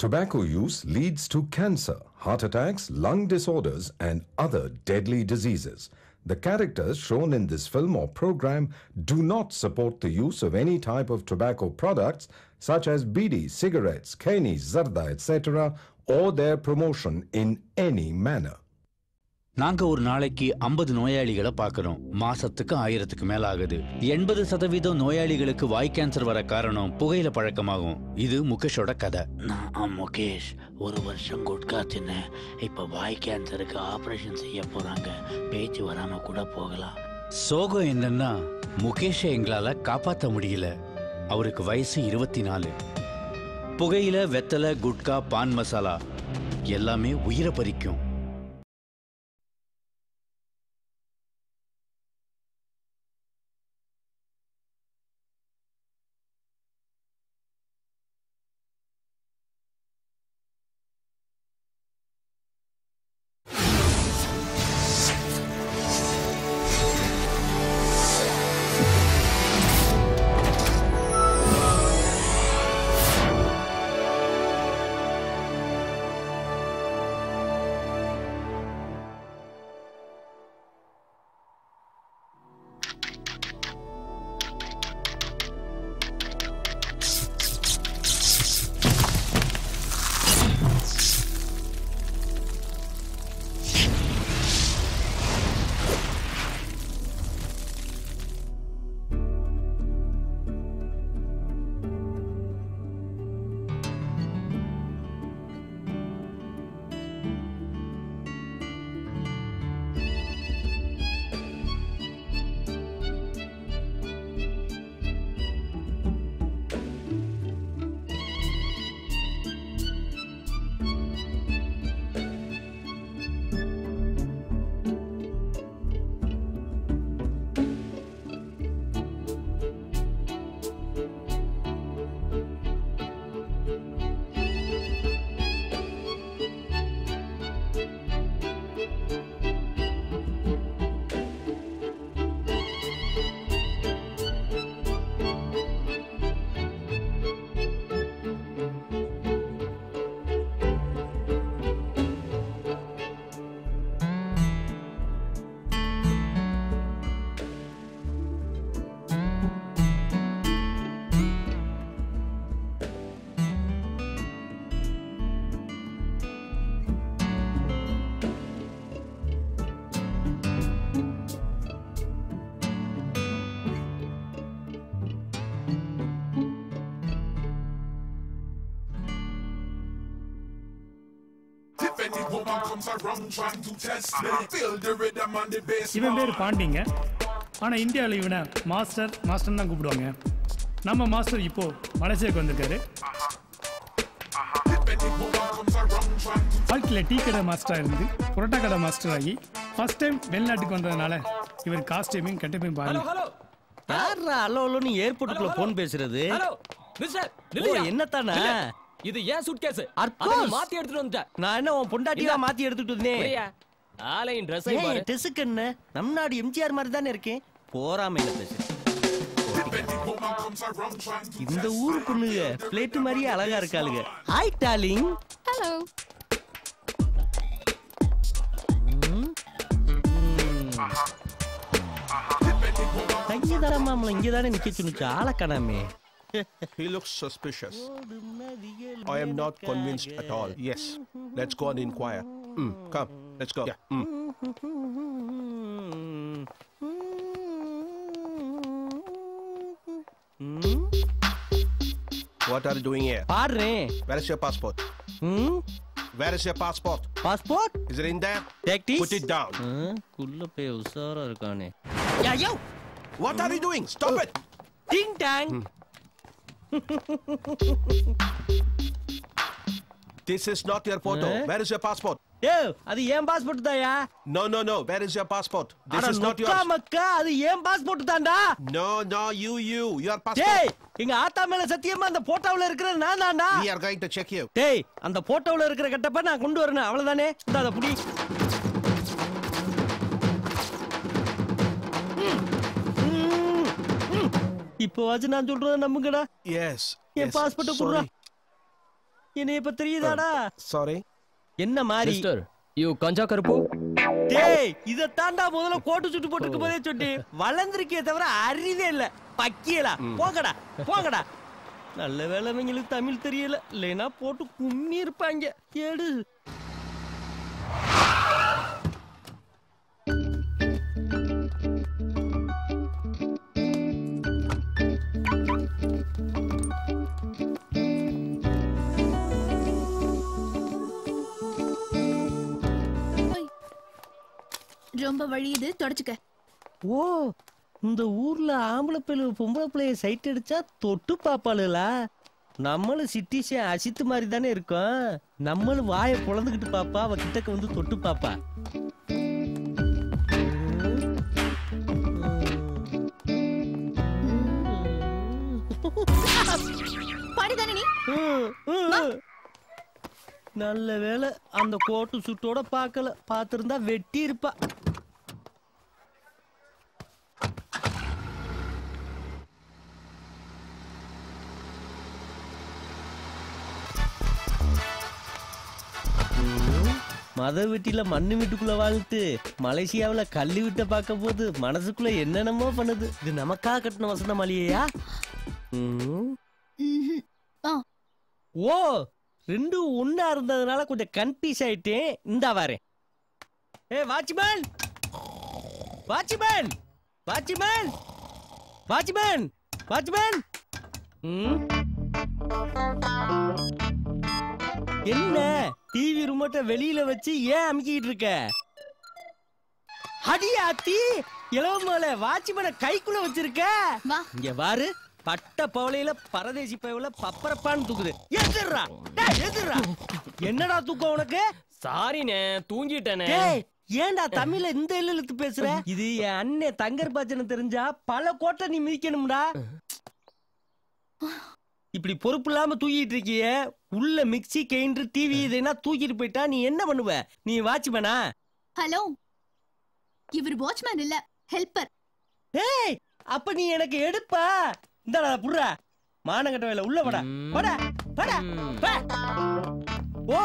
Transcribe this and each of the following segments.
Tobacco use leads to cancer, heart attacks, lung disorders, and other deadly diseases. The characters shown in this film or program do not support the use of any type of tobacco products such as bidi, cigarettes, kani, zarda, etc., or their promotion in any manner. நாங்க ஒரு நாளைக்கு ஐம்பது நோயாளிகளை பார்க்கறோம் மாசத்துக்கு ஆயிரத்துக்கு மேல ஆகுது எண்பது சதவீதம் நோயாளிகளுக்கு வாய் கேன்சர் வர காரணம் புகையில பழக்கமாகும். இது முகேஷோட கதை. நான் முகேஷ் ஒரு வருஷம் குட்கா தின்னேன் இப்போ வாய் கேன்சருக்கு ஆபரேஷன் செய்ய போறாங்க. பேச்சு வராம கூட போகலாம். சோகம் என்னன்னா முகேஷை எங்களால காப்பாத்த முடியல. அவருக்கு வயசு இருபத்தி நாலு புகையில வெத்தலை குட்கா பான் மசாலா எல்லாமே உயிரை பறிக்கும். இவன் பேர் பாண்டிங்க. ஆனா இந்தியாவில் இவனை மாஸ்டர் மாஸ்டர் தான் கூப்பிடுவாங்க. நம்ம மாஸ்டர் இப்போ மலேசியாவுக்கு வந்திருக்காரு. வாழ்க்கையில் டீ கடை மாஸ்டராக இருந்து புரோட்டா கடை மாஸ்டர் ஆகி ஃபர்ஸ்ட் டைம் வெளிநாட்டுக்கு வந்ததுனால இவர் காஸ்டியூமையும் கெட்டப்பையும் பாருங்க. ஹலோ யாரா அல்லோ அல்லோன்னு ஏர்போர்ட்டுக்குள்ள போன் பேசுறது? ஹலோ. என்னத்தானே. இது ஏன் சூட்கேஸ் course. மாத்தி எடுத்துட்டு வந்துட்டேன் நான் என்ன உன் பொண்டாட்டியா. மாத்தி எடுத்துட்டு வந்தேன்? ஆலையின் ட்ரெஸ் பாரு டெசுக்கு என்ன நம் நாடு எம்ஜிஆர் மாதிரி தானே இருக்கேன் போறாமையில பேசு இந்த ஊரு பொண்ணுங்க பிளேட் மாதிரியே அழகா இருக்காளுங்க ஹாய் டார்லிங் Hello. தங்கிதாரா மாமலை இங்க தானே நிக்க சொன்னுச்சு ஆளை காணாமே He looks suspicious. I am not convinced at all. Yes. Let's go and inquire. Mm, come, let's go. Mm. What are you doing here? பாடுறேன் Where is your passport? Where is your passport? Passport Is it in there? டாக்டிஸ் Put it down. குள்ள போய் உசாரா இருக்கானே Yeah, What are you doing? Stop it! Ding dong This is not your photo. Eh? Where is your passport? அது ஏன் passport தாயா no. Where is your passport? This அட is not நொக்கா yours. மக்கா அது ஏன் passport தான்டா No, no, you, you. Your டேய் passport. எங்க ஆத்தா மேல சத்தியமா அந்த போட்டோவுல இருக்கிறது நான் தான்டா We are going to check you. டேய் அந்த போட்டோவுல இருக்கிற கட்டப்ப நான் கொண்டு வரணும் அவ்வளவுதானே இந்த அத புடி இப்போ வாச்சு நான் சொல்றத நம்புங்கடா Yes. என் yes. பாஸ்போர்ட்ட குடுறா Sorry. என்னை இப்ப தெரியுதாடா Sorry. என்ன மாதிரி மிஸ்டர் யூ கஞ்சா கருப்பு? டேய் இத தாண்டா முதல்ல கோட்டு சுட்டு போட்டுக்கு போதே சொன்னி. வளர்ந்துருக்கே தவிர அறிவே இல்ல. பக்கியலா. போங்கடா போங்கடா. நல்ல வேலை இவங்களுக்கு தமிழ் தெரியல. இல்லைன்னா போட்டு கும்மி இருப்பாங்க எடு. ரொம்ப வழியுது தொடச்சுக்க. ஓ இந்த ஊர்ல ஆம்பளை பிள்ளை பொம்பளை பிள்ளைய சைட் அடிச்சா தொட்டு பாப்பாளுலா நம்மளும் சிட்டிஷன் அசித்து மாதிரி தானே இருக்கோம். நம்மளும் வாயை பொழந்துக்கிட்டு பாப்பா அவ கிட்டக்க வந்து தொட்டு பாப்பா. நல்ல வேளை அந்த கோட்டு சுட்டோட பார்க்கல. பார்த்திருந்தா வெட்டி இருப்பா மத வீட்டில மண்ணு வீட்டுக்குள்ள வாழ்த்து மலேசியாவுல கல்லு வீட்டை பார்க்க போது மனசுக்குள்ள என்னென்னமோ பண்ணுது. இது நமக்கா கட்டின வசந்த மலையா ஓ ரெண்டும் ஒண்ணா இருந்ததுனால கொஞ்சம் கன்ஃபியூஸ் ஆயிட்டேன். இந்தா வரேன் ஏ watchman! Watchman! Watchman! Watchman! Watchman? என்ன? டிவி ரிமோட்டை வெளியில வச்சு ஏன் அமுக்கிட்டு இருக்க? அடியாத்தி இளவமலை வாட்ச்மேனை கைக்குள்ள வச்சிருக்க? வா. இங்க பாரு பட்ட பவளையில பரதேசி பயவுல பப்பரப்பான்னு தூக்குது. எதிர்றா டேய், எதிர்றா என்னடா தூக்கம் உனக்கு? சாரிண்ணே தூங்கிட்டேனே. டேய் ஏன்டா தமிழ்ல இந்த எழுத்து பேசுற? இது என் அண்ணன் தங்கர் பாச்சனை தெரிஞ்சா பல கோட்டை நீ மிதிக்கணும்டா. இப்படி பொறுப்பு இல்லாம தூக்கிட்டு இருக்கியே? உள்ள மிக்ஸி கெயின்ரு டிவி இதெல்லாம் தூக்கிட்டு போயிட்டா? நீ என்ன பண்ணுவ? நீ வாட்ச்மேனா? ஹலோ. இவர் வாட்ச்மேன் இல்ல ஹெல்ப்பர். ஏய் அப்ப நீ எனக்கு எடுப்பா. இந்தாடா புடுறா. மானங்கட்ட வேலை உள்ள வாடா. வாடா வாடா வா. ஓ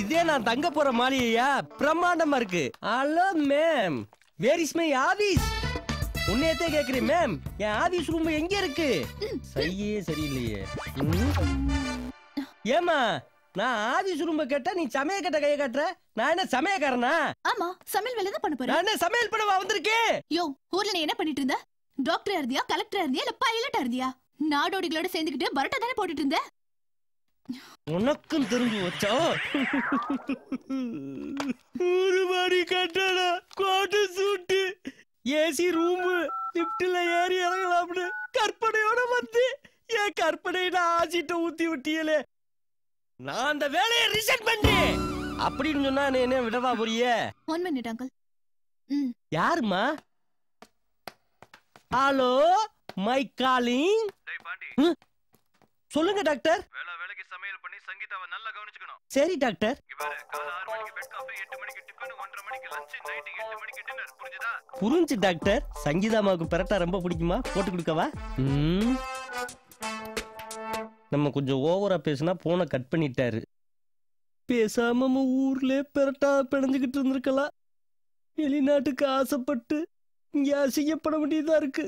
இதே நான் தங்க போற மாளிகையா? பிரம்மாண்டமா இருக்கு. Hello ma'am where is my office உன்னையத்தே கேக்குறேன் மேம் என் ஆபீஸ் ரூம் எங்க இருக்கு? சரியே சரியில்லையே. ஏமா நான் ஆபீஸ் ரூம் கேட்டா நீ சமய கட்ட கைய காட்டுற? நான் என்ன சமயக்காரனா ஆமா சமையல் வேலை தான் பண்ண போறேன். நான் சமையல் பண்ணவா வந்திருக்கேன்? யோ ஊர்ல நீ என்ன பண்ணிட்டு இருந்த? டாக்டரா இருந்தியா கலெக்டரா இருந்தியா இல்ல பைலட்டா இருந்தியா? நாடோடிகளோட சேர்ந்துக்கிட்டு பரோட்டா தானே போட்டுட்டு இருந்த? உனக்கும் தெரிஞ்சு வச்சா ஒரு மாடி கட்டடா கோட்டு சூட்டு ஏசி ரூம் லிப்ட்ல ஏறி இறங்கலாம்னு கற்பனையோட வந்து என் கற்பனையில ஆசிட்ட ஊத்தி விட்டியலே. நான் அந்த வேலையை ரிசைன் பண்ணேன். அப்படின்னு சொன்னா நீ என்ன விடவா போறிய? ஒன் மினிட் அங்கிள் ம். யாருமா ஹலோ மை. காலிங் சொல்லுங்க டாக்டர். வேலை வேலைக்கு சமையல் பண்ணி சங்கீதாவை நல்லா கவனிச்சுக்கணும். சரி டாக்டர். புரிஞ்சு டாக்டர். சங்கீதாமாவுக்கு பெரட்டா ரொம்ப பிடிக்குமா? போட்டு கொடுக்கவா. நம்ம கொஞ்சம் ஓவரா பேசினா போனை கட் பண்ணிட்டாரு. பேசாம நம்ம ஊர்ல பெரட்டா பிணைஞ்சுக்கிட்டு இருந்திருக்கலாம். வெளிநாட்டுக்கு ஆசைப்பட்டு இங்க அசிங்கப்பட வேண்டியதா இருக்கு.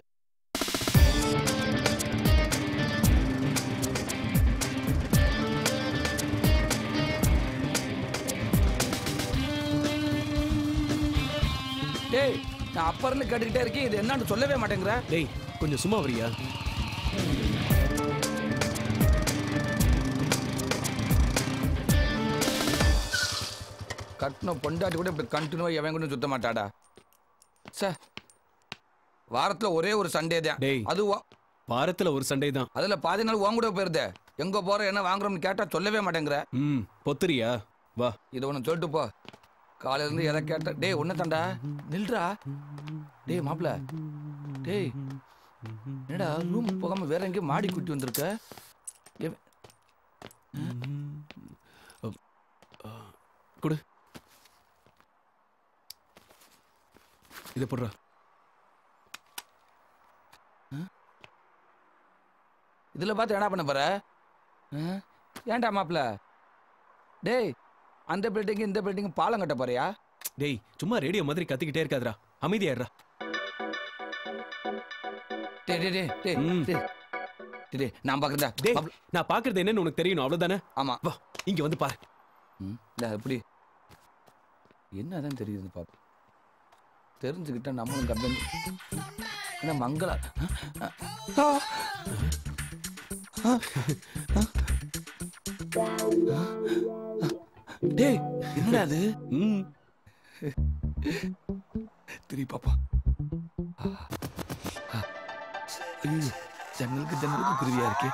டேய் நான் அப்ப இருந்து கேட்டுக்கிட்டே இருக்கேன். இது என்னன்னு சொல்லவே மாட்டேங்கிற. டேய் கொஞ்சம் சும்மா வரியா? கட்டின பொண்டாட்டி கூட இப்படி கண்டினியூவா எவன் கொண்டு சுத்த மாட்டாடா. சே வாரத்துல ஒரே ஒரு சண்டே தான். டேய். அது வா- வாரத்துல ஒரு சண்டே தான். அதுல பாதி நாள் உன் கூட போயிருதே எங்க போற என்ன வாங்குறோம்னு கேட்டா சொல்லவே மாட்டேங்கிற. ம் பொத்துறியா? வா. இது ஒண்ணு சொல்லிட்டு போ. காலையில இருந்து எதை கேட்ட டேய் ஒண்ணு தாண்டா. நில்றா. டேய் மாப்ள டேய். என்னடா ரூம் போகாம வேற எங்கேயும் மாடி குட்டி வந்திருக்க? கொடு. இதை போடுறா. இதுல பார்த்து என்ன பண்ண போற? ஏன்டா மாப்ள டேய் அந்த பில்டிங் இந்த பில்டிங் பாலம் கட்ட போறியா? டேய் சும்மா ரேடியோ மாதிரி கத்திக்கிட்டே இருக்காதடா. அமைதியாடுறா டேய் டேய் டேய் டேய். டேய். நான் பாக்குறதா டேய் நான் பாக்குறது என்னன்னு உனக்கு தெரியணும் அவ்வளவுதானே? ஆமா. வா இங்க வந்து பாரு. ம் இல்ல எப்படி என்னதான் தெரியுது பாப்பு தெரிஞ்சுக்கிட்டா நம்மளும் கம்பெனி. என்ன மங்களா? ஆ. டேய் என்னடா அது? ம். திரி பாப்பா. ஐயோ, ஜன்னலுக்கு ஜன்னலுக்கு குருவியா இருக்கே.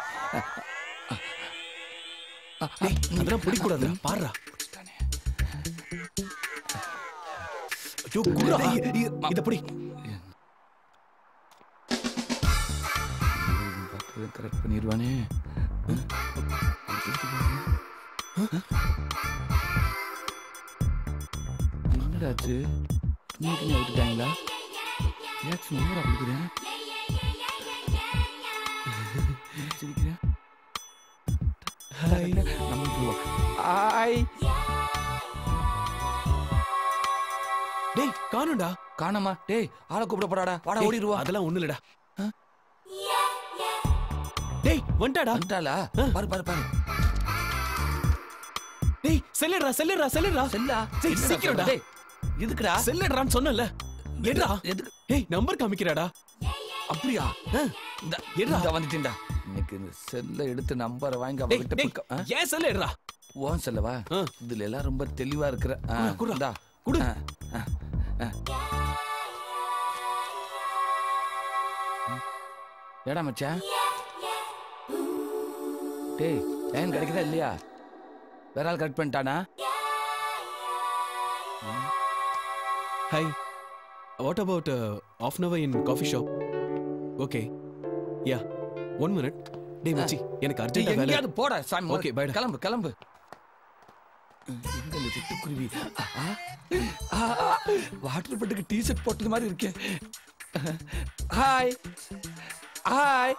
அதெல்லாம் பாருடா. ஐயோ குடுறா இத பிடி. கரெக்ட் பண்ணிடுவானே என்னடாச்சு நீங்க விட்டுட்டாங்களா ரியாக்ஷன் ஓவரா கொடுக்குறேன் சிரிக்கிறேன் ஹாய் நம்ம போவோம் ஹாய் டேய் காணும்டா காணாமா டேய் ஆளை கூப்பிட போறாடா வாடா ஓடிடுவா அதெல்லாம் ஒண்ணு இல்லடா. டேய் வந்துட்டாடா. வந்துட்டாளா? பாரு பாரு பாரு. டேய் செல்லுடா செல்லுடா செல்லுடா. செல்லா. என்னடா சீக்கிரம்டா? டேய், எதுக்குடா? செல்லுடான்னு சொன்னல ஏடா எதுக்கு? டேய் நம்பர் காமிக்கிறாடா. அப்படியா. இந்த வந்துட்டேன்டா. இன்னைக்கு இந்த செல்ல எடுத்து நம்பரை வாங்கி அவகிட்ட? ஏன் செல்லுடா உன் செல்லவா? ஆ. இதுல எல்லாம் ரொம்ப தெளிவா இருக்கிற. இந்தா. குடு. ஏடா மச்சான் டேய் லைன் கிடைக்குதா இல்லையா? வேற ஆள் கரெக்ட் பண்ணிட்டானா? Hi what about half an hour in coffee shop okay yeah one minute டேய் மச்சி எனக்கு அர்ஜென்ட்டா வேலை. எங்கேயாவது போடா சாமி bye டா. கிளம்பு கிளம்பு. எங்க இந்த சிட்டுக்குருவி. வாட்டர் பட்டுக்கு டீ ஷர்ட் போட்டது மாதிரி இருக்கே. ஹாய் ஹாய்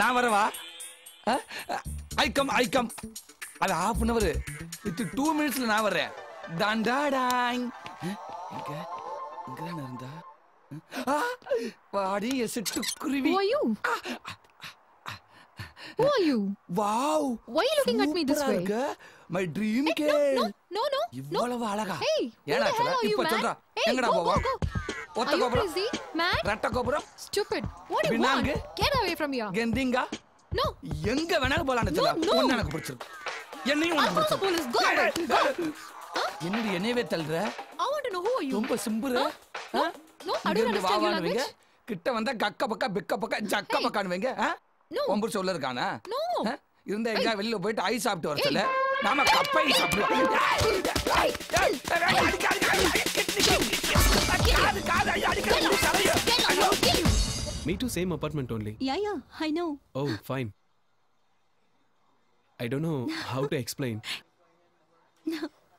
நான் வரவா? ஐ கம் ஐ கம் அது half an hour with two மினிட்ஸ்ல நான் வர்றேன். எங்க இங்க தானே இருந்தா வாடி Who are you? Who are you? Wow Why are you looking at me this way? My dream No, girl no, no, no. இவ்வளவு அழகா Hey, who the hell are you, man? Hey, go, go, go. ஒத்த Are you கோபுரம் crazy? Mad? ரெட்ட கோபுரம் Stupid. What do you want? Get away from here. கெந்திங்கா No. எங்க வேணாலும் போலாம் No, no. ஒன்னு எனக்கு பிடிச்சிருக்கு என்னையும் உனக்கு. பிடிச்சிருக்கு Go away. Go. என்னடி என்னையவே தள்ளுற I want to know who are you. ரொம்ப No, no, I don't இங்கிருந்து understand your வாவானுவீங்க language. கிட்ட வந்தா கக்க பக்கா பிக்க பக்கா ஜக்க Hey. பக்கானுவீங்க No. ஒம்பு சொல்ல இருக்கானா No. ஆ? இருந்தா எங்க வெளியில போயிட்டு ஐ சாப்பிட்டு வர சொல்ல நாம கப்பை சாப்பிடுவோம் me too same apartment only Yeah, yeah, I know. Oh, fine. I don't know how to explain.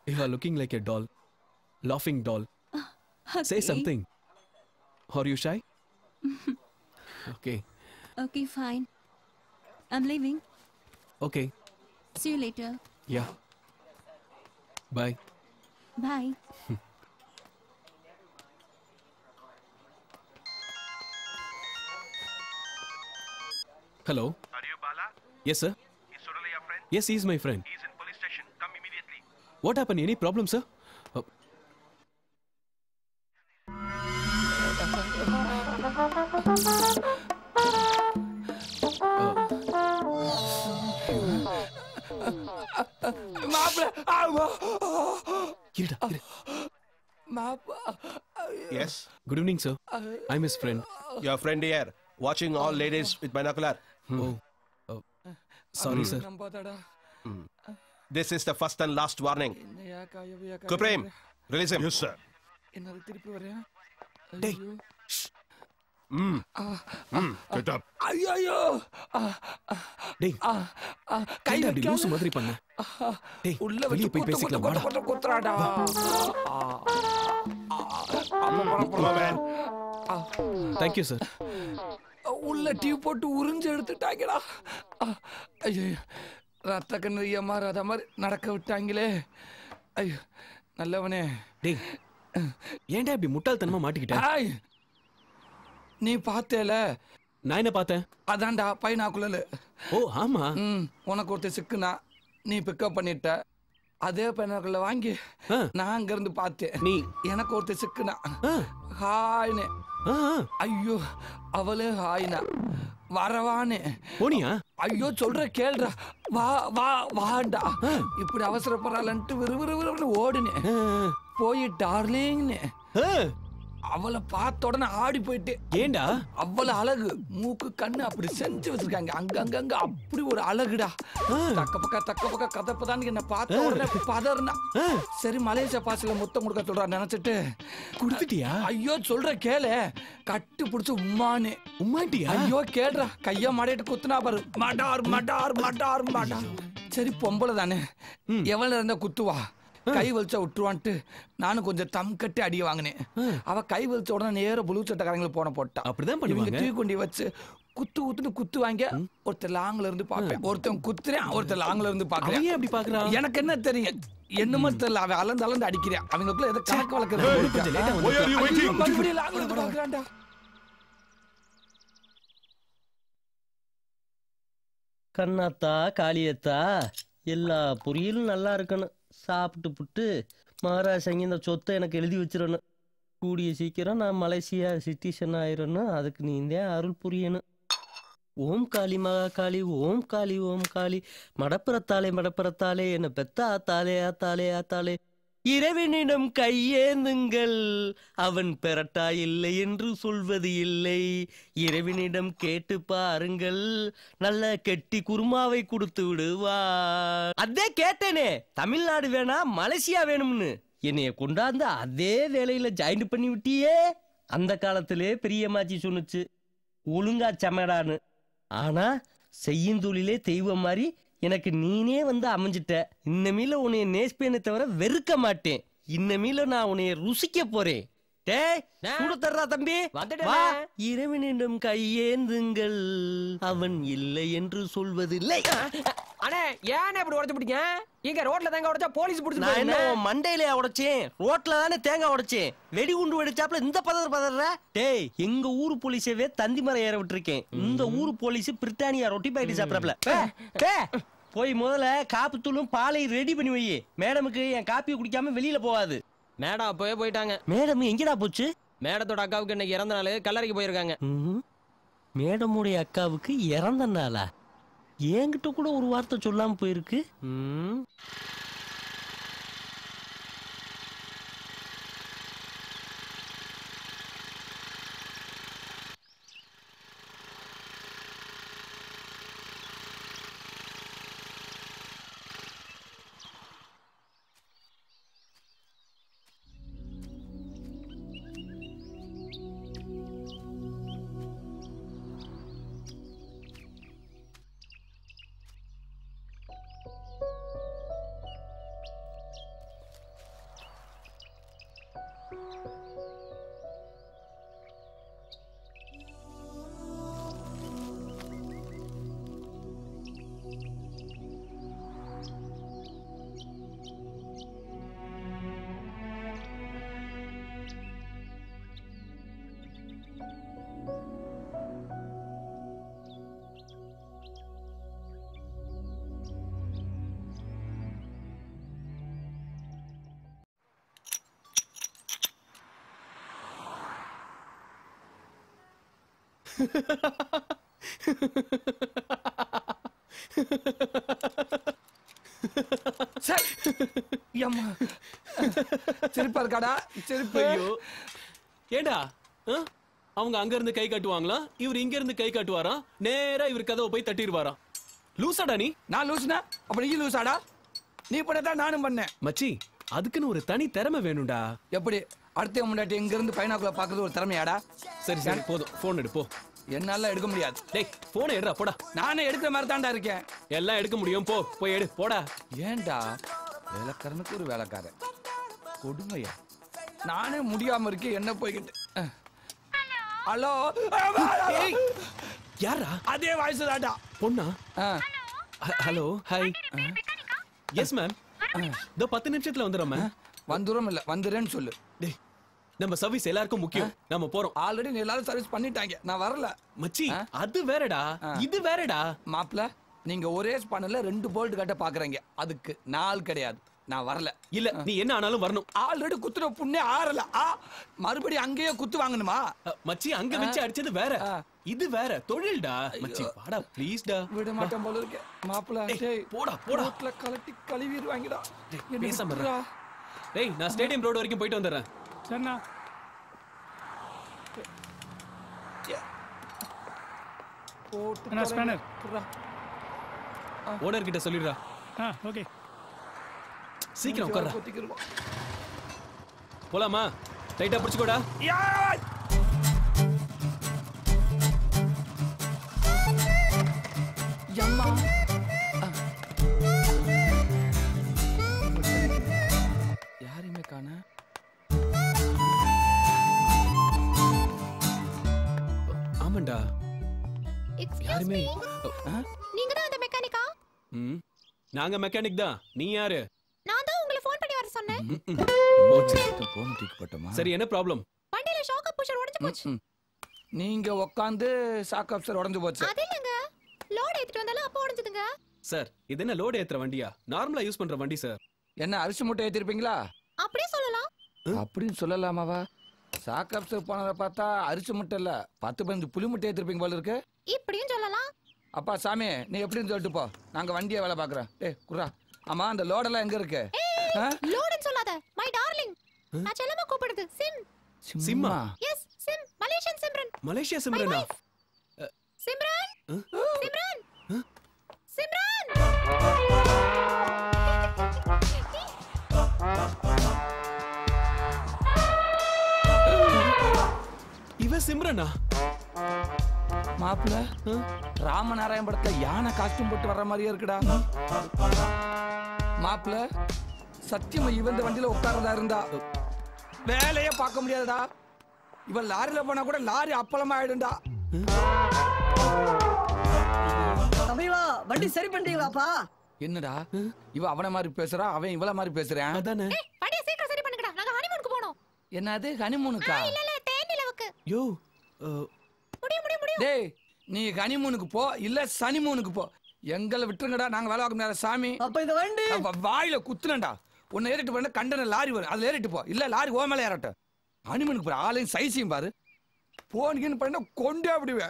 You are looking like a doll. Laughing doll. Uh, Say something. Are you shy? okay. Okay, fine. I'm leaving. Okay. See you later. Yeah. Bye. Bye. Hello. Are you Bala? Yes, sir. Is Surali your friend? Yes, he is my friend. He's What happened? Any problem, sir? Uh, Yes. Good evening, sir. I'm his friend. Your friend here, watching all ladies with binocular. Hmm. Oh, oh. sorry, mm. sir. Mm. This is the first and last warning. என்னையா காயவையா Kuprem, release him. Yes, sir. என்ன திருப்பி வரேன் டேய். Mm. Mm. ஐயோ. கை மாதிரி பண்ண? டேய், உள்ள வெளிய போய் பேசிக்கலாம், வாடா. குத்துறாடா. உள்ள போட்டு உறிஞ்சு எடுத்துட்டாங்கடா ஐயோ ரத்த கண்ணு மாறாத மாதிரி நடக்க விட்டாங்களே. ஐயோ நல்லவனே. டேய் ஏன்டா இப்படி முட்டாள்தனமா மாட்டிக்கிட்ட? ஆய் நீ பார்த்தேல? நான் என்ன பார்த்தேன்? அதான்டா பைனாக்குள்ள ஓ ஆமா. உனக்கு ஒருத்தர் சிக்குனா நீ பிக்கப் பண்ணிட்ட. அதே பைனாக்குள்ள வாங்கி நான் அங்க இருந்து பார்த்தேன். நீ. எனக்கு ஒருத்தர் சிக்குனா. ஹாய்னு. ஐயோ அவளே ஹாய்னா. வரவானே போனியா? ஐயோ சொல்ற கேள்றா. வா வா வாடா இப்படி அவசரப்படுறாளன்ட்டு விறு விறு விறுன்னு ஓடுனேன். போய் டார்லிங்னு. அவளை பார்த்த உடனே ஆடி போயிட்டு ஏண்டா? அவ்வளவு அழகு. மூக்கு கண்ணு அப்படி செஞ்சு வச்சிருக்காங்க. அங்க அங்க அங்க அப்படி ஒரு அழகுடா. தக்க பக்க தக்க பக்க கதப்பதான் என்ன பார்த்த உடனே பதறனா. சரி மலேசியா பாசில முத்தம் கொடுக்க சொல்றா நினைச்சிட்டு. கொடுத்துட்டியா? ஐயோ சொல்ற கேளு. கட்டு பிடிச்சு உம்மானு உம்மாட்டியா? ஐயோ கேடுறா கைய மாடிட்டு குத்துனா பாரு. மடார் மடார் மடார் மடார். சரி பொம்பளை தானே. எவ்வளவு இருந்தா குத்துவா? கை வலிச்சா விட்டுருவான்ட்டு நானும் கொஞ்சம் தம் கட்டி அடி வாங்கினேன். அவ கை வலிச்ச உடனே நேர புழு சட்டக்காரங்களுக்கு போன போட்டா. அப்படிதான் இவங்க பண்ணுவாங்க. தூக்கி கொண்டு வச்சு குத்து குத்துன்னு குத்து வாங்க. ஒருத்தர் லாங்ல இருந்து பாப்பேன் ஒருத்தன் குத்துறேன் ஒருத்தர் லாங்ல இருந்து பாக்குறேன் அப்படி பாக்குறான்? எனக்கு என்ன தெரியும்? என்னமோ தெரியல. அவன் அளந்து அளந்து அடிக்கிறேன். அவங்களுக்குள்ள ஏதோ கணக்கு பாக்குறான்டா கண்ணாத்தா காளியத்தா எல்லா பொரியலும் நல்லா இருக்கணும். சாப்பிட்டு புட்டு மகாராஜங்க இந்த சொத்தை எனக்கு எழுதி வச்சிடணும் கூடிய சீக்கிரம் நான் மலேசியா சிட்டிசன் ஆயிரணும் அதுக்கு நீ இந்த அருள் புரியணும். ஓம் காளி மகா காளி ஓம் காளி ஓம் காளி. மடப்புறத்தாலே மடப்புறத்தாலே என்ன பெத்த ஆத்தாலே ஆத்தாலே ஆத்தாலே. இறைவனிடம் கையேந்துங்கள். அவன் பெறட்டா இல்லை என்று சொல்வது இல்லை. இறைவனிடம் கேட்டு பாருங்கள். நல்ல கெட்டி குருமாவை கொடுத்து விடுவா அதே கேட்டேனே தமிழ்நாடு வேணா மலேசியா வேணும்னு. என்னைய கொண்டாந்து அதே வேலையில ஜாயின் பண்ணி விட்டியே. அந்த காலத்திலே பெரியம்மாச்சி சொன்னுச்சு ஒழுங்கா செமடான்னு. ஆனா செய்யும் தொழிலே தெய்வம் மாதிரி எனக்கு நீனே வந்து அமைஞ்சிட்ட. இன்னமேல உன்னைய நேசிப்பேனே தவிர வெறுக்க மாட்டேன். இன்னமேல நான் உன்னைய ருசிக்க போறேன். டேய் கூட தர்றா தம்பி. வா இறைவனிடம் கையேந்துங்கள் அவன் இல்லை என்று சொல்வதில்லை. அண்ணே ஏன் இப்படி உடைச்சு பிடிங்க? இங்க ரோட்ல தாங்க உடைச்சா போலீஸ் நான் என்ன பிடிச்சி உன் மண்டையில உடைச்சேன். ரோட்ல தானே தேங்காய் உடைச்சேன். வெடிகுண்டு வெடிச்சாப்ல இந்த பதற பதற டேய் எங்க ஊரு போலீஸவே தந்தி மரம் ஏற விட்டுருக்கேன். இந்த ஊரு போலீஸ் பிரிட்டானியா ரொட்டி பாக்கெட் சாப்பிடறப்பல. போய் முதல்ல காப்பி தூளும் பாலையும் ரெடி பண்ணி வை. மேடமுக்கு என் காப்பியை குடிக்காம வெளியில போகாது. மேடம் அப்பவே போயிட்டாங்க. மேடம் எங்கடா போச்சு? மேடத்தோட அக்காவுக்கு இன்னைக்கு இறந்த நாள் கல்லறைக்கு போயிருக்காங்க. மேடமுடைய அக்காவுக்கு இறந்த நாளா? என்கிட்ட கூட ஒரு வார்த்தை சொல்லாம போயிருக்கு. சிரிப்பா இருக்காடா? சிரிப்பு. ஐயோ. ஏண்டா? அவங்க அங்க இருந்து கை காட்டுவாங்களா? இவர் இங்க இருந்து கை காட்டுவாராம் நேரா இவர் கதவை போய் தட்டிடுவாராம் லூசாடா நீ? நான் லூசுனா? அப்ப நீ லூசாடா? நீ பண்ணதான் நானும் பண்ணேன். மச்சி அதுக்குன்னு ஒரு தனி திறமை வேணும்டா. எப்படி? அடுத்த முன்னாடி இங்க இருந்து பைனாக்குள்ள பாக்குறது ஒரு திறமையாடா? சரி சரி போதும். போன் எடு போ. என்னால எடுக்க முடியாது. டேய் போனை எடுடா போடா. நானே எடுக்கிற மாதிரி தான்டா இருக்கேன். எல்லாம் எடுக்க முடியும் போ. போய் எடு போடா. ஏன்டா? வேலைக்காரனுக்கு ஒரு வேலைக்காரன். கொடுமையா? நானே முடியாம இருக்கேன் என்ன போய்கிட்டு. ஹலோ? யாரா அதே வாய்ஸ் தான்டா. பொண்ணா? Hello hi. எஸ் மேம் இதோ பத்து நிமிஷத்துல வந்துடும் மேம் வந்துரும் இல்ல வந்துறேன்னு சொல்லு. டேய் நம்ம சர்வீஸ் எல்லாருக்கும் முக்கியம். நம்ம போறோம். ஆல்ரெடி எல்லாரும் சர்வீஸ் பண்ணிட்டாங்க. நான் வரல. மச்சி அது வேறடா. இது வேறடா. மாப்ள நீங்க ஒரே ஸ்பான்ல ரெண்டு போல்ட் கட்ட பாக்குறீங்க. அதுக்கு நாள் கிடையாது. நான் வரல. இல்ல நீ என்ன ஆனாலும் வரணும். ஆல்ரெடி குத்துன புண்ணே ஆறல. மறுபடியும் அங்கேயே குத்து வாங்கணுமா? மச்சி அங்க வச்சு அடிச்சது வேற. இது வேற தொழில்டா. மச்சி வாடா ப்ளீஸ்டா விட மாட்டேன் போல இருக்கு மாப்பிள டேய் போடா போடா. ரோட்ல கலட்டி கழுவிடுவாங்கடா. என்ன பேசாம விட்டுறா. டேய் நான் ஸ்டேடியம் ரோடு வரைக்கும் போயிட்டு வந்துடுறேன். சரிண்ணா. போட்டு spanner. தொலைங்க. ஓனர் கிட்ட சொல்லிடுறா. Ah okay. சீக்கிரம் உட்கார்றா. போலாமா? டைட்டா பிடிச்சுக்கோடா. எம்மா யாரையுமே காண? ஆமாண்டா. யாருமே நீங்க தான் அந்த மெக்கானிக்கா ம். நாங்க மெக்கானிக் தான். நீ யாரு? நான் தான் உங்களை ஃபோன் பண்ணி வர சொன்னேன். போன் தூக்கி போட்டோமா சரி என்ன ப்ராப்ளம் வண்டியில ஷாக் புஷர் உடைஞ்சு போச்சு. நீங்க உட்காந்து சாக் அப்சர் உடஞ்சு போச்சு. அது இல்லங்க. லோட் ஏத்திட்டு வந்தாலும் அப்போ உடைஞ்சதுங்க. சார் இது என்ன லோடு ஏத்துற வண்டியா? நார்மலா யூஸ் பண்ற வண்டி சார் என்ன அரிசி மூட்டை ஏத்திருப்பீங்களா? அப்படியே சொல்லலாம். அப்படின்னு சொல்லலாமாவா? சாக் அப்சர் போனதை பார்த்தா அரிசி முட்டை இல்ல பத்து பதினஞ்சு புளி முட்டை ஏத்திருப்பீங்க போல இருக்கு. இப்படியும் சொல்லலாம். அப்பா சாமி நீ எப்படின்னு சொல்லிட்டு போ. நாங்க வண்டியை வேலை பாக்குறோம் ஏய் குர்ரா. ஆமா அந்த லோடெல்லாம் எங்க இருக்கு? லோடுன்னு சொல்லாத. மை டார்லிங் நான் செல்லமா கூப்பிடுது Sim Simha yes Sim Malaysian Simran Malaysia சிம்ரனா Simran Simran Simran இவ சிம்ரனா? மாப்பிள ராமநாராயண படத்துல யானை காஸ்டியூம் போட்டு வர்ற மாதிரியே இருக்குடா. மாப்பிள சத்தியமா இவன் இந்த வண்டியில உட்கார்றதா இருந்தா? வேலையே பார்க்க முடியாதுடா. இவன் லாரியில போனா கூட லாரி அப்பளமா ஆயிடும்டா. வண்டி சரி பண்ணிட்டீங்களாப்பா? என்னடா? இவ அவன மாதிரி பேசுறா அவன் இவள மாதிரி பேசுறான் அதானே? வண்டியை சீக்கிரம் சரி பண்ணுங்கடா நாங்க ஹனிமூனுக்கு போறோம் என்னது ஹனிமூனுக்கா இல்ல இல்ல தேன் நிலவுக்கு யோ முடியும் முடியும் முடியும். டேய் நீ ஹனிமூனுக்கு போ இல்ல சனிமூனுக்கு போ. எங்களை விட்டுருங்கடா நாங்க வேலை பார்க்க முடியாத சாமி. அப்ப இந்த வண்டி? வாயில குத்துனண்டா உன்னை ஏறிட்டு போன கண்டன லாரி வரும். அதுல ஏறிட்டு போ. இல்ல லாரி ஓ மேல ஏறட்டும். ஹனிமூனுக்கு போற ஆளையும் சைஸையும் பாரு. போனீங்கன்னு பண்ண கொண்டே அப்படிவே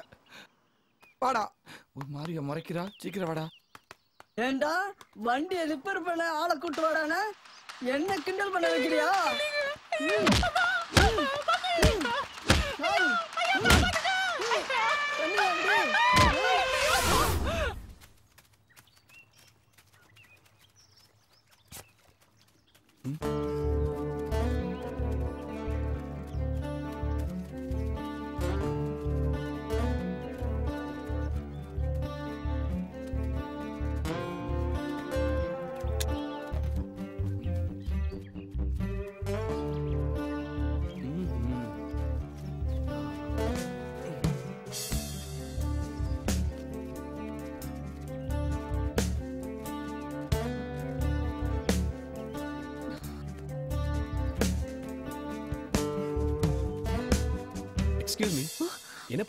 வாடா. ஒரு மாதிரியா முறைக்கிறா. சீக்கிரம் வாடா. ஏண்டா வண்டியை ரிப்பேர் பண்ண ஆளை கூட்டு வாடானா? என்ன கிண்டல் பண்ண வைக்கிறியா? ம்.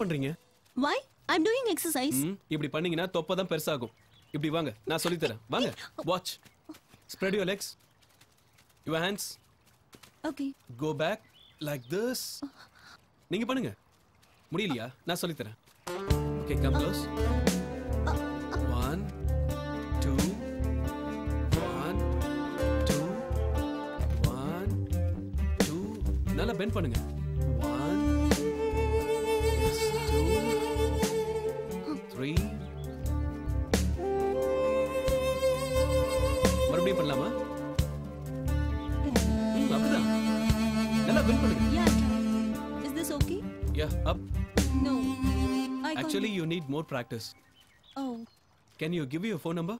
பண்றீங்க? Why? I'm doing exercise. ம், இப்படி பண்ணீங்கன்னா தொப்பை தான் பெருசாகும். இப்படி வாங்க நான் சொல்லி தரேன். வாங்க watch spread your legs your hands Okay. Go back like this நீங்க பண்ணுங்க. முடியலையா? நான் சொல்லி தரேன். Okay come close one two one two one two நல்லா பெண்ட் பண்ணுங்க. பண்ணுங்க Yeah, try. Is this okay? Yeah, up. No. I can't. Actually, you need more practice. Oh. Can you give me your phone number?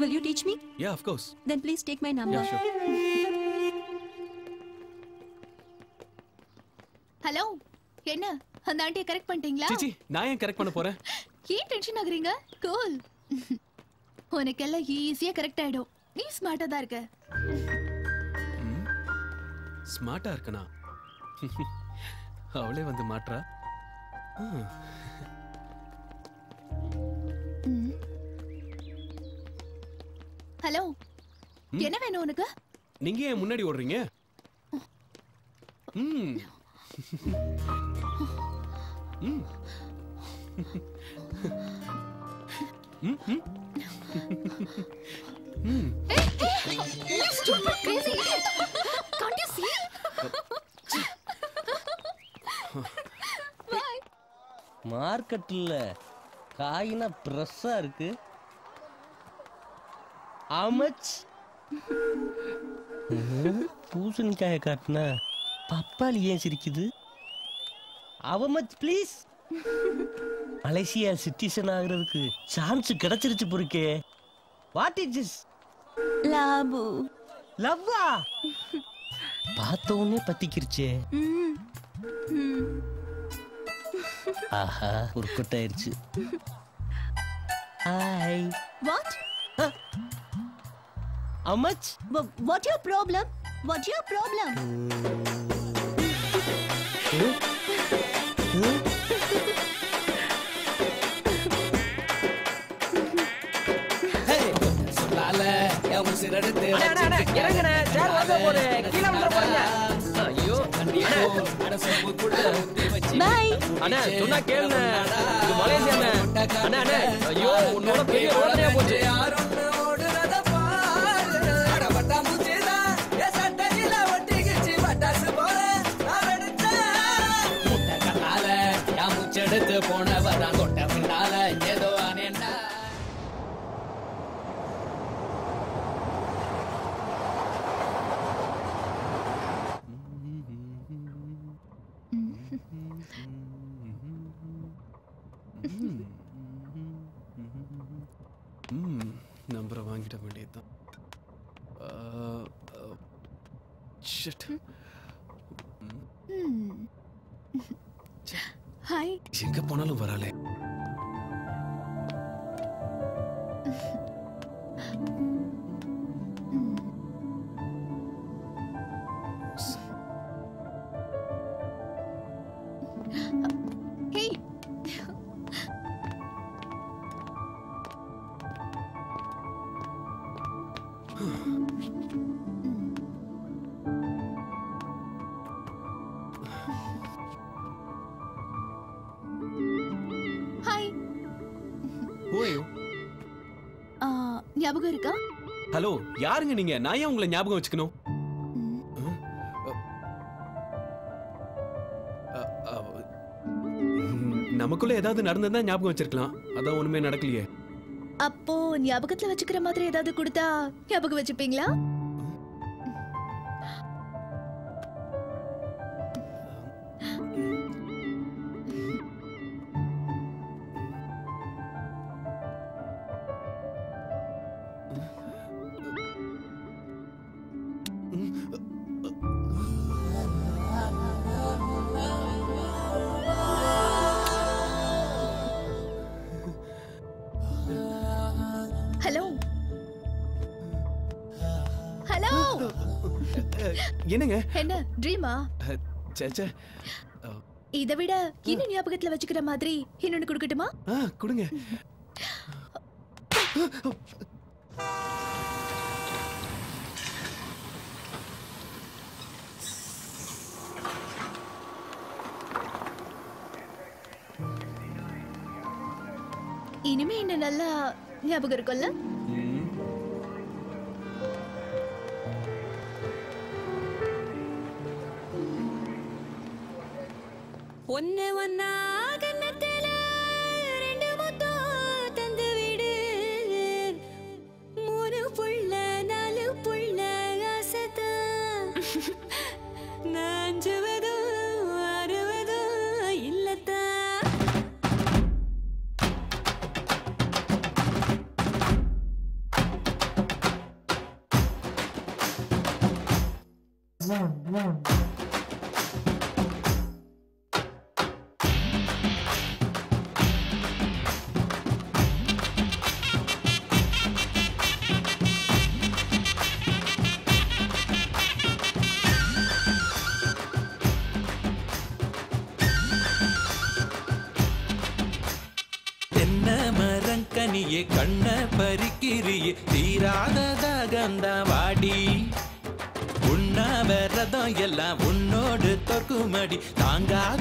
Will you teach me? Yeah, of course. Then please take my number. Yeah, sure. Hello என்ன அந்த ஆண்டியை correct பண்ணிட்டீங்களா சிச்சி நான் ஏன் correct பண்ண போறேன் ஏன் tension ஆகுறீங்க கூல் உனக்கெல்லாம் ஈஸியா கரெக்ட் ஆயிடும் நீ ஸ்மார்ட்டா தான் இருக்க ஸ்மார்ட்டா இருக்கனா? அவளே வந்து மாட்றா. ம். ஹலோ என்ன வேணும் உனக்கு? நீங்க ஏன் முன்னாடி ஓடுறீங்க? ம். ம். ம் ம். ம் You stupid crazy! Can't you see? மார்க்கெட்டில் காயினா ப்ரெஸ்ஸாக இருக்கு அமச் பூசணிக்காயை காட்டினா பப்பாளி ஏன் சிரிக்குது அவமச் ப்ளீஸ் மலேசியா சிட்டிசன் ஆகுறதுக்கு சான்ஸ் கிடைச்சிருச்சு பொறுக்கே வாட் இஸ் திஸ் லாபு லவ்வா? பார்த்த உடனே பத்திக்கிருச்சே ஆஹா உருப்பட்டாயிருச்சு hi what அமச் what your problem what your problem சொல்லால உசிரெடுத்து அண்ணா, சேர் வந்து போடு. கீழே விழுந்துற போறீங்க. ஐயோ பை அண்ணா சொன்னா கேளுண்ணே மலேசியா அண்ணா அண்ணா ஐயோ உன்னோட பெரிய ரோடனே போச்சு யாரும் வாங்கிட வேண்டியதுதான் ஹாய் எங்க போனாலும் வராளே யாருங்க நீங்க? நான் ஏன் உங்களை ஞாபகம் வச்சுக்கணும்? நமக்குள்ள ஏதாவது நடந்ததா ஞாபகம் வச்சிருக்கலாம். அதான் ஒண்ணுமே நடக்கலையே. அப்போ ஞாபகத்துல வச்சுக்கிற மாதிரி ஏதாவது கொடுத்தா ஞாபகம் வச்சுப்பீங்களா? என்னங்க என்ன ட்ரீமா அ, ச்சே ச்சே. இதை விட இன்னும் ஞாபகத்துல வச்சுக்கிற மாதிரி இன்னொன்னு கொடுக்கட்டுமா? கொடுங்க. இனிமே என்ன நல்லா ஞாபகம் இருக்கும்ல? ஒன்னு ஒன்னா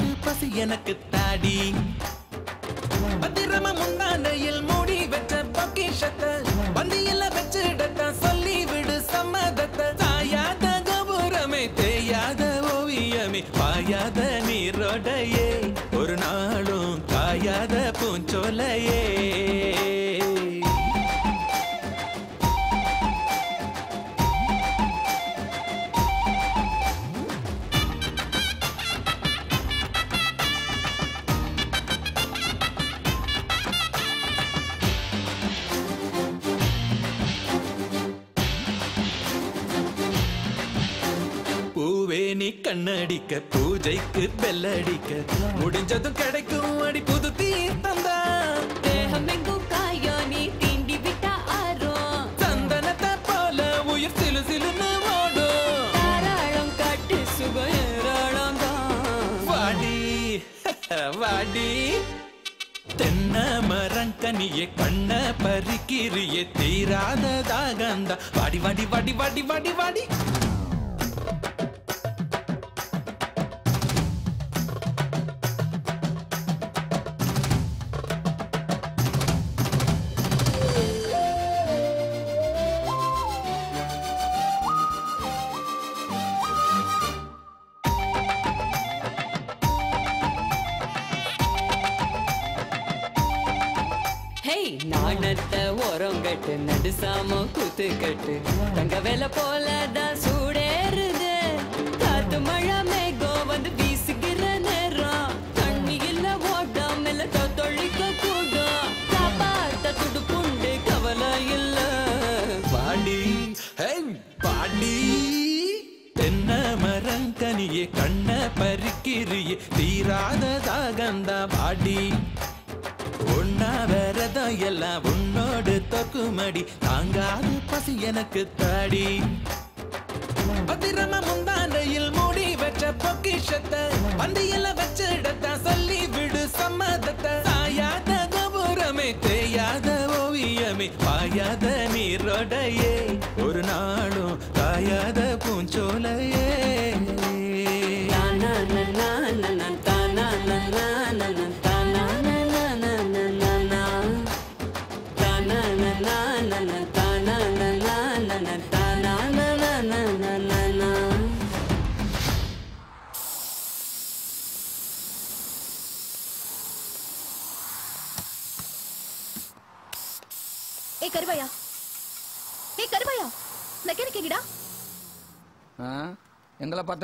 தாங்காது பசி எனக்கு தாடி. பத்திரமா முந்தானையில் மூடி வெற்ற பொக்கிஷத்தை. பந்தியில வெற்ற கண்ணடிக்க பூஜைக்கு பெல்லடிக்க முடிஞ்சதும் கிடைக்கும் அடி புது தீர்த்தம் தான் தேகமெங்கும் காயோ நீ தீண்டி விட்டா ஆறும் சந்தனத்தை போல உயிர் சிலு சிலுன்னு ஓடும். தாராளம் காட்டு சுகம் ஏராளம் வாடி வாடி. தென்ன மரங்கனியே கண்ண பறிக்கிறியே தீராத தாகந்தா. வாடி வாடி வாடி வாடி வாடி வாடி. கட்டு குத்து கட்டு. தங்க வேலை போல எனக்கு தாடி. பத்திரமா முந்தானையில் மூடி வச்ச பொக்கிஷத்தை பந்தியில வச்சிட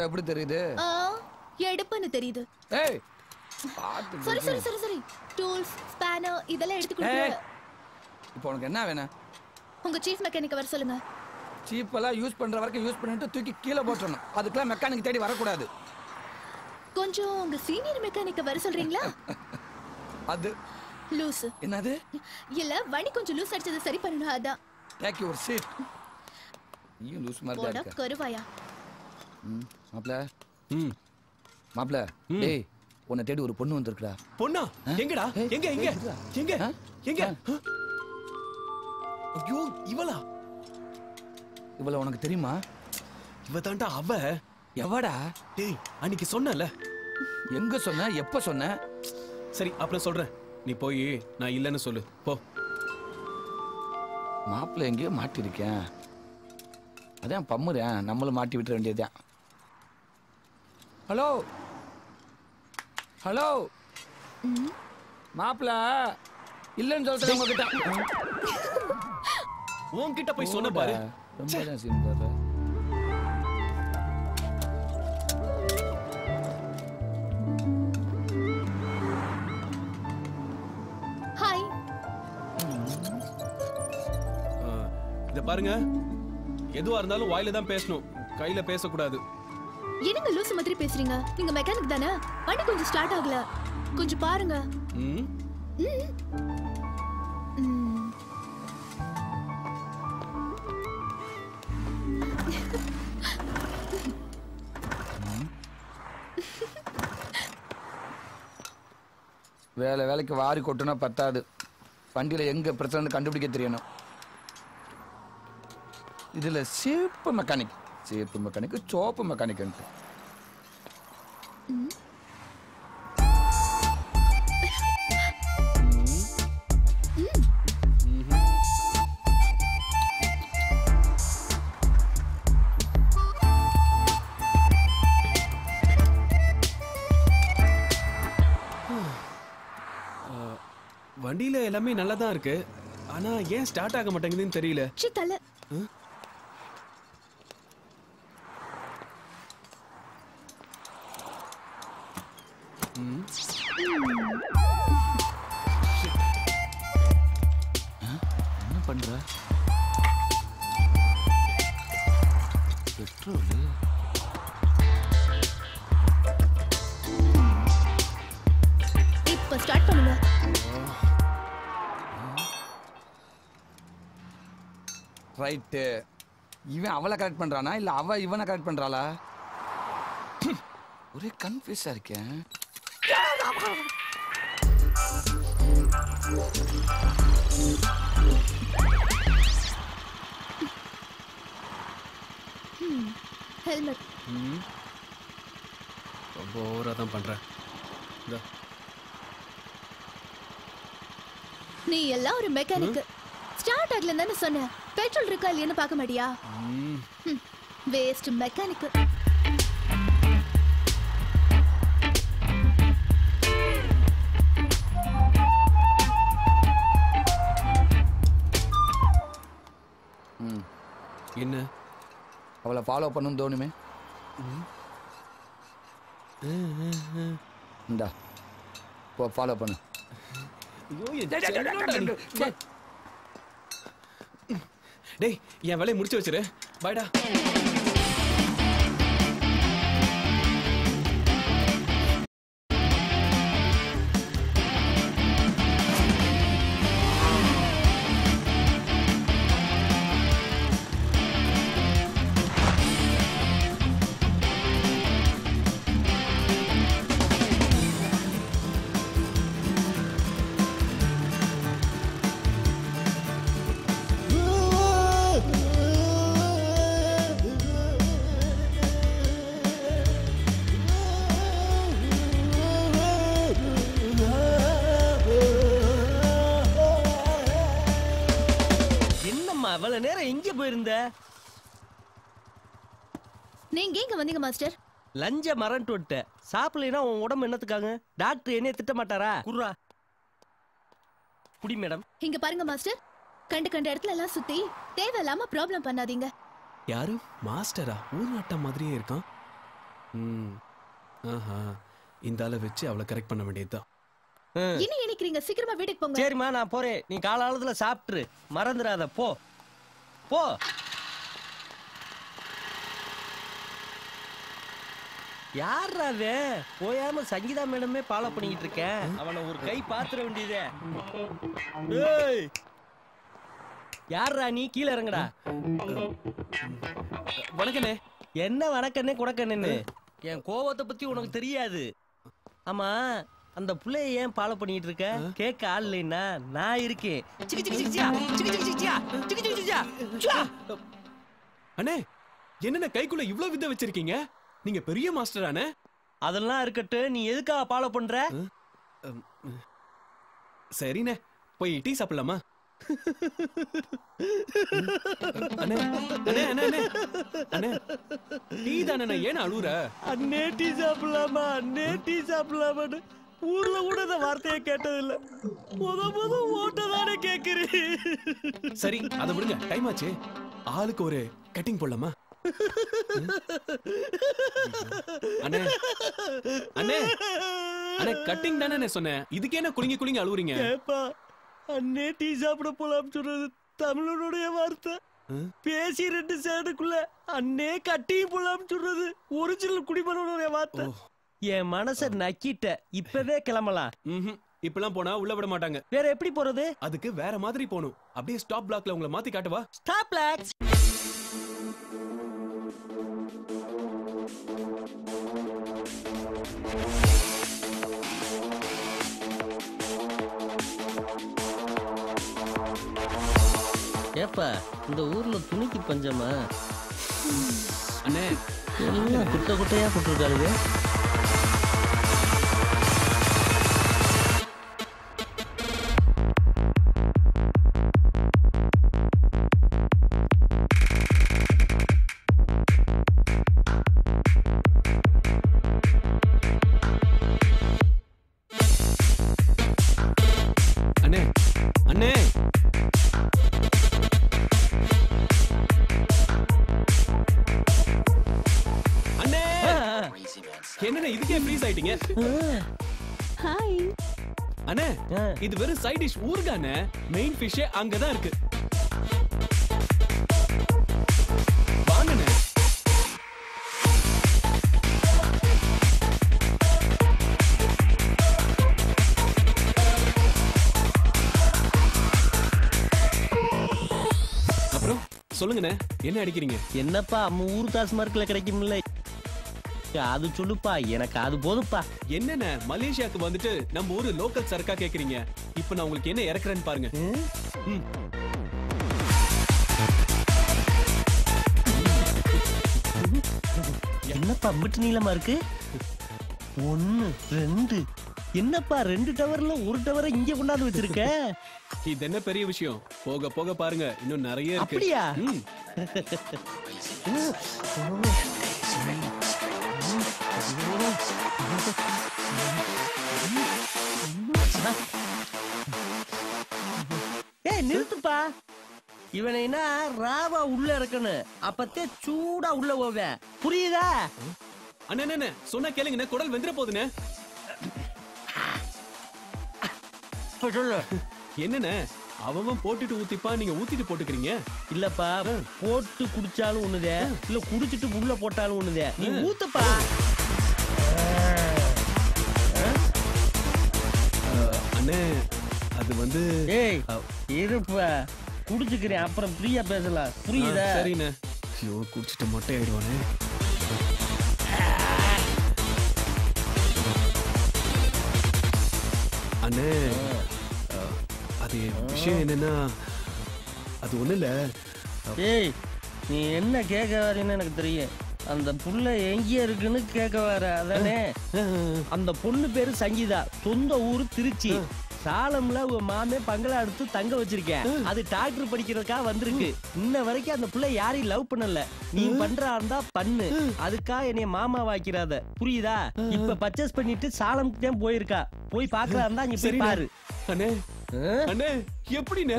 பார்த்தா எப்படி தெரியுது? எடுப்புன்னு தெரியுது. ஏய் சரி சரி. சரி சரி டூல்ஸ் ஸ்பேனர் இதெல்லாம் எடுத்து. கொடுங்க இப்போ உனக்கு என்ன வேணும்? உங்க சீஃப் மெக்கானிக் வர சொல்லுங்க. சீப்பெல்லாம் யூஸ் பண்ற வரைக்கும் யூஸ் பண்ணிட்டு தூக்கி கீழே போட்டுறணும். அதுக்கெல்லாம் மெக்கானிக் தேடி வரக்கூடாது. கொஞ்சம் உங்க சீனியர் மெக்கானிக்க வர சொல்றீங்களா? அது. லூஸ் என்னது? இல்ல வண்டி கொஞ்சம் லூஸ் அடிச்சதை சரி பண்ணணும் அதான். டேக் யுவர் சீட் நீயும் லூஸ் மாதிரி இருக்க. கருவாயா. மாப்ள ம். மாப்ள டேய் உன்னை தேடி ஒரு பொண்ணு வந்திருக்குடா. பொண்ணா? எங்கடா? எங்க எங்க. எங்க? எங்க. ஐயோ இவளா? இவள உனக்கு தெரியுமா? இவ தாண்டா அவ. எவடா? டேய் அன்னைக்கு சொன்னல எங்க சொன்ன? எப்ப சொன்ன? சரி அப்புறம் சொல்றேன். நீ போய் நான் இல்லைன்னு சொல்லு. போ. மாப்பிள்ளை எங்கேயோ மாட்டிருக்கேன். அதான் பம்முறேன். நம்மளும் மாட்டி விட்டுற வேண்டியதுதான். ஹலோ. ஹலோ. மாப்பிள்ள இல்லைன்னு சொல்லிட்டு உங்ககிட்ட உன்கிட்ட போய் சொன்ன பாரு. ரொம்ப தான் சீன் பாரு ஹாய் இத பாருங்க. எதுவா இருந்தாலும் வாயில தான் பேசணும். கையில பேசக்கூடாது. என்னங்க லூசு மாதிரி பேசுறீங்க? நீங்க மெக்கானிக் தானே? வண்டி கொஞ்சம் ஸ்டார்ட் ஆகல. கொஞ்சம் பாருங்க. வேலை வேலைக்கு வாரி கொட்டுனா பத்தாது. வண்டியில் எங்கே பிரச்சனை கண்டுபிடிக்க தெரியணும். இதில் சேப்பு மெக்கானிக் சேப்பு மெக்கானிக் சோப்பு மெக்கானிக் வண்டியில எல்லாமே நல்லா தான் இருக்கு ஆனா ஏன் ஸ்டார்ட் ஆக மாட்டேங்குதுன்னு தெரியல சி தலை ம். என்ன பண்ற பெட்ரோல் இப்போ ஸ்டார்ட் பண்ணுங்க ரைட்டு. இவன் அவளை கரெக்ட் பண்றானா? இல்ல அவ இவனை கரெக்ட் பண்றாளா? ஒரே கன்ஃபியூஸா இருக்கேன். ஹெல்மெட். ரொம்ப ஓவரா தான். நீ எல்லாம் ஒரு மெக்கானிக் ஸ்டார்ட் ஆகலன்னு தானே சொன்னேன் பெட்ரோல் இருக்கா இல்லையான்னு பார்க்க மாட்டியா. வேஸ்ட் மெக்கானிக் அவளை ஃபாலோ பண்ணணும்னு தோணுமே. இந்தா போ ஃபாலோ பண்ணு. டேய் என் வேலையை முடிச்சு வச்சிரு. பாய்டா போயிருந்த நீங்க எங்க வந்தீங்க மாஸ்டர்? லஞ்ச மரண்ட்டு விட்ட சாப்பிடலைன்னா உன் உடம்பு என்னத்துக்காக டாக்டர் என்னைய திட்ட மாட்டாரா? குர்ரா. குடி மேடம். இங்க பாருங்க மாஸ்டர். கண்டு கண்ட இடத்துல எல்லாம் சுத்தி தேவையில்லாம ப்ராப்ளம் பண்ணாதீங்க. யாரு? மாஸ்டரா? ஊர் நாட்டம் மாதிரியே இருக்கான். ம். ஆஹா. இந்த ஆளை வச்சு அவளை கரெக்ட் பண்ண வேண்டியதுதான். இனி இனிக்கிறீங்க சீக்கிரமா வீட்டுக்கு போங்க. சரிம்மா நான் போறேன். நீ காலாளத்துல சாப்பிட்டுரு. மறந்துடாத. போ. போ. யார்ரா அவன் போயாம சங்கீதா மேடமே ஃபாலோ பண்ணிக்கிட்டு இருக்கேன் அவனை ஒரு கை பாத்துற வேண்டியதே. ஏய். நீ? கீழே இறங்குடா. வணக்கண்ணே. என்ன வணக்கண்ணே குடக்கண்ணு என் கோவத்தை பத்தி உனக்கு தெரியாது. ஆமா. அந்த புள்ளைய ஏன் ஃபாலோ பண்ணிட்டு இருக்க கேட்க ஆள் இல்லைன்னா நான் இருக்கேன். அண்ணே என்னென்ன கைக்குள்ள இவ்ளோ வித்தை வச்சிருக்கீங்க நீங்க பெரிய மாஸ்டர் அண்ணே அதெல்லாம் இருக்கட்டும் நீ எதுக்காக ஃபாலோ பண்ற சரிண்ணே போய் டீ சாப்பிடலாமா அண்ணே டீ தானே ஏன் அழுவுற அண்ணே டீ சாப்பிடலாமா அண்ணே டீ சாப்பிடலாமான்னு ஊர்ல கூட இந்த வார்த்தையை கேட்டதில்ல. முத முத ஓட்ட தானே கேக்குறேன் சரி அதை விடுங்க. டைம் ஆச்சு. ஆளுக்கு ஒரு கட்டிங் போடலாமா? அண்ணே அண்ணே அண்ணே கட்டிங் தானே சொன்னேன். இதுக்கு என்ன குலுங்கி குலுங்கி அழுவுறீங்க? ஏப்பா அண்ணே டீ சாப்பிட போலாம் சொல்றது தமிழனுடைய வார்த்தை. பேசி ரெண்டு சேடுக்குள்ள அண்ணே கட்டி போலாம் சொல்றது ஒரிஜினல் குடிமகனுடைய வார்த்தை. என் மனச நக்கிட்ட. இப்பவே கிளம்பலாம். இப்பெல்லாம் போனா உள்ள விட மாட்டாங்க. வேற எப்படி போறது? அதுக்கு வேற மாதிரி போகணும் அப்படியே ஸ்டாப் பிளாக்ல உங்களை மாத்தி காட்டவா? ஸ்டாப் பிளாக்ஸ் என்னப்பா இந்த ஊர்ல துணிக்கு பஞ்சமா? அண்ணே. எல்லாம் குட்டை குட்டையா போட்டிருக்காளுங்க? ஹாய் அண்ணே இது வெறும் சைட் டிஷ் ஊருகாண்ணே மெயின் ஃபிஷ்ஷே அங்கதான் இருக்கு. சொல்லுங்கண்ணே என்ன அடிக்கிறீங்க? என்னப்பா நம்ம ஊர் டாஸ்மார்க்ல கிடைக்கும்ல. அது சொல்லுப்பா எனக்கு அது போதுப்பா. என்னண்ணே மலேசியாக்கு வந்துட்டு நம்ம ஊரு லோக்கல் சரக்கா கேக்குறீங்க. இப்போ நான் உங்களுக்கு என்ன இறக்குறேன்னு பாருங்க. என்னப்பா அம்பிட்டு நீளமா இருக்கு? ஒன்னு ரெண்டு. என்னப்பா ரெண்டு டவர்ல ஒரு டவரை இங்க கொண்டாந்து வச்சிருக்க? இது என்ன பெரிய விஷயம்? போக போக பாருங்க. இன்னும் நிறைய இருக்கு. அப்படியா? நிறுத்துப்பா. இவனை என்ன ராவா உள்ள இறக்கணும். அப்பத்தே சூடா உள்ள போவேன் புரியுதா? அண்ணே சொன்னா கேளுங்கண்ணே குடல் வெந்துற போகுதுண்ணே. சொல்லு. என்னண்ணே அவன் போட்டுட்டு ஊத்திப்பா நீங்க ஊத்திட்டு போட்டுக்கிறீங்க? இல்லப்பா போட்டு குடிச்சாலும் ஒண்ணுதே. இல்ல குடிச்சிட்டு உள்ள போட்டாலும் ஒண்ணுதே. நீ ஊத்துப்பா. அண்ணே அது வந்து ஏய் இருப்பா குடிச்சுக்கிறேன். அப்புறம் ஃப்ரீயா பேசலாம். புரியுதா? சரிண்ணே. ஐயோ குடிச்சிட்டு மொட்டை ஆயிடுவானே அண்ணே அது விஷயம் என்னன்னா அது ஒண்ணு இல்ல. ஏய் நீ என்ன கேட்க வரேன்னு எனக்கு தெரியும். அந்த புள்ள எங்கே இருக்குன்னு கேட்க வர அதானே? அந்த பொண்ணு பேரு சங்கீதா. சொந்த ஊரு திருச்சி. சாலம்ல உங்க மாமே பங்களா எடுத்து தங்க வச்சிருக்கேன். அது டாக்டர் படிக்கிறதுக்காக வந்திருக்கு. இன்ன வரைக்கும் அந்த புள்ள யாரையும் லவ் பண்ணல. நீ பண்றா இருந்தா பண்ணு. அதுக்காக என்னைய மாமா வாக்கிறாத புரியுதா? இப்ப பர்ச்சேஸ் பண்ணிட்டு சாலம் போயிருக்கா. போய் பாக்குறா இருந்தா நீ போய். பாரு. அண்ணே. அண்ணே எப்படிண்ணே?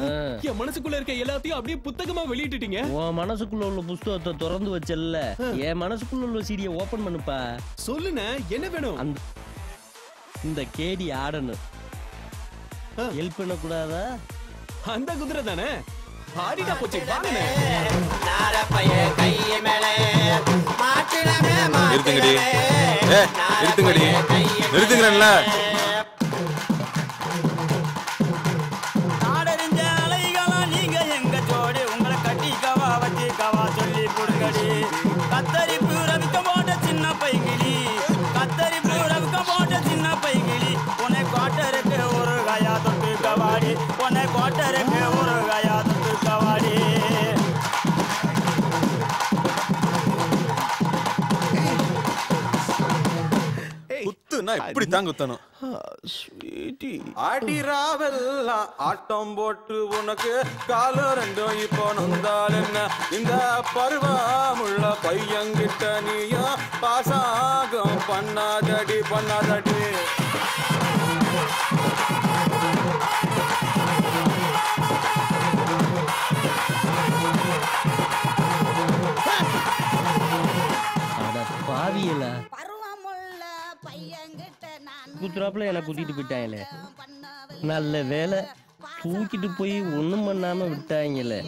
என் மனசுக்குள்ள இருக்க எல்லாத்தையும் அப்படியே புத்தகமா வெளியிட்டுட்டீங்க. உன் மனசுக்குள்ள உள்ள புஸ்தகத்தை திறந்து வச்சல்ல. என் மனசுக்குள்ள உள்ள சீடியை ஓபன் பண்ணுப்பா. சொல்லுண்ணே என்ன வேணும்? இந்த கேடி ஆடணும். ஹெல்ப் பண்ணக்கூடாதா? அந்த குதிரை தானே? ஆடிட்டா போச்சு வாங்கண்ணே. நிறுத்துங்கடி. ஏ நிறுத்துங்கடி. நிறுத்துங்கிறேன்ல குத்துனா இப்படி தான் குத்தணும் அடிராவெல்லாம் ஆட்டம் போட்டு உனக்கு காலம் ரெண்டும் இப்போ நொந்தால் என்ன? இந்த பருவமுள்ள பையன்கிட்ட நீயும் பாசாகம் பண்ணாதடி பண்ணாதடி. அட பாவியல. குத்துறாப்புல என்ன கூட்டிட்டு போயிட்டாங்களே. நல்ல வேலை தூக்கிட்டு போய் ஒண்ணும் பண்ணாம விட்டாங்களே.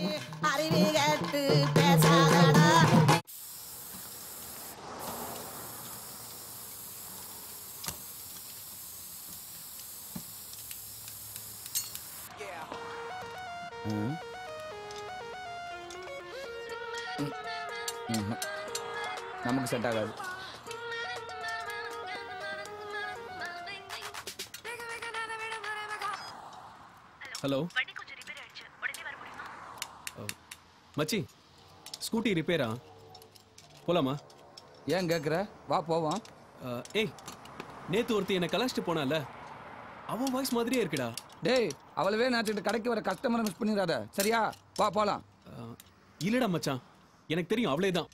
நமக்கு செட் ஆகாது. ஹலோ. மச்சி ஸ்கூட்டி ரிப்பேரா போலாமா? ஏன் கேட்குற வா போவோம். ஏய் நேத்து ஒருத்தி என்னை கலாச்சிட்டு போனால அவ வாய்ஸ் மாதிரியே இருக்குடா. டேய் அவளவே நினச்சிட்டு கடைக்கு வர கஸ்டமரை மிஸ் பண்ணிடாத சரியா? வா போலாம். இல்லடா மச்சான். எனக்கு தெரியும் அவளே தான்.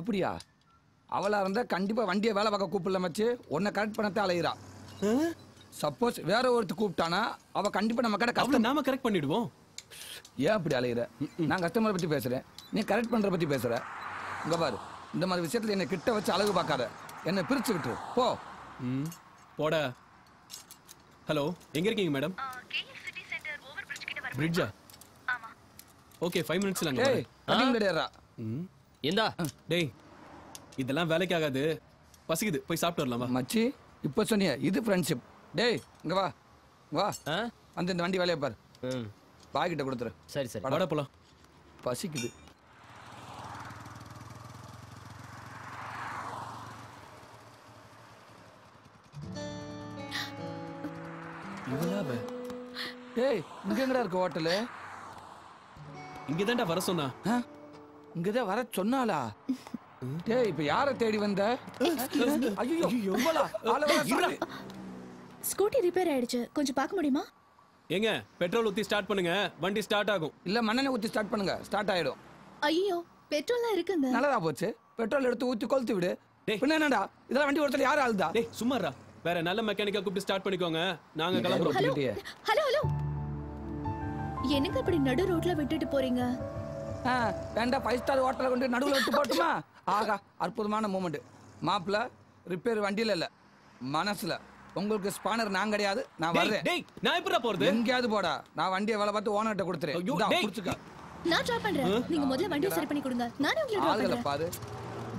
அப்படியா? அவளா இருந்தா கண்டிப்பா வண்டியை வேலை பார்க்க கூப்பிடல மச்சு. உன்னை கரெக்ட் பண்ணத்தான் அலையிறா. சப்போஸ் வேற ஒருத்தர் கூப்பிட்டானா அவ கண்டிப்பா நம்ம கடை கஷ்டம் நாம கரெக்ட் பண்ணிடுவோம். ஏன் அப்படி அலையிற? நான் கஸ்டமரை பத்தி பேசுறேன். நீ கரெக்ட் பண்ற பத்தி பேசுற. இங்க பாரு இந்த மாதிரி விஷயத்துல என்னை கிட்ட வச்சு அழகு பார்க்காத. என்னை பிரிச்சு விட்டுரு. போ. ம் போடா. ஹலோ எங்க இருக்கீங்க மேடம் பிரிட்ஜா ஓகே ஃபைவ் மினிட்ஸ்ல அங்க டேய் வரேன். கட்டிங் இந்தா. டேய் இதெல்லாம் வேலைக்கு ஆகாது. பசிக்குது. போய் சாப்பிட்டு வரலாமா? மச்சி இப்போ சொன்னிய இது ஃப்ரெண்ட்ஷிப் டேய் இங்க வா. வா. அந்த இந்த வண்டி வேலையை பாரு. பாக்கிட்ட கொடுத்துரு. சரி சரி. வாடா. போலாம். பசிக்குது? டேய் இங்க எங்கடா இருக்கு ஹோட்டலு? இங்கதான்டா வர சொன்னா. இங்கதான் வர சொன்னாளா? டேய் இப்ப யார தேடி வந்த? ஐயோ சொல்லு. ஸ்கூட்டி ரிப்பேர் ஆயிடுச்சு. கொஞ்சம் பார்க்க முடியுமா? ஏங்க பெட்ரோல் ஊத்தி ஸ்டார்ட் பண்ணுங்க. வண்டி ஸ்டார்ட் ஆகும். இல்ல மண்ணெண்ணெய் ஊத்தி ஸ்டார்ட் பண்ணுங்க. ஸ்டார்ட் ஆயிடும். ஐயோ பெட்ரோல்லாம் இருக்குங்க. நல்லதா போச்சு. பெட்ரோல் எடுத்து ஊத்தி கொளுத்து விடு. பின்ன என்னடா? இதெல்லாம் வண்டி ஒருத்தர் யார் ஆளுதா? டேய் சும்மாரா வேற நல்ல மெக்கானிக்கா கூப்பிட்டு ஸ்டார்ட் பண்ணிக்கோங்க. நாங்க கிளம்புறோம். Hello hello hello. எனக்கு இப்படி நடு ரோட்ல விட்டுட்டு போறீங்க? வேண்டாம் ஃபைவ் ஸ்டார் ஹோட்டலை கொண்டு நடுவுல விட்டு போட்டுமா? ஆகா அற்புதமான மூமெண்ட் மாப்பிள்ள ரிப்பேர் வண்டியில இல்ல. மனசுல. உங்களுக்கு ஸ்பானர் நான் கிடையாது. நான் டேய், வர்றேன். டேய் நான் எப்படிடா போறது? எங்கேயாவது போடா. நான் வண்டியை வேலை பார்த்து ஓனர்கிட்ட கொடுத்துறேன். இந்தா. புடிச்சுக்க நான் ட்ரை பண்றேன். நீங்க முதல்ல வண்டியை சரி பண்ணி கொடுங்க. நானே உங்களை ட்ராப் பண்றேன். பாரு.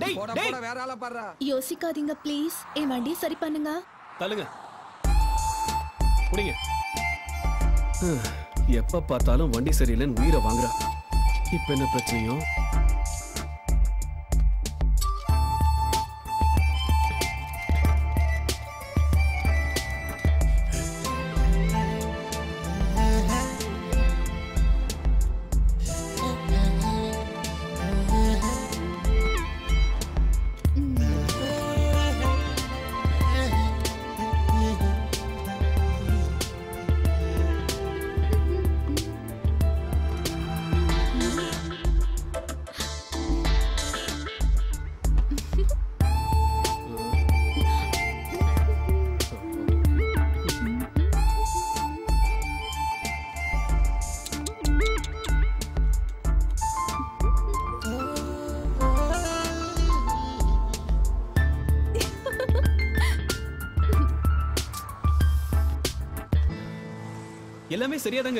டேய், போடா டேய். போடா வேற ஆளை பாடுறா. யோசிக்காதீங்க ப்ளீஸ் என் வண்டியை சரி பண்ணுங்க. தள்ளுங்க. புடிங்க. எப்ப பார்த்தாலும் வண்டி சரியில்லைன்னு உயிரை வாங்குறா இப்ப என்ன பிரச்சனையோ?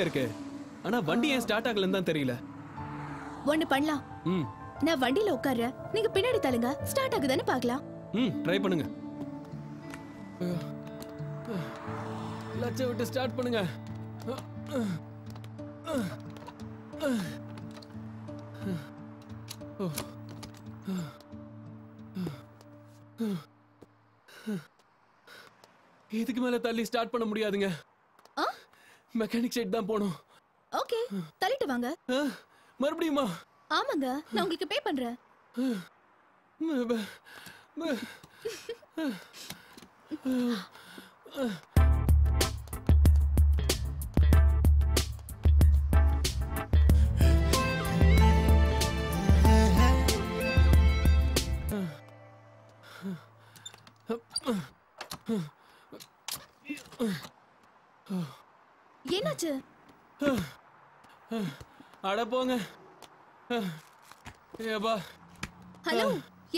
இருக்கு. ஆனா வண்டி ஏன் ஸ்டார்ட் ஆகலன்னு தான் தெரியல. ஒண்ணு பண்ணலாம். ம். நான் வண்டியில உட்கார்றேன். நீங்க பின்னாடி தள்ளுங்க. ஸ்டார்ட் ஆகுதான்னு பார்க்கலாம். ம் ட்ரை பண்ணுங்க. லட்ச விட்டு ஸ்டார்ட் பண்ணுங்க. இதுக்கு மேல தள்ளி ஸ்டார்ட் பண்ண முடியாதுங்க. மெக்கானிக் சைடு தான் போகணும் ஓகே தள்ளிட்டு வாங்க மறுபடியுமா ஆமாங்க நான் உங்களுக்கு பே பண்றேன் என்னாச்சு? அட போங்க. ஏப்பா. ஹலோ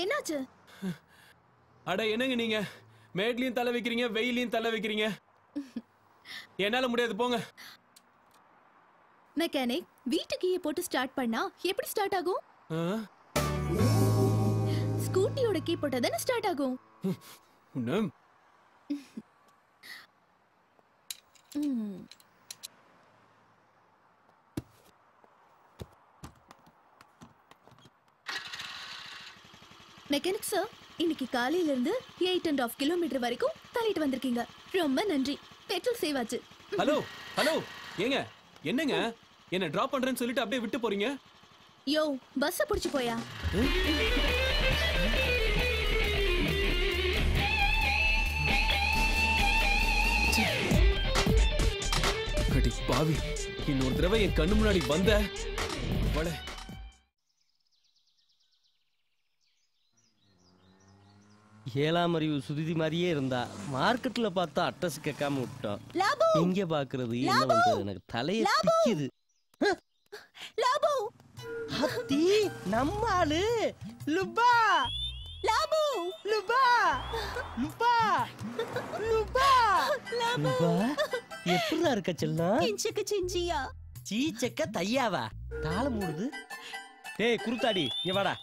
என்னாச்சு? அட என்னங்க நீங்க? மேட்லயும் தலை வைக்கிறீங்க வெயிலையும் தலை வைக்கிறீங்க. என்னால முடியாது போங்க. மெக்கானிக் வீட்டு கீயை போட்டு ஸ்டார்ட் பண்ணா எப்படி ஸ்டார்ட் ஆகும்? ஸ்கூட்டியோட கீ போட்டா தானே ஸ்டார்ட் ஆகும்? உன்ன? மெக்கானிக் சார் இன்னைக்கு காலையில இருந்து எயிட் அண்ட் ஆஃப் கிலோமீட்டர் வரைக்கும் தள்ளிட்டு வந்திருக்கீங்க. ரொம்ப நன்றி. பெட்ரோல் சேவ் ஆச்சு. ஹலோ ஹலோ ஏங்க என்னங்க? என்ன டிராப் பண்றேன்னு சொல்லிட்டு அப்படியே விட்டு போறீங்க? யோ பஸ் புடிச்சு போயா? அடி பாவி இன்னொரு தடவை என் கண்ணு முன்னாடி வந்த. ஏழாம் அறிவு சுருதி மாதிரியே இருந்தா மார்க்கெட்ல பார்த்தா அட்ரஸ் கேட்காம விட்டோம். இங்க பாக்குறது என்ன பண்றது? எனக்கு தலைய பிக்குது லாபு! ஹத்தி நம்ம ஆளு லுபா! லாபு! லுபா! லுபா! லுபா! லாபு! எப்படிடா இருக்க செல்லம் கிஞ்சுக்கு சிஞ்சியா? சீச்சக்க தையாவா? தாளம் மூடுது. டேய் குருத்தாடி இங்க வாடா.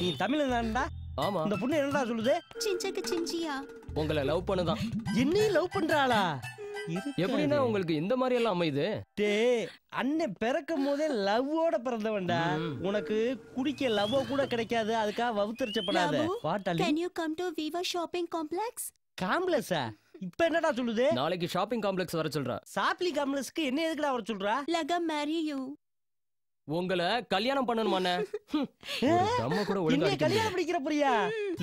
நீ தமிழ் தான்டா ஆமா. இந்த பொண்ணு என்னடா சொல்லுது? சிஞ்சக்கு சிஞ்சியா உங்களை லவ் பண்ணுதான் என்னையும் லவ் பண்றாளா? எப்படின்னா உங்களுக்கு இந்த மாதிரி எல்லாம் அமையுது? டேய் அண்ணன் பிறக்கும் போதே லவ்வோட பிறந்தவன்டா. உனக்கு குடிக்க லவ் கூட கிடைக்காது. அதுக்காக வவுத்தரிச்சப்படாத. வாட்டாளி. Can you come to Viva shopping complex காம்ப்ளெக்ஸா இப்ப என்னடா சொல்லுது? நாளைக்கு ஷாப்பிங் காம்ப்ளெக்ஸ் வர சொல்றேன் சாப்லி காம்ப்ளெக்ஸ்க்கு என்ன எதுக்குடா வர சொல்றா? லக மேரி யூ உங்களை கல்யாணம் ஒரு தம்ம கூட ஒழுங்கா கல்யாணம் பண்ணிக்கிற பிரியா?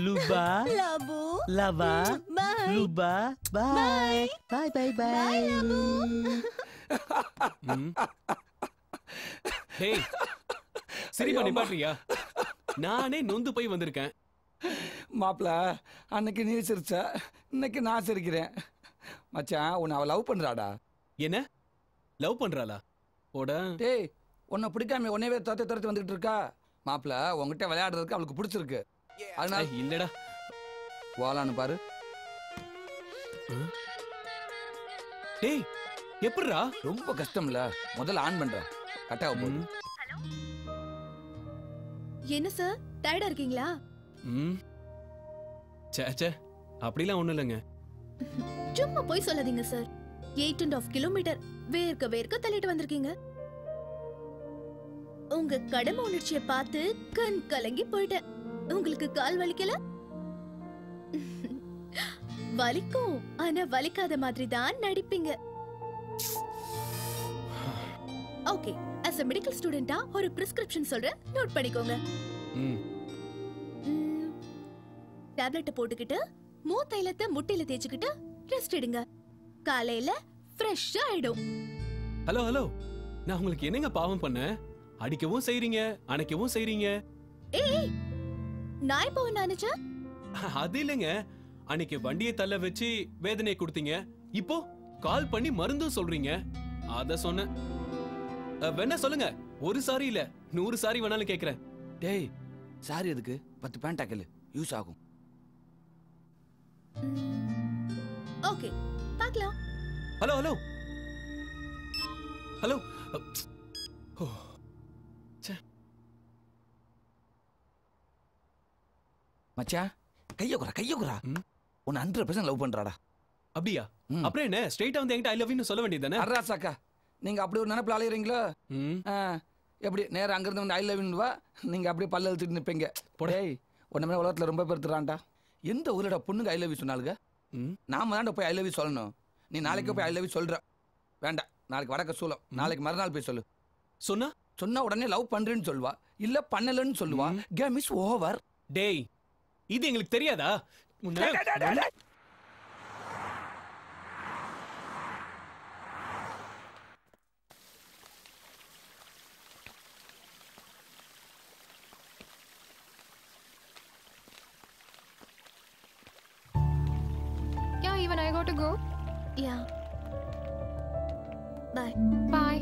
லுபா லாபு லவா பை லுபா பாய். பாய். பாய் பாய் டேய் சரிப்பா நிப்பாட்றியா நானே நொந்து போய் வந்திருக்கேன். மாப்பிள அன்னைக்கு நீ சிரிச்ச இன்னைக்கு நான் சிரிக்கிறேன். மச்சான் உன்னை அவ லவ் பண்றாடா. என்ன? லவ் பண்றாளா? ஓட டேய் உன்னை பிடிக்காம உன்னையவே துரத்தி துரத்தி வந்துகிட்டு இருக்கா? மாப்பிள உன்கிட்ட விளையாடுறதுக்கு அவளுக்கு பிடிச்சிருக்கு. அதனால இல்லடா. வாலான்னு பாரு. டேய் எப்படிடா ரொம்ப கஷ்டம்ல. முதல்ல ஆன் பண்றேன் கட்டாக போகுது. என்ன சார் டயர்டா இருக்கீங்களா? ம். சே சே அப்படிலாம் ஒண்ணும் இல்லைங்க. சும்மா போய் சொல்லாதீங்க sir eight and half kilometre வேர்க்க வேர்க்க தள்ளிட்டு வந்திருக்கீங்க. உங்க கடமை உணர்ச்சியை பார்த்து கண் கலங்கி போயிட்டேன். உங்களுக்கு கால் வலிக்கல? வலிக்கும். ஆனா வலிக்காத மாதிரி தான் நடிப்பீங்க. ஓகே as a மெடிக்கல் ஸ்டூடெண்டா ஒரு பிரிஸ்கிரிப்ஷன் சொல்றேன். நோட் பண்ணிக்கோங்க. டேப்லெட்டை போட்டுக்கிட்டு மூத்தைலத்தை முட்டையில தேய்ச்சிக்கிட்டு ரெஸ்ட் எடுங்க. காலையில ஃப்ரெஷ்ஷா ஆயிடும். ஹலோ ஹலோ நான் உங்களுக்கு என்னங்க பாவம் பண்ணேன்? அடிக்கவும் செய்றீங்க அணைக்கவும் செய்றீங்க. ஏய் நான் இப்போ ஒண்ணு நினைச்சேன் அது இல்லைங்க. அன்னைக்கு வண்டியை தள்ள வச்சு வேதனை கொடுத்தீங்க. இப்போ கால் பண்ணி மருந்தும் சொல்றீங்க. அத சொன்னேன். அஹ், வேணா சொல்லுங்க. ஒரு சாரி இல்ல நூறு சாரி வேணாலும் கேக்குறேன். டேய் சாரி எதுக்கு? பத்து பேண்ட் ஆக்கல யூஸ் ஆகும். ஓகே பார்க்கலாம். Hello hello. ஹலோ. ஓ. மச்சான் கைய குறா கைய குறா உன்னை ஹண்ட்ரட் பர்சன்ட் லவ் பண்றாடா. அப்படியா? அப்புறம் என்ன? ஸ்ட்ரைட்டா வந்து என்கிட்ட ஐ லவ் யூ சொல்ல வேண்டியதானே அர்ராசாக்கா நீங்க அப்படி ஒரு நினைப்புல அலையறீங்களோ எப்படி நேரா அங்கிருந்து வந்து ஐ லவ் வா. நீங்க அப்படியே பல்ல இழுத்துட்டு நிப்பீங்க. டேய் உன்ன மேல உலகத்துல ரொம்ப பேர் எந்த ஊரோட பொண்ணுங்க ஐ லவ் யூ சொன்னாலுங்க நாம தான்டா போய் ஐ லவ் யூ சொல்லணும். நீ நாளைக்கு போய் ஐ லவ் யூ சொல்ற. வேண்டாம் நாளைக்கு வடக்க சூலம் நாளைக்கு மறுநாள் போய் சொல்லு. சொன்னா? சொன்னா உடனே லவ் பண்றேன்னு சொல்லுவா. இல்ல பண்ணலன்னு சொல்லுவா. கேம் இஸ் ஓவர் டேய் இது எங்களுக்கு தெரியாதா உன்னை- even I got to go. Yeah. Bye. Bye.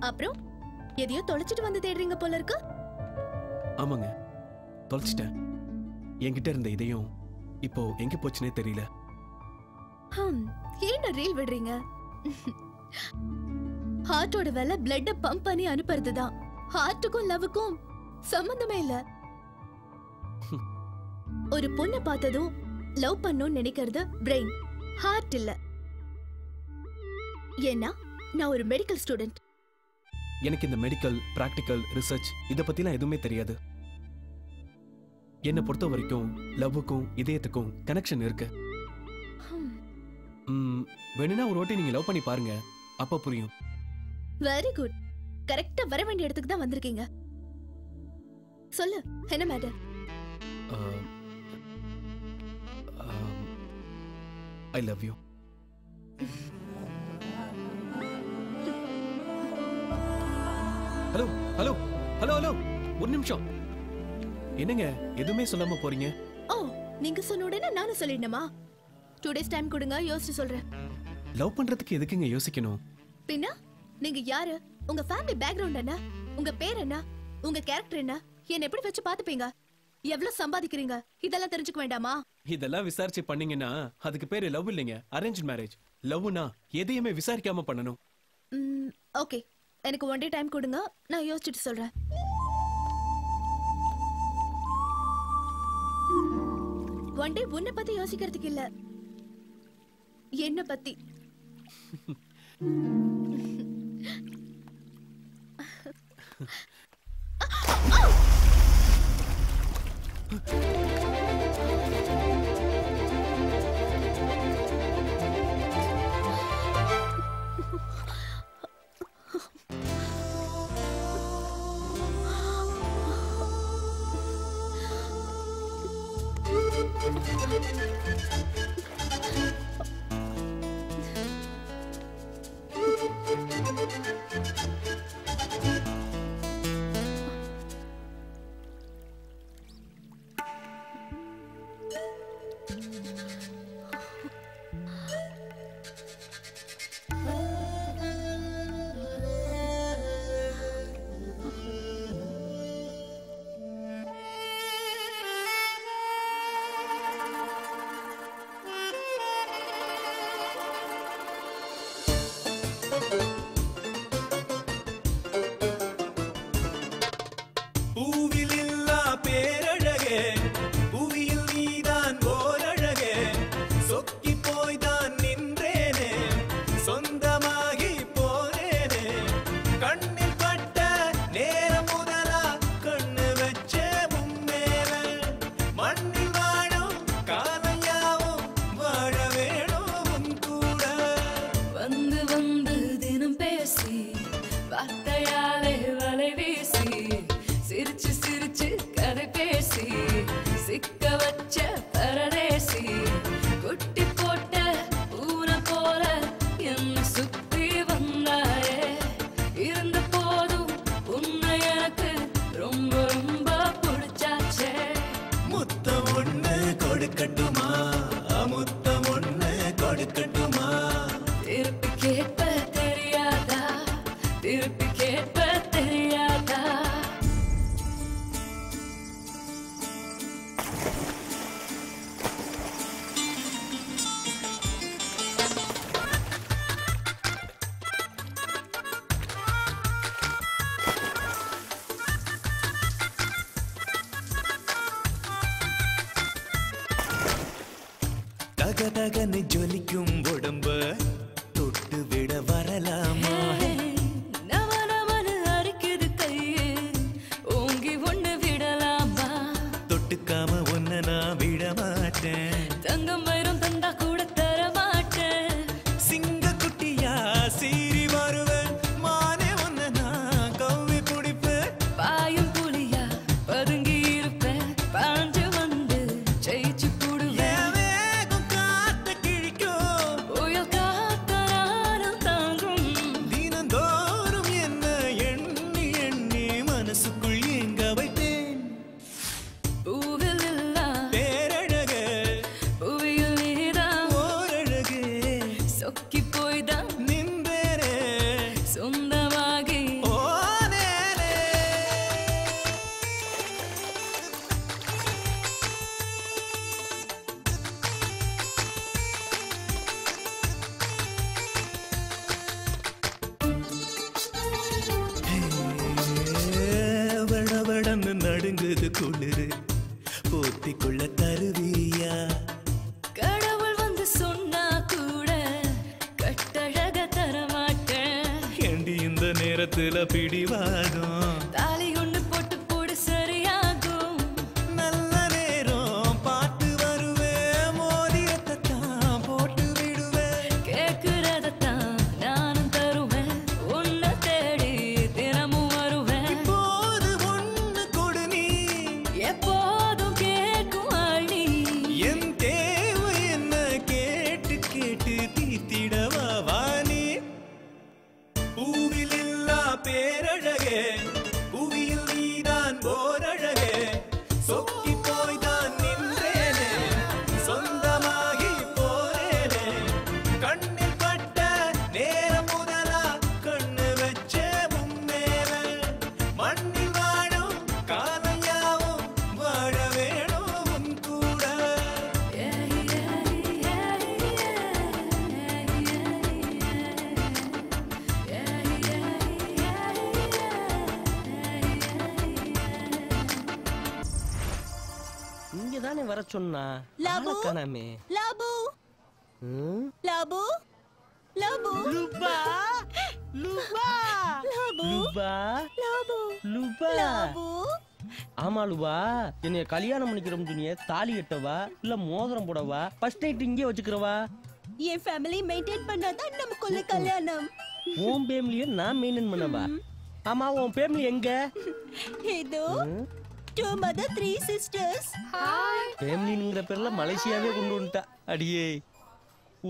அப்புறம் எதையோ தொலைச்சிட்டு வந்து தேடுறீங்க போல இருக்கு ஆமாங்க தொலைச்சிட்டேன். என்கிட்ட இருந்த இதையும் இப்போ எங்க போச்சுனே தெரியல. ஏன்டா ரீல் விடுறீங்க? ஹார்ட்டோட வேலை பிளட்ட பம்ப் பண்ணி அனுப்புறது தான் ஹார்ட்டுக்கும் லவ்வுக்கும் சம்பந்தமே இல்ல. ஒரு பொண்ணை பார்த்ததும் லவ் பண்ணணும்னு நினைக்கிறது பிரெயின் ஹார்ட் இல்ல. ஏன்னா நான் ஒரு மெடிக்கல் ஸ்டூடெண்ட் எனக்கு இந்த மெடிக்கல் பிராக்டிக்கல் ரிசர்ச் இத பத்திலாம் எதுவுமே தெரியாது. என்னை பொறுத்த வரைக்கும் லவ்வுக்கும் இதயத்துக்கும் கனெக்ஷன் இருக்கு. வேணும்னா ஒரு வாட்டி நீங்க லவ் பண்ணி பாருங்க. அப்ப புரியும். வெரி குட் கரெக்டா வர வேண்டிய இடத்துக்கு தான் வந்திருக்கீங்க. சொல்லு என்ன matter I love you hello hello hello hello ஒரு நிமிஷம். என்னங்க எதுவுமே சொல்லாம போறீங்க? ஓ நீங்க சொன்ன உடனே நானும் சொல்லிடணுமா? டூ டேஸ் டைம் கொடுங்க யோசிச்சு சொல்றேன். லவ் பண்றதுக்கு எதுக்குங்க யோசிக்கணும்? பின்ன நீங்க யாரு? உங்க ஃபேமிலி பேக்ரவுண்ட் என்ன? உங்க பேர் என்ன? உங்க கேரக்டர் என்ன? என்ன எப்படி வச்சு பாத்துப்பீங்க எவ்வளவு சம்பாதிக்கிறீங்க? இதெல்லாம் தெரிஞ்சுக்க வேண்டாமா? இதெல்லாம் விசாரிச்சு பண்ணீங்கன்னா அதுக்கு பேரு லவ் இல்லைங்க. அரேஞ்ச் மேரேஜ் லவ்னா எதையுமே விசாரிக்காம பண்ணணும். ஓகே எனக்கு ஒன் டே டைம் கொடுங்க. நான் யோசிச்சுட்டு சொல்றேன். ஒன் டே உன்னை பத்தி யோசிக்கிறதுக்கு இல்ல என்ன பத்தி Oh! வர சொன்னா? காணாமே. லாபு? லாபு? லாபு? லுபா? லுபா? லாபு? லுபா? லாபு? லுபா? லாபு? ஆமா லுபா. என்னைய கல்யாணம் பண்ணிக்கிறோம் துணிய தாலி கட்டவா இல்ல மோதிரம் போடவா ஃபர்ஸ்ட் நைட் இங்கே வச்சுக்கிறவா? என் ஃபேமிலி மெயின்டைன் பண்ணாதான் நமக்குள்ள கல்யாணம். உன் ஃபேமிலிய நான் மெயின்டைன் பண்ணவா? ஆமா உன் ஃபேமிலி எங்க? இதோ. Two mother three sisters hi ஃபேமிலிங்கிற பேர்ல மலேசியாவே கொண்டு வந்துட்டா. அடியே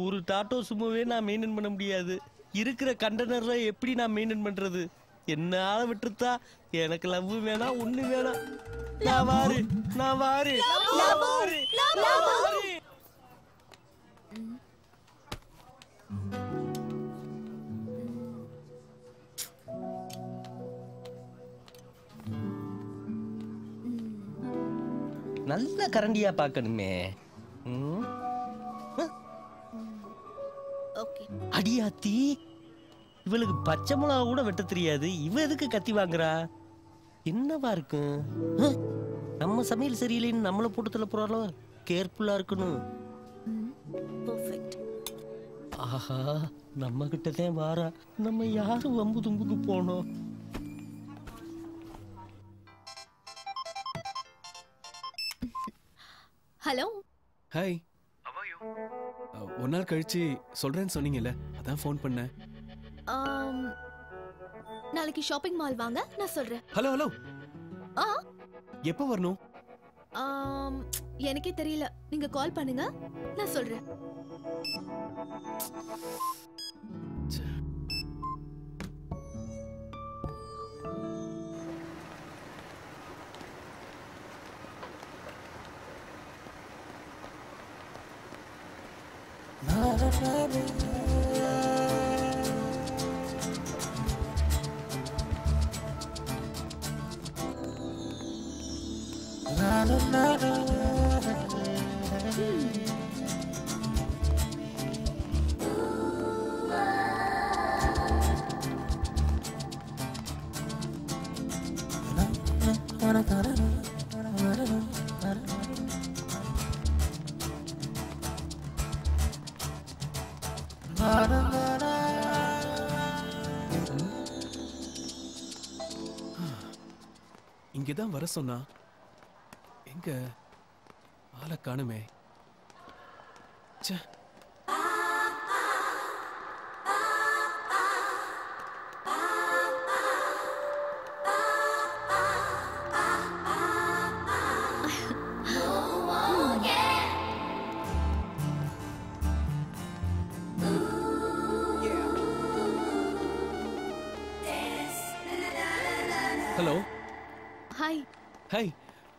ஒரு டாட்டோ சும்மாவே நான் மெயின்டைன் பண்ண முடியாது. இருக்கிற கண்டெய்னர்ல எப்படி நான் மெயின்டைன் பண்றது? என்னால விட்டுருத்தா? எனக்கு லவ் வேணாம் ஒண்ணு வேணாம். நான் வாரு நான் வாரு நான் வாரு நான் வாரு. நல்ல கரண்டியா பார்க்கணுமே. அடியாத்தி இவளுக்கு பச்சை மிளகா கூட வெட்ட தெரியாது. இவ எதுக்கு கத்தி வாங்குறா? என்னவா இருக்கும்? நம்ம சமையல் சரியில்லைன்னு நம்மள போட்டு தள்ள போறாளோ? கேர்ஃபுல்லா இருக்கணும். ஆஹா நம்ம கிட்ட தான் வாரா. நம்ம யாரு வம்பு தும்புக்கு போனோம்? ஹலோ. ஹாய் ஒரு நாள் கழிச்சு சொல்றேன்னு சொன்னீங்கல்ல அதான் ஃபோன் பண்ணேன். நாளைக்கு ஷாப்பிங் மால் வாங்க நான் சொல்றேன். ஹலோ ஹலோ ஆ. எப்போ வரணும்? ஆம், எனக்கே தெரியல. நீங்க கால் பண்ணுங்க நான் சொல்றேன். Hmm. இங்கே தான் வர சொன்னா. எங்க? ஆளை காணுமே. ச்சே.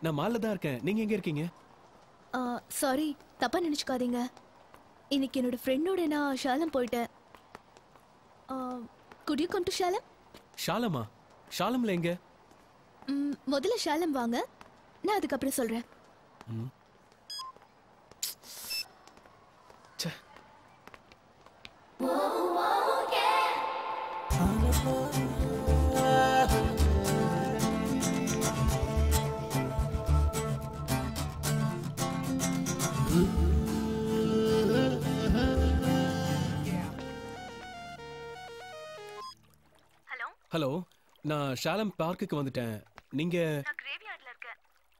நான் மால்ல தான் இருக்கேன். நீங்க எங்க இருக்கீங்க? சாரி தப்பா நினைச்சுக்காதீங்க. இன்னைக்கு என்னோட ஃப்ரெண்டோட நான் ஷாலம் போயிட்டேன். Could you come to Shah Alam? ஷாலமா? ஷாலம்ல எங்க? முதல்ல ஷாலம் வாங்க. நான் அதுக்கப்புறம் சொல்றேன். ம். ச்சே. ஹலோ நான் ஷாலம் பார்க்குக்கு வந்துட்டேன். நீங்க நான் கிரேவியார்ட்ல இருக்கேன்.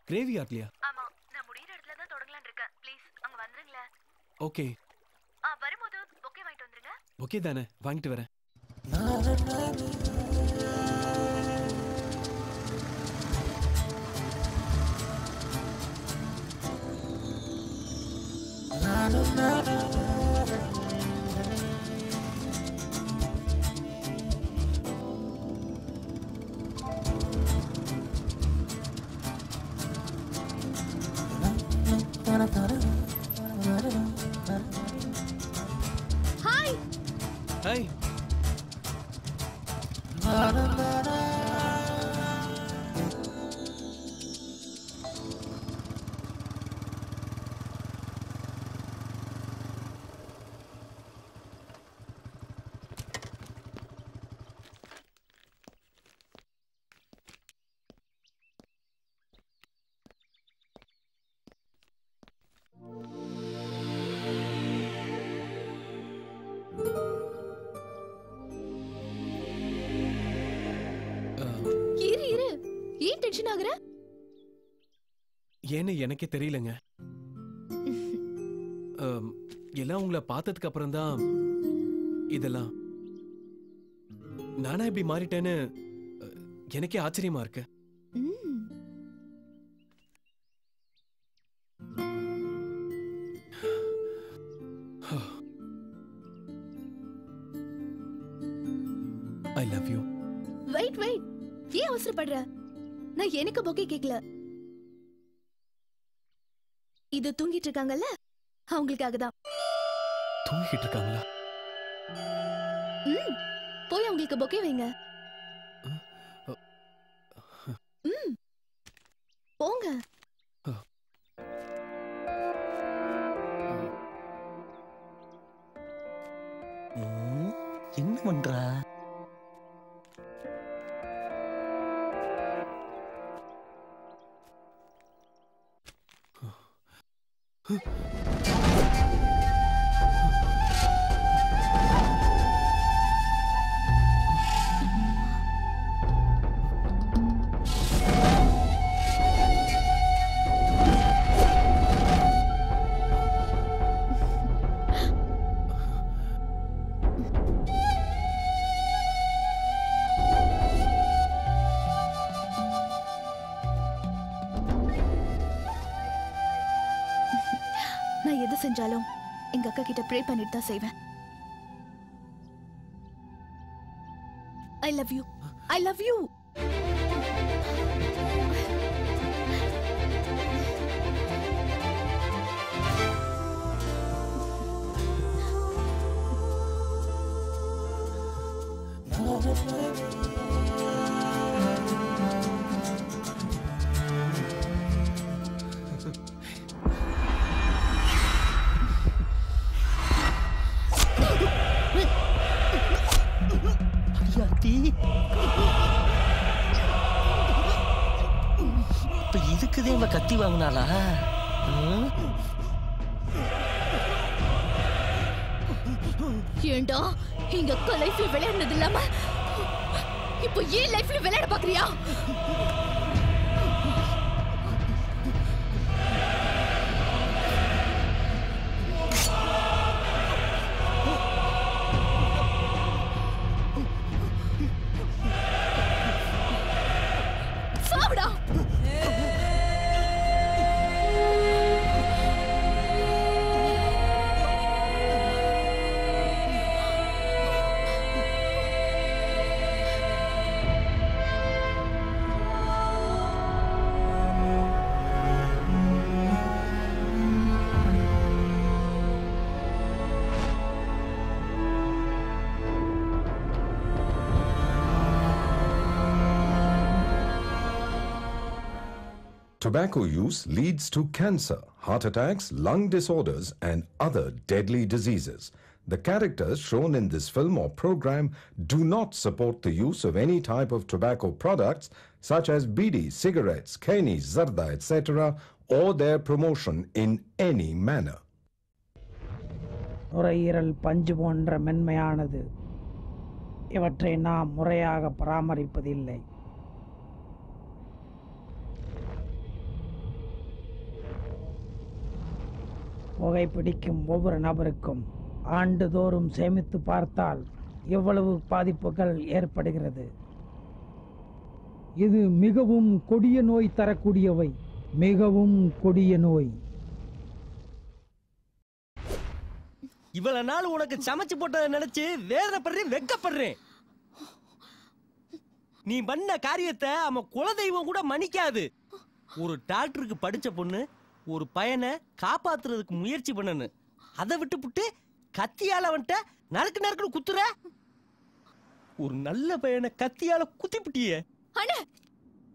கிரேவி ஆட்லியா ஆமா நான் முடியிற இடத்துல தான் தொடங்கலாம்னு இருக்கேன். ப்ளீஸ் அங்க வந்துருங்களேன் ஓகே. ஆ வரும்போது பொக்கே வாங்கிட்டு வந்துருங்க. ஓகே தானே வாங்கிட்டு வரேன். ஹாய் ஹாய் டென்ஷன் ஏன்னு எனக்கே தெரியலங்க. எல்லாம் உங்களை பார்த்ததுக்கு அப்புறம் தான் இதெல்லாம். நானா இப்படி மாறிட்டேன்னு எனக்கே ஆச்சரியமா இருக்கு. I love you wait wait ஏன் அவசரப்படுற? நான் எனக்கு பொக்கே கேட்கல இது தூங்கிட்டு இருக்காங்கல்ல அவங்களுக்காக தான் தூங்கிட்டு இருக்காங்களா போய் அவங்களுக்கு பொக்கே வைங்க. கிட்ட தான் செய்வேன். I love you I love you இப்ப இதுக்குதே இவன் கத்தி வாங்கினாளா? ஏண்டா இங்க அக்கா லைஃப்ல விளையாடுனது இல்லாம இப்போ ஏன் லைஃப்ல விளையாட பாக்குறியா? Tobacco use leads to cancer, heart attacks, lung disorders, and other deadly diseases. The characters shown in this film or program do not support the use of any type of tobacco products such as bidi, cigarettes, keni, zarda, etc., or their promotion in any manner. நுரையீரல் பஞ்சு போன்ற மென்மையானது இவற்றை நாம் முறையாக பராமரிப்பதில்லை புகைப்பிடிக்கும் ஒவ்வொரு நபருக்கும் ஆண்டுதோறும் சேமித்து பார்த்தால் எவ்வளவு பாதிப்புகள் ஏற்படுகிறது? இது மிகவும் கொடிய நோய் தரக்கூடியவை. மிகவும் கொடிய நோய். இவ்வளவு நாள் உனக்கு சமைச்சு போட்டதை நினைச்சு வேதனைப்படுறேன் வெக்கப்படுறேன். நீ பண்ண காரியத்தை அவன் குலதெய்வம் கூட மன்னிக்காது. ஒரு டாக்டருக்கு படிச்ச பொண்ணு ஒரு பையனை காப்பாத்துறதுக்கு முயற்சி பண்ணனு அதை விட்டுப்புட்டு கத்தியால அவன்கிட்ட நறுக்கு நறுக்குன்னு குத்துற? ஒரு நல்ல பையனை கத்தியால குத்திப்புட்டியே. அண்ணா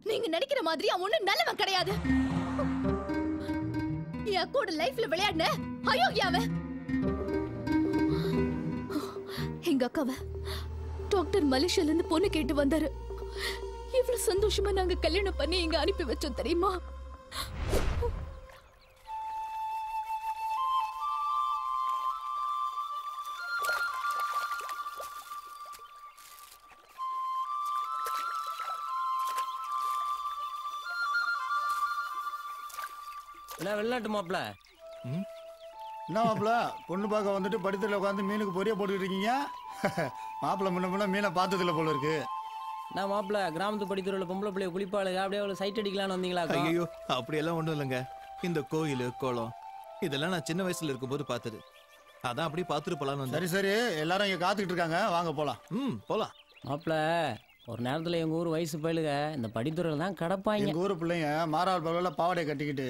நீங்க நினைக்கிற மாதிரி அவன் ஒண்ணு நல்லவன் கிடையாது. என் கூட லைஃப்ல விளையாடின அயோக்கியாவ. எங்க அக்காவ டாக்டர் மலேசியால இருந்து பொண்ணு கேட்டு வந்தாரு. இவ்வளவு சந்தோஷமா நாங்க கல்யாணம் பண்ணி இங்க அனுப்பி வச்சோம் தெரியுமா? என்ன வெளிநாட்டு மாப்பிள? என்ன மாப்பிள? பொண்ணு பார்க்க வந்துட்டு படித்துல உட்காந்து மீனுக்கு பொரிய போட்டுக்கிட்டு இருக்கீங்க? மாப்பிள முன்ன முன்ன மீனை பார்த்ததில்ல போல இருக்கு. நான் மாப்பிள கிராமத்து படித்துறையில் பொம்பளை பிள்ளைய குளிப்பாளுங்க அப்படியே அவளை சைட் அடிக்கலாம்னு வந்தீங்களா ஐயோ அப்படியெல்லாம் ஒண்ணும் இல்லைங்க. இந்த கோயில் குளம் இதெல்லாம் நான் சின்ன வயசுல இருக்கும்போது பார்த்தது. அதான் அப்படியே பார்த்துட்டு போலான்னு சரி சரி. எல்லாரும் இங்க காத்துக்கிட்டு இருக்காங்க. வாங்க போலாம். ம் போலாம். மாப்பிள ஒரு நேரத்துல எங்க ஊர் வயசு பயலுக. இந்த படித்துறையில் தான் கிடப்பாங்க. எங்க ஊரு பிள்ளைங்க மாறாள் பகல பாவாடை கட்டிக்கிட்டு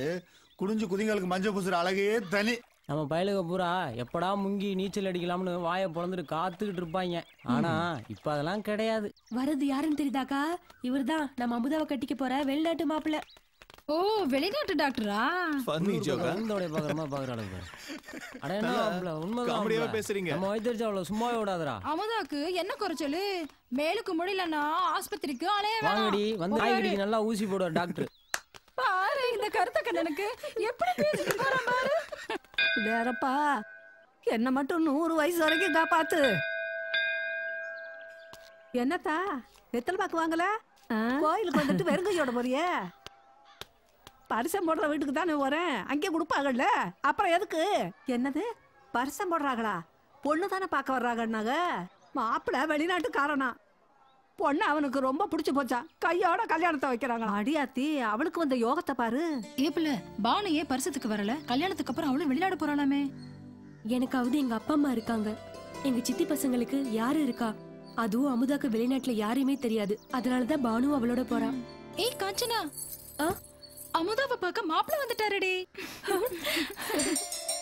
குடிஞ்சு குதிங்களுக்கு மஞ்சள் பூசுற அழகே தனி. நம்ம பயலுக பூரா எப்படா முங்கி நீச்சல் அடிக்கலாம்னு வாயை பிறந்துட்டு காத்துக்கிட்டு இருப்பாங்க. ஆனா இப்ப அதெல்லாம் கிடையாது. வரது யாருன்னு தெரியுதாக்கா? இவர்தான் நம்ம அமுதாவை கட்டிக்க போற வெளிநாட்டு மாப்பிள்ள. ஓ வெளிநாட்டு டாக்டரா? Joke, ஆ? குழந்தையோட பாக்குறமா பாக்குறாங்க அட என்ன நல்லா மாப்பிள உண்மைதான் மாப்பிள. பேசுறீங்க. நம்ம வயிற்றுச்சு அவ்வளவு சும்மாவே விடாதடா. அமுதாக்கு என்ன குறைச்சலு மேலுக்கு முடியலன்னா ஆஸ்பத்திரிக்கு அலைய வாங்கடி வந்து நல்லா ஊசி போடுவார் டாக்டர். பாரு இந்த கருத்த கண்ணனுக்கு எப்படி பேசிட்டு போறான் பாரு. வேறப்பா என்ன மட்டும் நூறு வயசு வரைக்கும் காப்பாத்து. என்னத்தா வெத்தல் பாக்கு வாங்கல? கோயிலுக்கு வந்துட்டு வெறுங்கையோட போறியே? பரிசம் போடுற வீட்டுக்கு தானே வரேன் அங்கே கொடுப்பாங்கல்ல? அப்புறம் எதுக்கு? என்னது? பரிசம் போடுறாங்களா? பொண்ணு தானே பார்க்க வர்றாங்கன்னாங்க? மாப்பிள்ளை வெளிநாட்டுக்காரனா. பொண்ணு அவனுக்கு ரொம்ப பிடிச்சு போச்சா. கையோட கல்யாணத்தை வைக்கிறாங்களா? அடியாத்தி அவளுக்கு வந்த யோகத்தை பாரு. ஏப்பிள்ள பானு ஏன் பரிசத்துக்கு வரல. கல்யாணத்துக்கு அப்புறம் அவளும் வெளிநாடு போறாளாமே எனக்காவது எங்க அப்பா அம்மா இருக்காங்க. எங்க சித்தி பசங்களுக்கு யாரு இருக்கா? அதுவும் அமுதாக்கு வெளிநாட்டுல யாரையுமே தெரியாது. அதனாலதான் பானு அவளோட போறா. ஏய் காஞ்சனா. அமுதாவை பார்க்க மாப்பிள்ள வந்துட்டாருடி.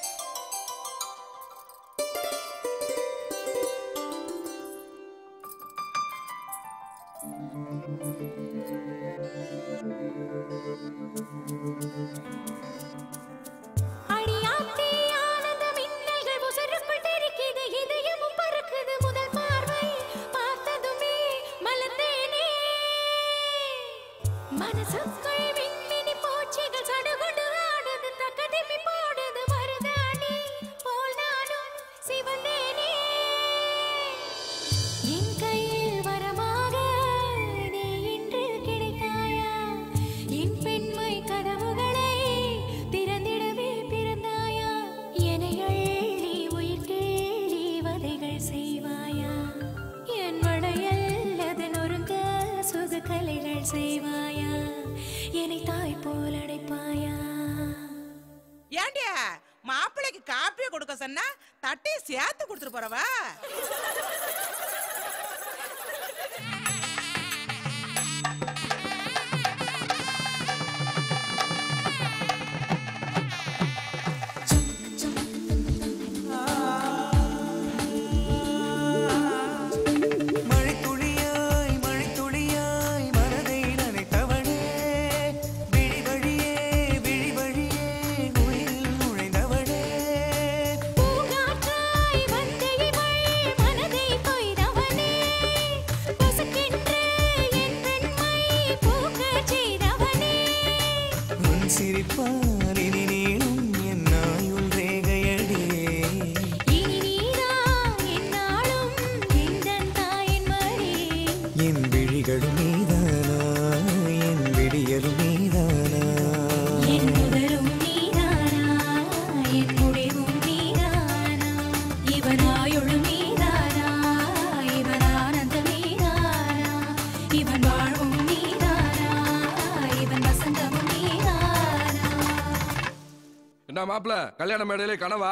மாப்பிள கல்யாண மேடையிலே கனவா?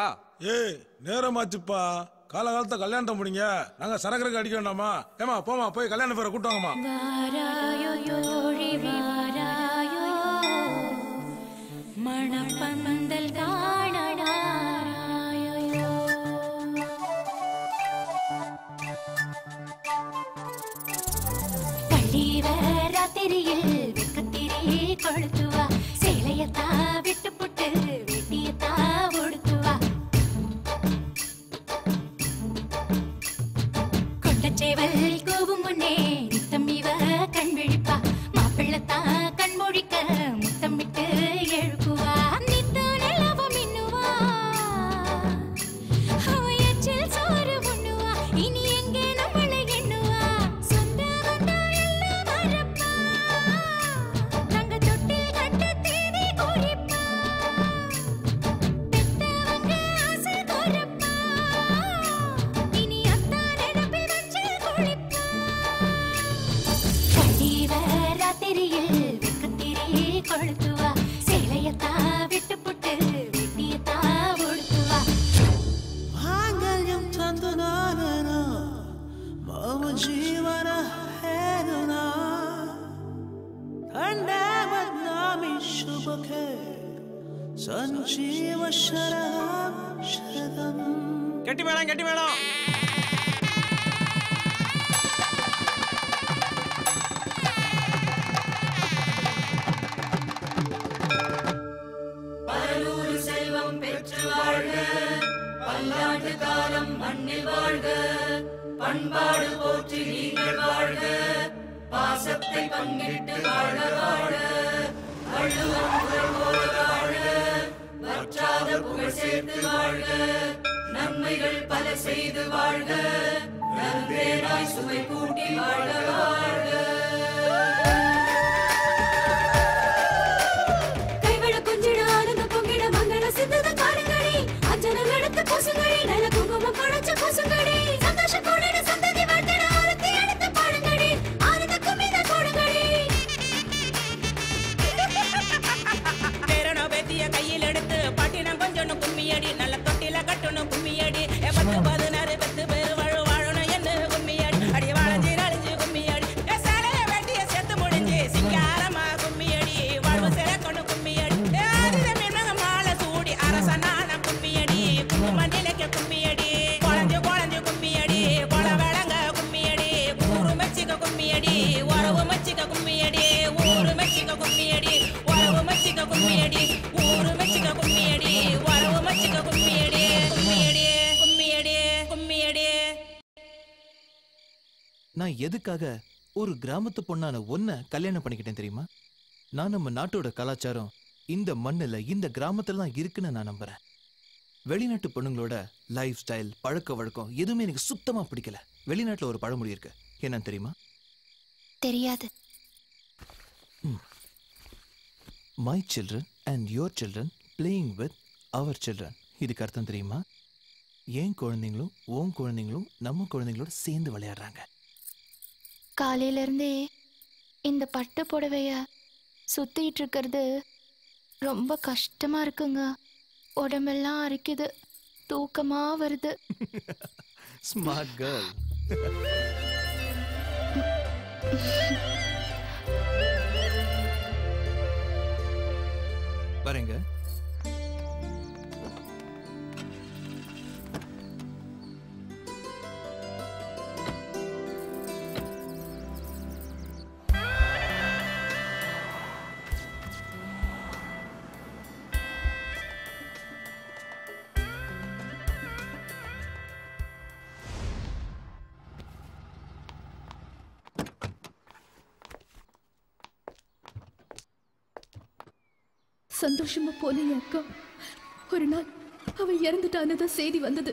ஏய் நேரமாச்சுப்பா. காலகாலத்தை கல்யாணத்தை முடிங்க. நாங்க சரக்கரைக்கு அடிக்க வேண்டாமா? ஏமா போமா போய் கல்யாண பேரை கூட்டுவாங்கம்மா எதுக்காக ஒரு கிராமத்து பொண்ணான ஒன்ன கல்யாணம் பண்ணிக்கிட்டேன் தெரியுமா? நான் நம்ம நாட்டோட கலாச்சாரம் இந்த மண்ணுல இந்த கிராமத்துல தான் இருக்குன்னு நான் நம்புறேன். வெளிநாட்டு பொண்ணுங்களோட லைஃப் ஸ்டைல் பழக்க வழக்கம் எதுவுமே எனக்கு சுத்தமா பிடிக்கல. வெளிநாட்டுல ஒரு பழமொழி இருக்கு. என்னன்னு தெரியுமா? தெரியாது. My. Children and your children playing with our children இதுக்கு அர்த்தம் தெரியுமா? என் குழந்தைங்களும் உன் குழந்தைங்களும் நம்ம குழந்தைங்களோட சேர்ந்து விளையாடுறாங்க. காலையில இருந்தே இந்த பட்டு புடவைய சுத்திட்டு இருக்கிறது ரொம்ப கஷ்டமா இருக்குங்க. உடம்பெல்லாம் அரிக்குது. தூக்கமா வருது. ஸ்மார்ட் கேர்ள் வரேங்க. சந்தோஷமா போன என் அக்கா. ஒரு நாள் அவ இறந்துட்டான்னு தான் செய்தி வந்தது.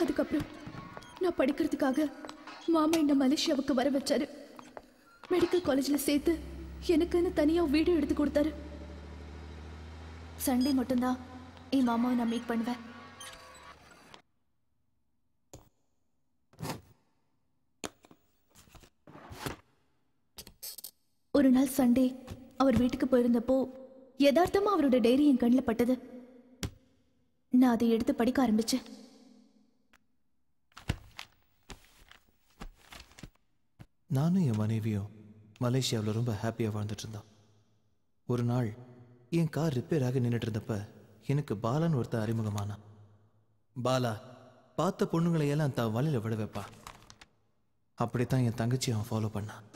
அதுக்கப்புறம் நான் படிக்கிறதுக்காக மாமா என்ன மலேசியாவுக்கு வர வச்சாரு. மெடிக்கல் காலேஜில் சேர்த்து எனக்குன்னு தனியாக வீடு எடுத்து கொடுத்தாரு. சண்டே மட்டும்தான் என் மாமாவை நான் மீட் பண்ணுவேன். ஒரு நாள் சண்டே அவர் வீட்டுக்கு போயிருந்தப்போ யதார்த்தமா அவரோட டைரி என் கண்ணில் பட்டது. நான் அதை எடுத்து படிக்க ஆரம்பிச்சேன். நானும் என் மனைவியும் மலேசியாவில் ரொம்ப ஹாப்பியாக வாழ்ந்துட்டு இருந்தோம். ஒரு நாள் என் கார் ரிப்பேர் ஆகி நின்றுட்டு இருந்தப்ப எனக்கு பாலான்னு ஒருத்தன் அறிமுகமானான். பாலா பார்த்த பொண்ணுங்களை எல்லாம் தான் வழியில் விட வைப்பா. அப்படித்தான் என் தங்கச்சி அவன் ஃபாலோ பண்ணான்.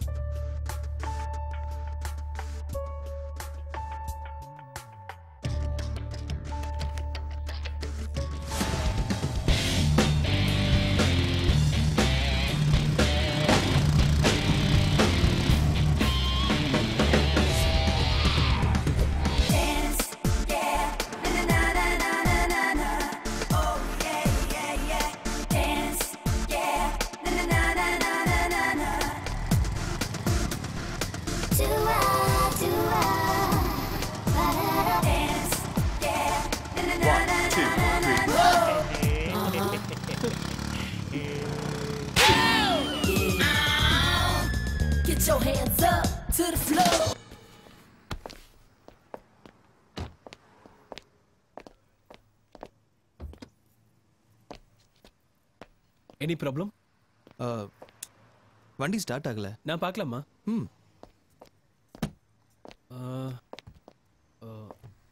வண்டி ஸ்டார்ட் ஆகல. நான் பார்க்கலாமா? ம்.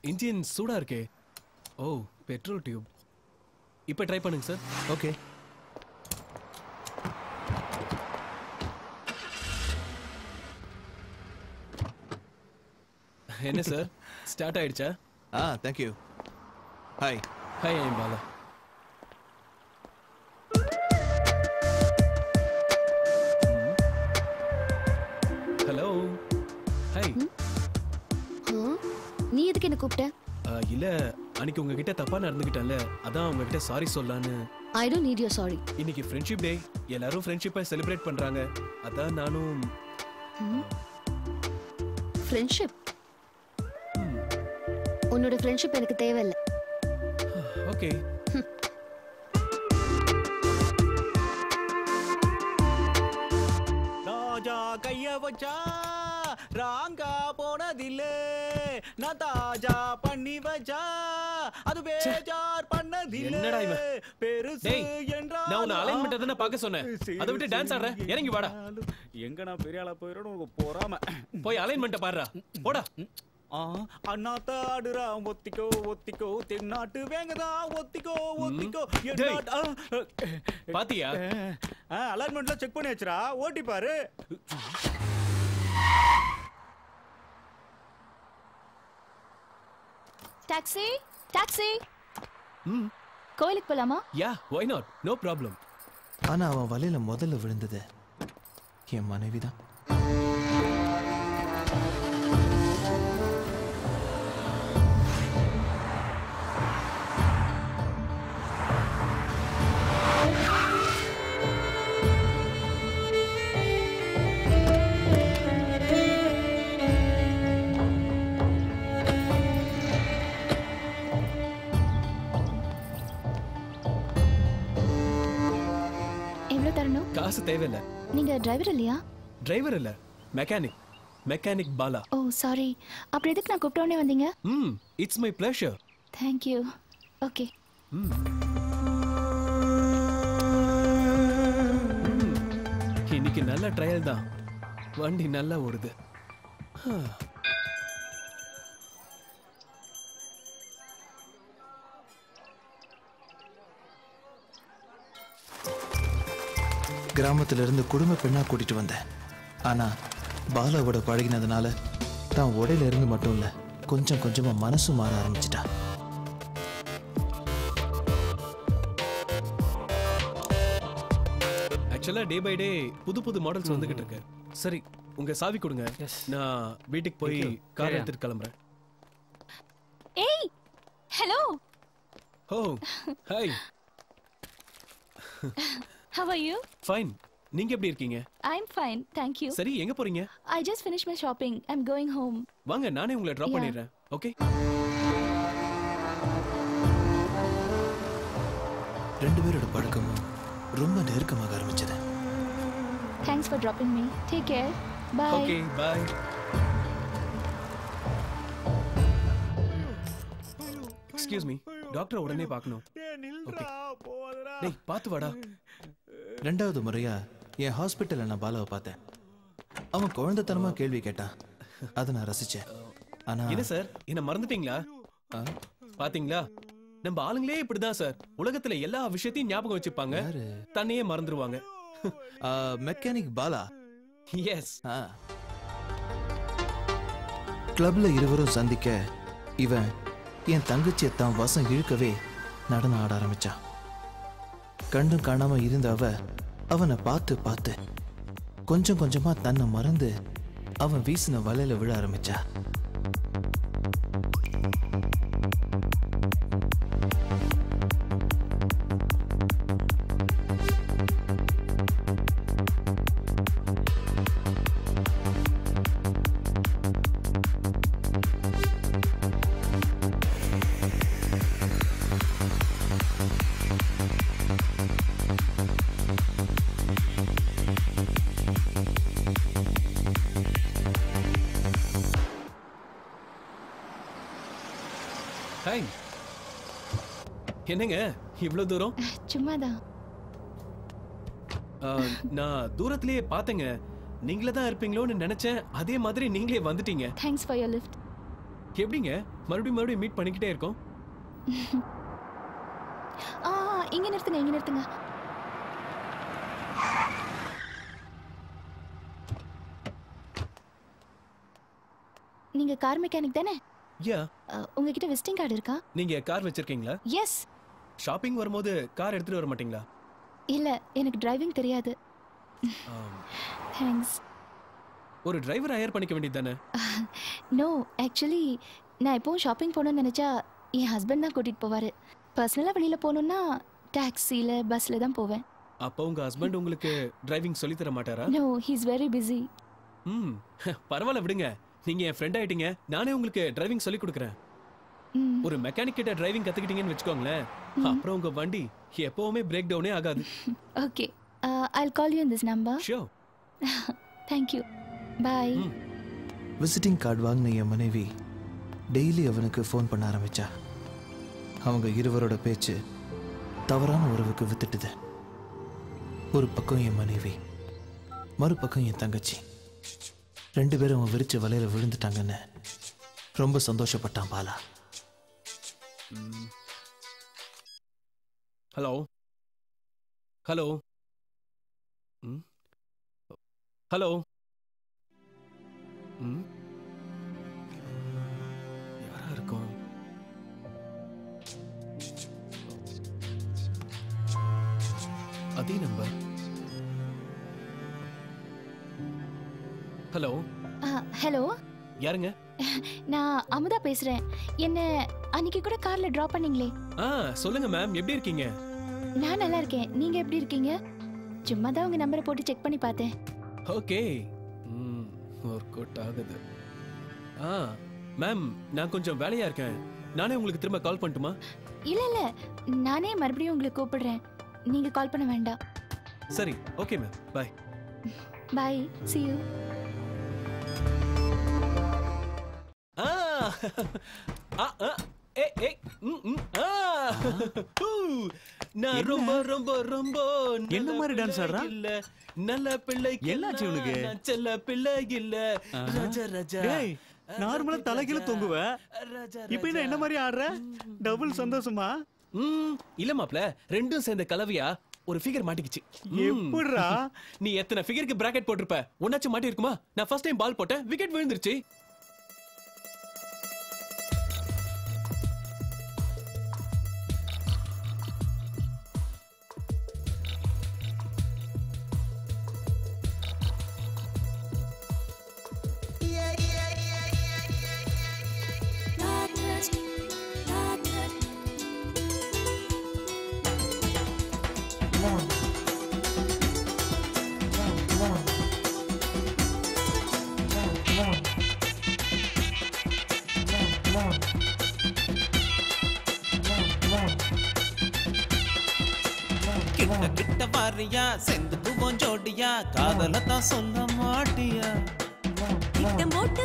இன்ஜின் சூடா இருக்கே. ஓ பெட்ரோல் டியூப். இப்போ ட்ரை பண்ணுங்க சார். ஓகே. என்ன சார்? ஸ்டார்ட் ஆயிடுச்சா? ஆ thank you hi hi I'm Bala என்ன கூப்பிட்ட? இல்ல அன்னைக்கு உங்ககிட்ட தப்பா நடந்துக்கிட்டேன்ல அதான் உங்ககிட்ட சாரி சொல்லலான்னு I don't need your sorry இன்னைக்கு ஃப்ரெண்ட்ஷிப் டே எல்லாரும் ஃப்ரெண்ட்ஷிப்பை செலிப்ரேட் பண்றாங்க. அதான் நானும். ஃப்ரெண்ட்ஷிப் உன்னோட ஃப்ரெண்ட்ஷிப் எனக்கு தேவையில்லை. ஓகே ராஜா கைய வச்சா தாஜா பண்ணி வச்சா அது பேஜார் என்னடா இவன்? பெருசு டேய், என்றால் நான் உன்னை அலைன்மெண்ட் தானே பார்க்க சொன்னேன். அதை விட்டு டான்ஸ் ஆடுற? இறங்கி வாடா. எங்க நான் பெரிய ஆளா போயிடும் உனக்கு போறாம. போய் அலைன்மெண்ட்டை பாடுறா. போடா. ஆ, அண்ணாத்த ஆடுறா ஒத்திக்கோ ஒத்திக்கோ. தென்னாட்டு வேங்கதா ஒத்திக்கோ ஒத்திக்கோ. பாத்தியா? அலைன்மெண்ட்ல செக் பண்ணி வச்சுடா. ஓட்டி பாரு. டாக்ஸி டாக்ஸி ம் கோயிலுக்கு போலாமா? Yeah why not no problem ஆனா அவன் வலையில முதல்ல விழுந்தது. என் மனைவி தான் காசு தேவையில்ல. நீங்க டிரைவர் இல்லையா? டிரைவர் இல்ல. மெக்கானிக் மெக்கானிக் பாலா ஓ சாரி அப்புறம் எதுக்கு நான் கூப்பிட்ட உடனே வந்தீங்க? ம் it's my pleasure thank you okay இன்னைக்கு நல்ல ட்ரையல் தான். வண்டி நல்லா ஓடுது. கிராமத்துல இருந்து குடும்ப பெண்ணா கூட்டிட்டு வந்தேன். ஆனா பாலாவோட பழகினதுனால தான் உடையில இருந்து மட்டும் இல்ல கொஞ்சம் கொஞ்சமா மனசு மாற ஆரம்பிச்சிட்டா. ஆக்சுவலா டே பை டே புது புது மாடல்ஸ் வந்துகிட்டு இருக்கு. சரி உங்க சாவி கொடுங்க. நான் வீட்டுக்கு போய். கார். எடுத்துட்டு கிளம்புறேன். ஏய் hello. Oh hi how are you fine நீங்க எப்படி இருக்கீங்க? அம் ஃபைன் தேங்க் யூ சரி எங்க போறீங்க? Just finish my shopping I am going home வாங்க நானே உங்களை டிராப். பண்ணிடுறேன். ஓகே ரெண்டு பேரோட பழக்கமும் ரொம்ப நெருக்கமாக ஆரம்பிச்சது. Thanks for dropping me take care bye okay bye excuse me doctor உடனே பார்க்கணும். ஓகே டேய் பார்த்து வாடா. ரெண்டாவது முறையா என் ஹாஸ்பிட்டல்ல நான் பாலாவை பார்த்தேன். அவன் குழந்தைத்தனமா கேள்வி கேட்டான். அதை நான் ரசிச்சேன். ஆனா என்ன சார்? என்ன மறந்துட்டீங்களா? பாத்தீங்களா? நம்ம ஆளுங்களே இப்படிதான் சார். உலகத்துல எல்லா விஷயத்தையும் ஞாபகம் வச்சுப்பாங்க. தன்னையே மறந்துருவாங்க. மெக்கானிக் பாலா. எஸ் கிளப்ல இருவரும் சந்திக்க இவன் என் தங்கச்சியை தான் வசம் இழுக்கவே நடனம் ஆட ஆரம்பிச்சான். கண்டும் காணாம இருந்த அவ அவனை பார்த்து பார்த்து கொஞ்சம் கொஞ்சமா தன்னை மறந்து அவன் வீசின வலையில விழ ஆரம்பிச்சா. என்னங்க இவ்வளவு தூரம்? சும்மாதான். நான் தூரத்திலேயே பார்த்தேங்க. நீங்களே தான் இருப்பீங்களோன்னு நினைச்சேன். அதே மாதிரி நீங்களே வந்துட்டீங்க. தேங்க்ஸ் ஃபார் யோர் லிஃப்ட் எப்படிங்க? மறுபடியும் மறுபடியும் மீட் பண்ணிக்கிட்டே இருக்கோம். ஆ இங்க நிறுத்துங்க இங்க நிறுத்துங்க. நீங்க கார் மெக்கானிக் தானே? யா உங்ககிட்ட விசிட்டிங் கார்டு இருக்கா? நீங்க கார் வச்சிருக்கீங்களா? எஸ் ஷாப்பிங் வரும்போது கார் எடுத்துட்டு வர மாட்டீங்களா? இல்ல எனக்கு டிரைவிங் தெரியாது. தேங்க்ஸ் ஒரு டிரைவர் ஹையர் பண்ணிக்க வேண்டியது தானே? நோ ஆக்சுவலி நான் எப்பவும் ஷாப்பிங் போகணும்னு நினச்சா என் ஹஸ்பண்ட் தான் கூட்டிகிட்டு போவார். பர்சனலாக வெளியில் போகணுன்னா டாக்ஸியில் பஸ்ஸில் தான் போவேன். அப்போ உங்க ஹஸ்பண்ட் உங்களுக்கு டிரைவிங் சொல்லி தர மாட்டாரா? நோ ஹீஸ் வெரி பிஸி ம் பரவாயில்ல விடுங்க. நீங்க என் ஃப்ரெண்ட் ஆயிட்டீங்க. நானே உங்களுக்கு டிரைவிங் சொல்லி கொடுக்குறேன். ஒரு மெக்கானிக் கிட்ட டிரைவிங் கத்துக்கிட்டீங்கன்னு வச்சுக்கோங்களேன். அப்புறம் உங்க வண்டி எப்பவுமே பிரேக் டவுனே ஆகாது. Okay I call you in this number sure thank you bye visiting card வாங்கின என் மனைவி டெய்லி அவனுக்கு ஃபோன் பண்ண ஆரம்பிச்சா. அவங்க இருவரோட பேச்சு தவறான உறவுக்கு வித்துட்டுது. ஒரு பக்கம் என் மனைவி மறுபக்கம் என் தங்கச்சி. ரெண்டு பேரும் அவன் விரிச்ச வலையில விழுந்துட்டாங்கன்னு ரொம்ப சந்தோஷப்பட்டான் பாலா. ஹலோ ஹலோ ம் ஹலோ ம் யாரா இருக்கும்? அதே நம்பர் ஹலோ ஹலோ யாருங்க? நான் அமுதா பேசுகிறேன் என்ன அன்னைக்கு கூட காரில் ட்ராப் பண்ணீங்களே. ஆ சொல்லுங்க மேம் எப்படி இருக்கீங்க? நான் நல்லா இருக்கேன். நீங்கள் எப்படி இருக்கீங்க? சும்மா தான் உங்கள் நம்பரை போட்டு செக் பண்ணி பார்த்தேன். ஓகே. ம் ஒர்க் அவுட் ஆகுது. ஆ மேம் நான் கொஞ்சம் வேலையா இருக்கேன். நானே உங்களுக்கு திரும்ப கால் பண்ணட்டுமா? இல்லை இல்லை. நானே மறுபடியும் உங்களுக்கு கூப்பிடுறேன். நீங்கள் கால் பண்ண வேண்டாம். சரி okay ma'am bye bye see you. ஆ ஆ ஆ. நான்? ரொம்ப ரொம்ப ரொம்ப என்ன மாதிரி டான்ஸ் பிள்ளை ஆடுறா? இல்ல நல்ல பிள்ளை என்னாச்சு இவனுக்கு? செல்ல பிள்ளை இல்ல ராஜா ராஜா. டேய் நார்மலா தலைகீழ தொங்குவ? இப்போ என்ன என்ன மாதிரி ஆடுற? டபுள் சந்தோஷமா? ம். இல்ல மாப்ள ரெண்டும் சேர்ந்த கலவையா ஒரு ஃபிகர் மாட்டிக்கிச்சு. ம். எப்புட்றா? நீ எத்தனை ஃபிகருக்கு பிராக்கெட் போட்டிருப்ப? ஒன்னாச்சும் மாட்டி இருக்குமா நான் ஃபர்ஸ்ட் டைம் பால் போட்டேன் விக்கெட் விழுந்துருச்சு. காதலத்தான் தான் சொல்ல மாட்டியா? திட்டம் போட்டு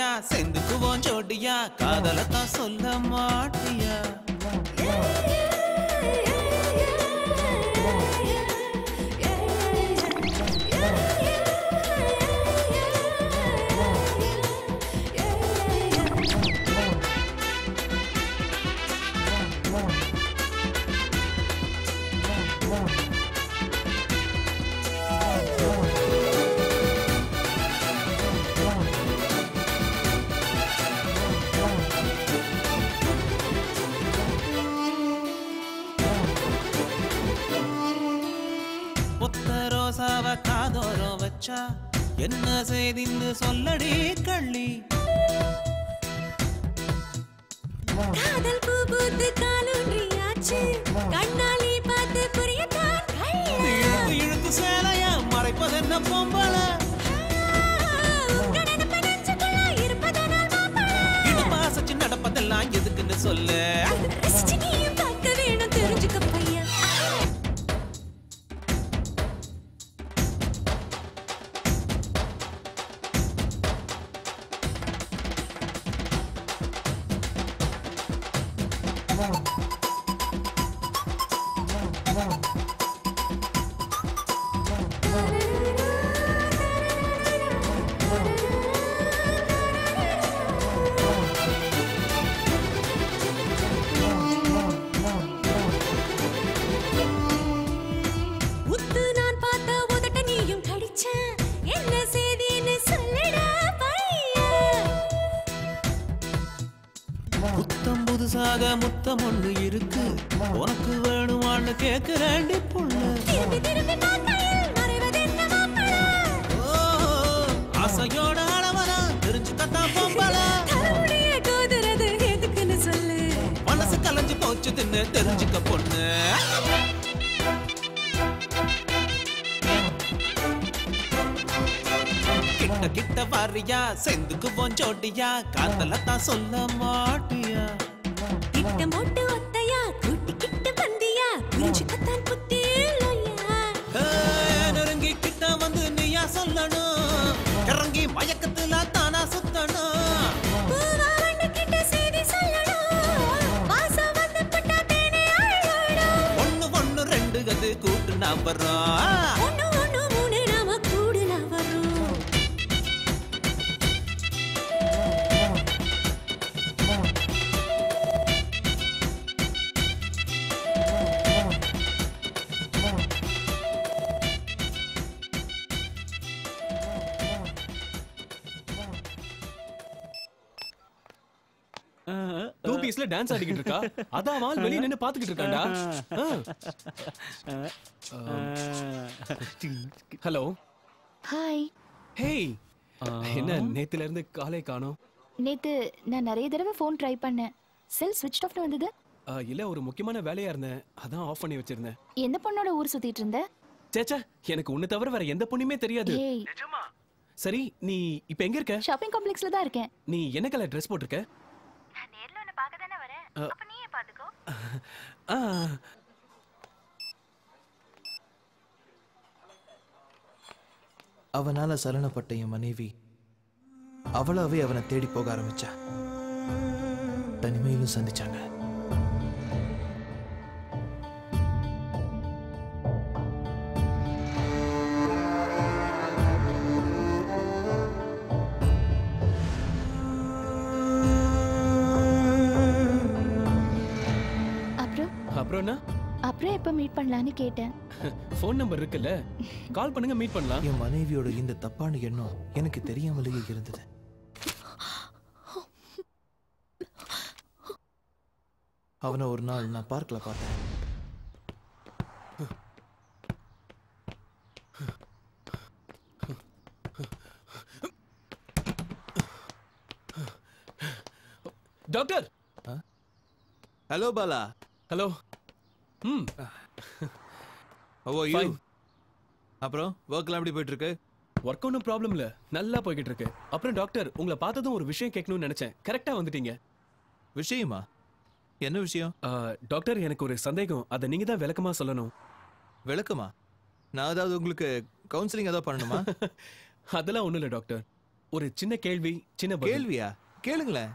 ஜோடியா செந்துக்குவோம் ஜோடியா? காதலத்தான் சொல்ல மாட்டியா? ரோசாவ காதோரம் வச்சா? என்ன செய்தின்னு சொல்லடி கள்ளி. காதல் பூ பூத்து காலூன்றியாச்சு. கண்ணாலி பார்த்து புரியத்தான் இழுத்து இழுத்து சேலையா? மறைப்பதென்ன பொம்பள? நடப்பதெல்லாம் எதுக்குன்னு சொல்லு. செந்துக்குவோம் ஜோடியா காதல டான்ஸ் ஆடிக்கிட்டு இருக்கா? அதான் ஆள் வெளிய நின்னு பாத்துக்கிட்டு இருக்காண்டா ஹலோ ஹாய் ஹேய் என்ன நேத்துல இருந்து காலை காணோம்? நேத்து நான் நிறைய தடவை ஃபோன் ட்ரை பண்ணேன். செல் ஸ்விட்ச் ஆஃப்னு வந்தது. இல்ல ஒரு முக்கியமான வேலையா இருந்தேன். அதான் ஆஃப் பண்ணி வச்சிருந்தேன். எந்த பொண்ணோட ஊர் சுத்திட்டு இருந்த? சேச்சா எனக்கு உன்னை தவிர வேற எந்த பொண்ணுமே தெரியாது. சரி நீ இப்ப எங்க இருக்க? ஷாப்பிங் காம்ப்ளெக்ஸ்ல தான் இருக்கேன். நீ என்ன கலர் ட்ரெஸ் போட்டிருக்க நான் நேர்ல உன்னை பார்க்க தானே வரேன் அ. அப்ப நீயே பாத்துக்கோ. ஆ, அவனால சலனப்பட்ட என் மனைவி அவளாவே அவனை தேடி போக ஆரம்பிச்சா. தனிமையிலும் சந்திச்சாங்க. அப்புறம் அப்புறம் எப்ப மீட் பண்ணலான்னு கேட்டேன். ஃபோன் நம்பர் இருக்குல்ல? கால் பண்ணுங்க மீட் பண்ணலாம். என் மனைவியோட இந்த தப்பான எண்ணம் எனக்கு தெரியாமலேயே இருந்தது. அவனை ஒரு நாள் நான் பார்க்கல பார்த்தேன். டாக்டர் ஹலோ பாலா ஹலோ ம். ஓ யூ அப்புறம் ஒர்க்லாம் எப்படி போயிட்டு இருக்கு ஒர்க் ஒன்றும் ப்ராப்ளம் இல்ல. நல்லா போய்கிட்டு இருக்கு அப்புறம் டாக்டர் உங்களை பார்த்ததும் ஒரு விஷயம் கேட்கணும்னு நினைச்சேன். கரெக்டா வந்துட்டீங்க. விஷயமா? என்ன விஷயம்? டாக்டர் எனக்கு ஒரு சந்தேகம். அதை நீங்க தான் விளக்கமா சொல்லணும். விளக்கமா? நான் அதாவது உங்களுக்கு கவுன்சிலிங் ஏதாவது பண்ணணுமா? அதெல்லாம் ஒண்ணும் இல்ல டாக்டர் ஒரு சின்ன கேள்வி சின்ன. கேள்வியா? கேளுங்களேன்.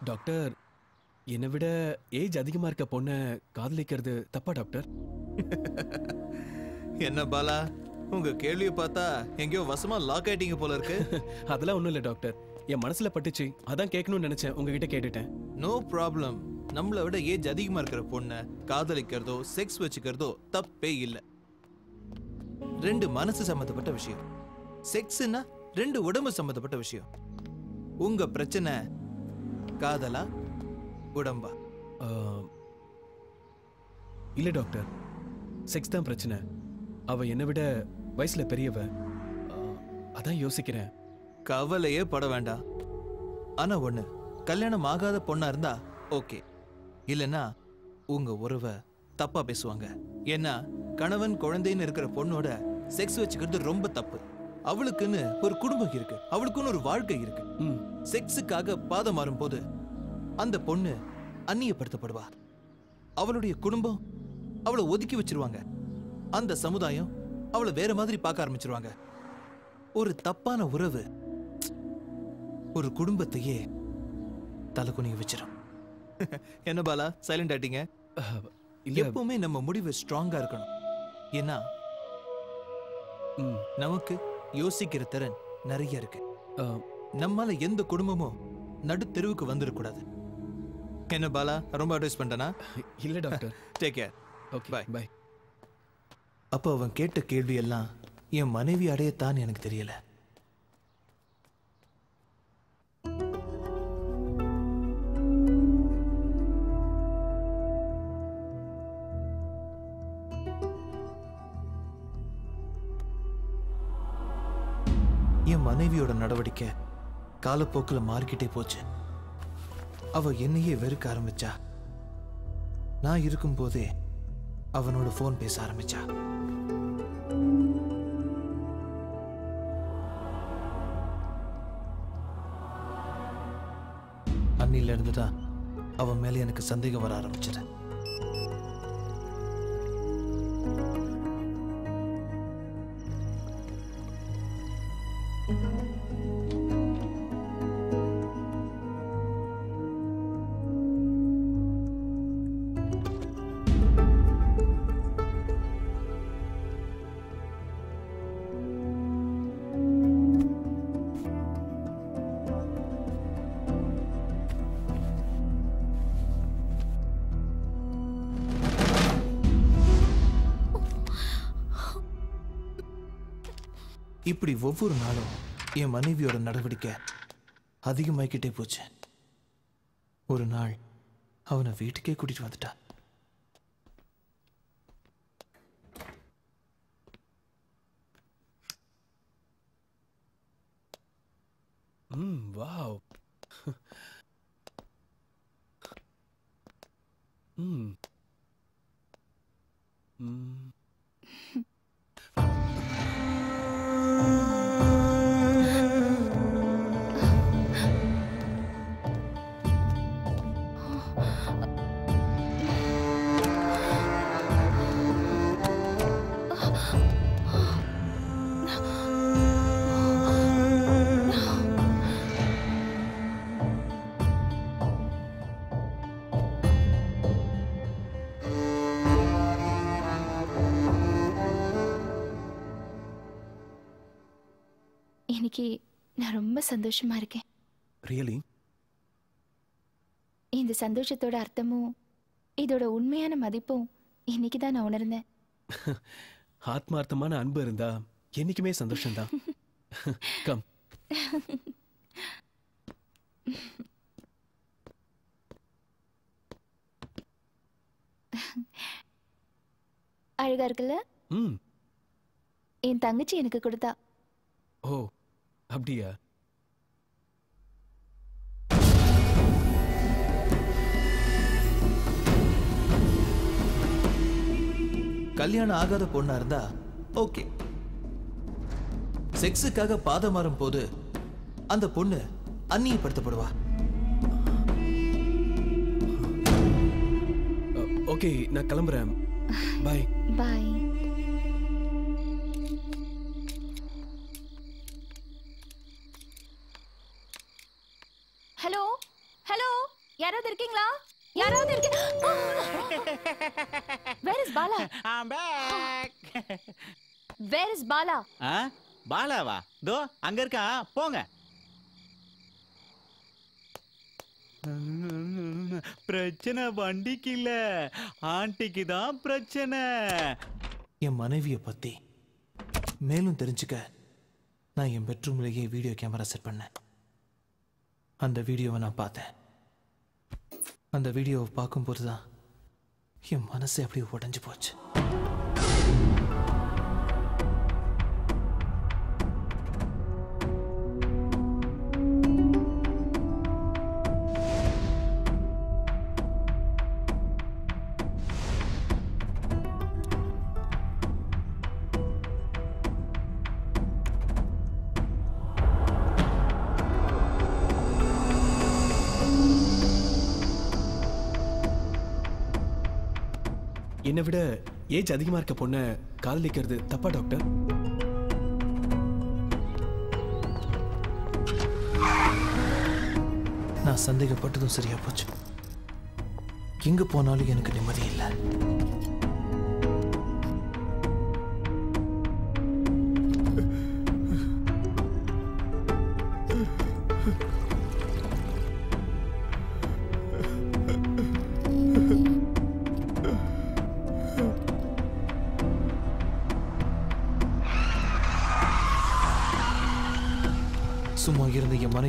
டாக்டர் என்னை விட ஏஜ் அதிகமா இருக்க பொண்ணை காதலிக்கிறது தப்பா டாக்டர்? என்ன பாலா உங்க கேள்வியை பார்த்தா எங்கேயோ வசமா லாக் ஆயிட்டீங்க போல இருக்கு. அதெல்லாம் ஒண்ணும் இல்ல டாக்டர். என் மனசுல பட்டுச்சு. அதான் கேட்கணும்னு நினைச்சேன். உங்ககிட்ட கேட்டுட்டேன். நோ ப்ராப்ளம் நம்மளை விட ஏஜ் அதிகமா இருக்கிற பொண்ணை காதலிக்கிறதோ செக்ஸ் வச்சுக்கிறதோ தப்பே இல்லை. ரெண்டு மனசு சம்பந்தப்பட்ட விஷயம். செக்ஸ்னா ரெண்டு உடம்பு சம்பந்தப்பட்ட விஷயம். உங்க பிரச்சனை காதலா உடம்பா. இல்ல டாக்டர். செக்ஸ் தான் பிரச்சனை. அவ என்னை விட வயசுல பெரியவ. அதான் யோசிக்கிறேன். கவலையே பட வேண்டாம். ஆனா ஒண்ணு கல்யாணம் ஆகாத பொண்ணா இருந்தா ஓகே. இல்லைன்னா உங்க உறவை தப்பா பேசுவாங்க. ஏன்னா கணவன் குழந்தைன்னு இருக்கிற பொண்ணோட செக்ஸ் வச்சுக்கிறது ரொம்ப தப்பு. அவளுக்குன்னு ஒரு குடும்பம் இருக்கு. அவளுக்குன்னு ஒரு வாழ்க்கை இருக்கு. செக்ஸுக்காக பாதம் மாறும் போது அந்த பொண்ணு அந்நியப்படுத்தப்படுவா. அவளுடைய குடும்பம் அவளை ஒதுக்கி வச்சிருவாங்க. அந்த சமுதாயம் அவளை வேற மாதிரி பார்க்க ஆரம்பிச்சிருவாங்க. ஒரு தப்பான உறவு ஒரு குடும்பத்தையே தலை குனிய வச்சிடும் என்ன பாலா சைலண்ட் ஆயிட்டீங்க? எப்பவுமே நம்ம முடிவு ஸ்ட்ராங்கா இருக்கணும். ஏன்னா நமக்கு யோசிக்கிற திறன் நிறைய இருக்கு. நம்மால எந்த குடும்பமும் நடு தெருவுக்கு வந்துடக்கூடாது. என்ன பாலா? ரொம்ப அட்வைஸ் பண்ணிட்டனா? இல்ல doctor take care okay bye bye அப்போ அவன் கேட்ட கேள்வி எல்லாம் என் மனைவி அடையத்தான் எனக்கு தெரியல. என் மனைவியோட நடவடிக்கை காலப்போக்கில் மாறிக்கிட்டே போச்சு. அவ என்னையே வெறுக்க ஆரம்பிச்சா? நான் இருக்கும்போதே அவனோட ஃபோன் பேச ஆரம்பிச்சா? அன்னில இருந்து தான் அவன் மேல எனக்கு சந்தேகம் வர ஆரம்பிச்சது. ஒவ்வொரு நாளும் என் மனைவியோட நடவடிக்கை அதிகமாகிக்கிட்டே போச்சு. ஒரு நாள் அவனை வீட்டுக்கே கூட்டிட்டு வந்துட்டா ம் வாவ். ம். ம். சந்தோஷமா இருக்கேன். ரியலி இந்த சந்தோஷத்தோட அர்த்தமும் இதோட உண்மையான மதிப்பும் இன்னைக்கு தான் நான் உணர்ந்தேன். ஆத்மார்த்தமான அன்பு இருந்தா என்னைக்குமே சந்தோஷம்தான். கம் அழகா இருக்குல்ல? ம். என் தங்கச்சி எனக்கு கொடுத்தா. ஓ அப்படியா? கல்யாணம் ஆகாத பொண்ணா இருந்தா ஓகே. செக்ஸுக்காக பாதம் மாறும் போது அந்த பொண்ணு அந்நியப்படுத்தப்படுவா. ஓகே நான் கிளம்புறேன். பாய். பாய். ஹலோ? ஹலோ? யாராவது இருக்கீங்களா? யாராவது இருக்கீங்க where is Bala I'm back. Where is Bala ஆ? பாலாவா? தோ அங்க இருக்கா? போங்க. பிரச்சனை வண்டிக்கு இல்ல ஆண்டிக்கு தான் பிரச்சனை. என் மனைவியை பத்தி மேலும் தெரிஞ்சுக்க நான் என் பெட்ரூம்லேயே வீடியோ கேமரா செட் பண்ணேன். அந்த வீடியோவை நான் பார்த்தேன். அந்த வீடியோவை பார்க்கும்போது தான் என் மனசு அப்படியே உடஞ்சி போச்சு. என்னை விட ஏஜ் அதிகமா இருக்க பொண்ணை காதலிக்கிறது தப்பா டாக்டர்? நான் சந்தேகப்பட்டதும் சரியா போச்சு. எங்க போனாலும் எனக்கு நிம்மதி இல்லை.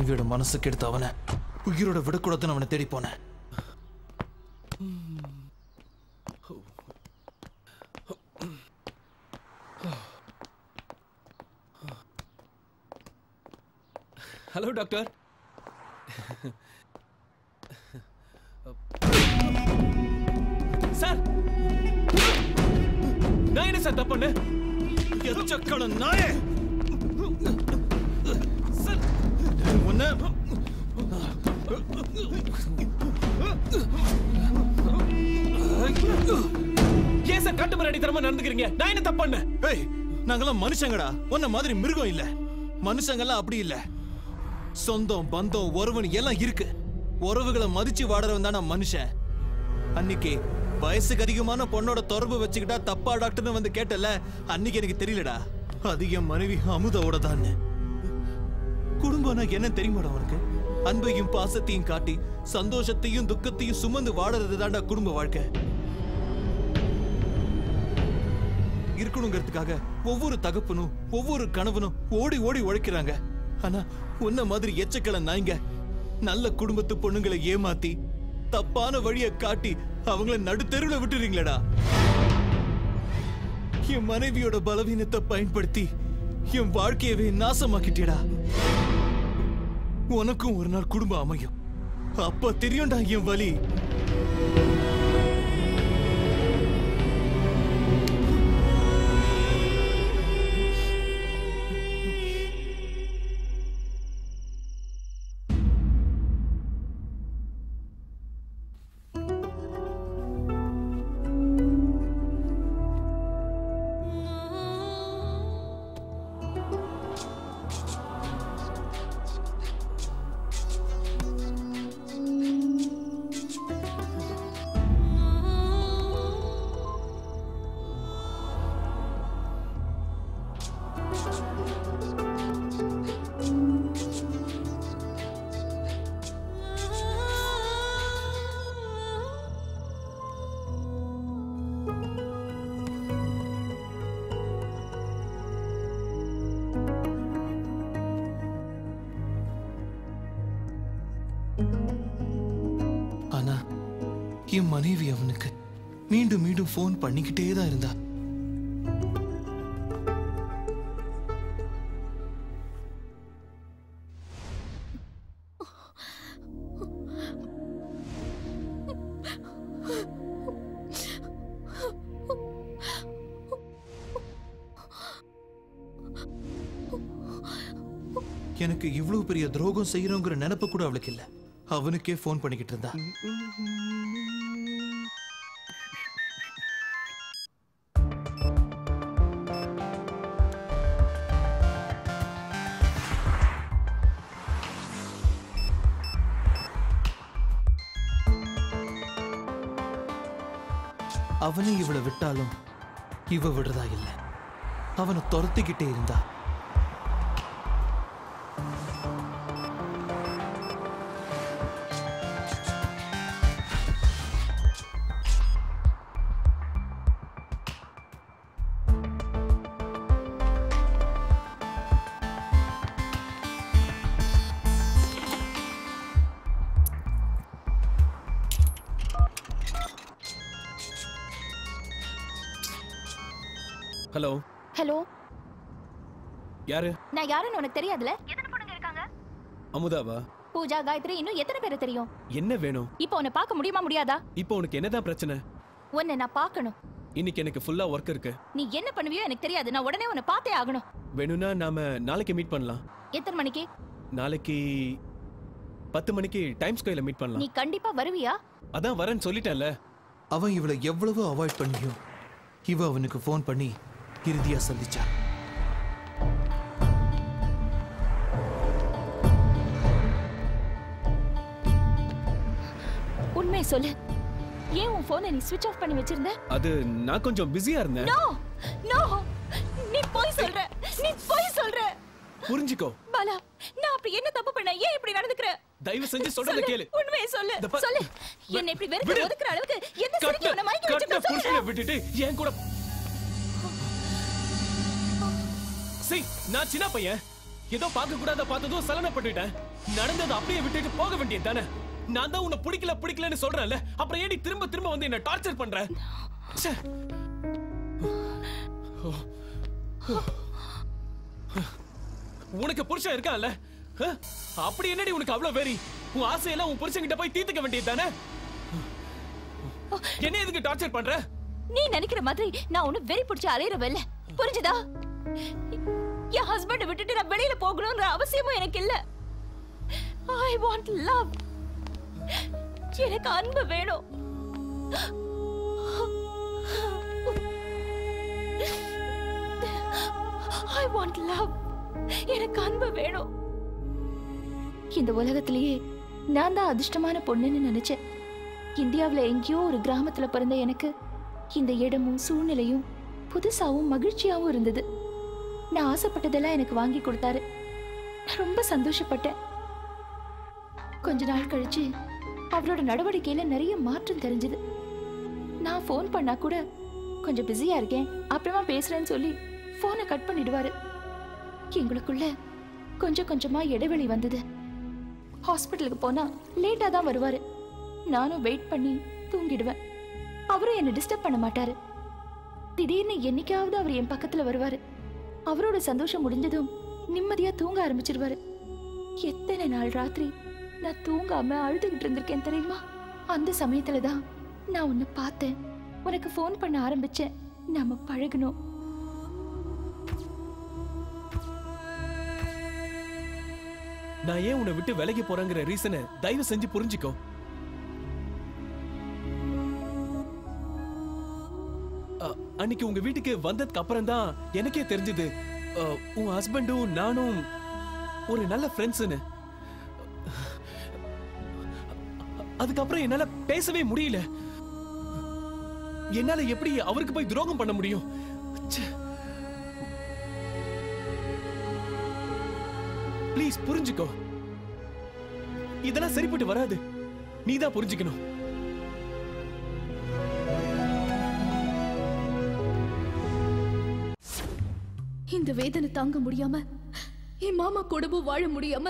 மனைவியோட மனசு கெடுத்த அவனை. உயிரோட விடக்கூடாதுன்னு அவனை தேடி போனேன். ஹலோ டாக்டர் சார் நான் என்ன சார் தப்பு பண்ணேன்? எச்சக்கட நாயே ஏன் சார் கட்டு நடந்துக்கிறீங்க? நான் என்ன தப்பு ஏய் நாங்கெல்லாம் மனுஷங்கடா. உன்ன மாதிரி மிருகம் இல்ல. மனுஷங்கெல்லாம் அப்படி இல்ல. சொந்தம் பந்தம் உறவுன்னு எல்லாம் இருக்கு. உறவுகளை மதிச்சு வாடுறவன் தானே மனுஷன். அன்னைக்கு வயசுக்கு அதிகமான பொண்ணோட தொடர்பு வச்சுக்கிட்டா தப்பா டாக்டர்னு வந்து கேட்டல. அன்னைக்கு எனக்கு தெரியலடா. அது என் மனைவி அமுதோட தான் குடும்பம்னா என்ன தெரியுமாடா உனக்கு? அன்பையும் பாசத்தையும் காட்டி சந்தோஷத்தையும் துக்கத்தையும் சுமந்து வாடுறது தாண்டா குடும்ப வாழ்க்கை. இருக்கணுங்கிறதுக்காக ஒவ்வொரு தகப்பனும் ஒவ்வொரு கணவனும் ஓடி ஓடி உழைக்கிறாங்க. ஆனா உன்ன மாதிரி எச்சக்கல நாய்ங்க நல்ல குடும்பத்து பொண்ணுங்களை ஏமாத்தி தப்பான வழியை காட்டி அவங்கள நடுத்தெருவுல விட்டுறீங்களேடா. என் மனைவியோட பலவீனத்தை பயன்படுத்தி என் வாழ்க்கையவே நாசமாக்கிட்டேடா. உனக்கும் ஒரு நாள் குடும்பம் அமையும். அப்ப தெரியும்டா என் வலி. ஃபோன் பண்ணிக்கிட்டே தான் இருந்தா. எனக்கு இவ்வளவு பெரிய துரோகம் செய்யறோங்கிற நினைப்பு கூட அவளுக்கு இல்ல. அவனுக்கே ஃபோன் பண்ணிக்கிட்டு இருந்தா. அவனை இவளை விட்டாலும் இவ விடுறதா இல்லை. அவனை துரத்திக்கிட்டே இருந்தா யாரு? நான் யாருன்னு உனக்கு தெரியாதுல? எத்தனை பொண்ணுங்க இருக்காங்க? அமுதாவா? பூஜா காயத்ரி இன்னும் எத்தனை பேர் தெரியும்? என்ன வேணும்? இப்போ உன்னை பார்க்க முடியுமா முடியாதா? இப்போ உனக்கு என்னதான் பிரச்சனை? உன்னை நான் பார்க்கணும். இன்னைக்கு எனக்கு ஃபுல்லா ஒர்க் இருக்கு. நீ என்ன பண்ணுவியோ எனக்கு தெரியாது. நான் உடனே உன்னை பார்த்தே ஆகணும். வேணும்னா நாம நாளைக்கு மீட் பண்ணலாம். எத்தனை மணிக்கு? நாளைக்கு பத்து மணிக்கு டைம் ஸ்கொயர்ல மீட் நீ பண்ணலாம். கண்டிப்பா வருவியா? அதான் வரேன்னு சொல்லிட்டேன்ல. அவன் இவளை எவ்வளவு அவாய்ட் பண்ணியும் இவ அவனுக்கு ஃபோன் பண்ணி இறுதியா சந்திச்சா. உண்மையை சொல்லு. ஏன் உன் போனை நீ ஸ்விட்ச் ஆஃப் பண்ணி வச்சிருந்த? அது நான் கொஞ்சம் பிஸியா இருந்தேன். நோ நோ நீ போய் சொல்ற. நீ போய் சொல்ற. புரிஞ்சுக்கோ. பாலா நான் அப்படி என்ன தப்பு பண்ண ஏன் இப்படி நடந்துக்கிற? தயவு செஞ்சு சொல்றத கேளு. உண்மையை சொல்லு. சொல்லு. என்ன இப்படி வெறுத்து. ஒதுக்குற அளவுக்கு எந்த சிரிக்கி உன்னை மயக்கி வச்சிருக்க? சொல்லு. விட்டுட்டு என் கூட சரி நான் சின்ன பையன். ஏதோ பார்க்க கூடாத பார்த்ததும் சலனப்பட்டுட்டேன். நடந்தது அப்படியே விட்டுட்டு போக வேண்டியது தானே? நான் தான் உன்னை பிடிக்கல பிடிக்கலன்னு சொல்றேன்ல. அப்புறம் ஏடி திரும்ப திரும்ப வந்து என்ன டார்ச்சர் பண்ற? உனக்கு புருஷன் இருக்கான்ல? அப்படி என்னடி உனக்கு அவ்வளவு வெறி? உன் ஆசையெல்லாம் உன் புருஷன்கிட்ட போய் தீர்த்துக்க வேண்டியது தானே? என்ன எதுக்கு டார்ச்சர் பண்ற? நீ நினைக்கிற மாதிரி நான் ஒண்ணு வெறி பிடிச்சு அலையறவல்ல. புரிஞ்சுதா? என் ஹஸ்பண்ட் விட்டுட்டு நான் வெளியில போகணும்ன்ற அவசியமும் எனக்கு இல்ல. ஐ வாண்ட் லவ் எனக்கு அன்பு வேணும். ஐ வாண்ட் லவ் எனக்கு அன்பு வேணும். இந்த உலகத்திலேயே நான் தான் அதிர்ஷ்டமான பொண்ணுன்னு நினைச்சேன். இந்தியாவில் எங்கேயோ ஒரு கிராமத்தில் பிறந்த எனக்கு இந்த இடமும் சூழ்நிலையும் புதுசாகவும் மகிழ்ச்சியாகவும் இருந்தது. நான் ஆசைப்பட்டதெல்லாம் எனக்கு வாங்கி கொடுத்தாரு. நான் ரொம்ப சந்தோஷப்பட்டேன். கொஞ்ச நாள் கழிச்சு அவரோட நடவடிக்கையில நிறைய மாற்றம் தெரிஞ்சது. நான் ஃபோன் பண்ணா கூட கொஞ்சம் பிஸியா இருக்கேன். அப்புறமா பேசுறேன்னு சொல்லி ஃபோனை கட் பண்ணிடுவாரு. எங்களுக்குள்ள கொஞ்சம் கொஞ்சமா இடைவெளி வந்தது. ஹாஸ்பிட்டலுக்கு போனா லேட்டா தான் வருவாரு. நானும் வெயிட் பண்ணி தூங்கிடுவேன். அவரும் என்னை டிஸ்டர்ப் பண்ண மாட்டாரு. திடீர்னு என்னைக்காவது அவர் என் பக்கத்துல வருவாரு. அவரோட சந்தோஷம் முடிஞ்சதும் நிம்மதியா தூங்க ஆரம்பிச்சிருவாரு. எத்தனை நாள் ராத்திரி நான் தூங்காம அழுதுகிட்டு இருந்திருக்கேன் தெரியுமா? அந்த சமயத்துல தான் நான் உன்னை பார்த்தேன். உனக்கு ஃபோன் பண்ண ஆரம்பிச்சேன். நம்ம பழகணும் நான் ஏன் உன்னை விட்டு விலகி போறேங்கிற ரீசனை தயவு செஞ்சு புரிஞ்சுக்கோ. அன்னைக்கு உங்க வீட்டுக்கு வந்ததுக்கு அப்புறம் தான் எனக்கே தெரிஞ்சது. உன் ஹஸ்பண்டும் நானும் ஒரு நல்ல ஃப்ரெண்ட்ஸ்னு அதுக்கப்புறம் என்னால பேசவே முடியல. என்னால எப்படி அவருக்கு போய் துரோகம் பண்ண முடியும்? ப்ளீஸ் புரிஞ்சுக்கோ. இதெல்லாம் சரிப்பட்டு வராது. நீதான் புரிஞ்சுக்கணும். இந்த வேதனை தாங்க முடியாம என் மாமா கூடவும் வாழ முடியாம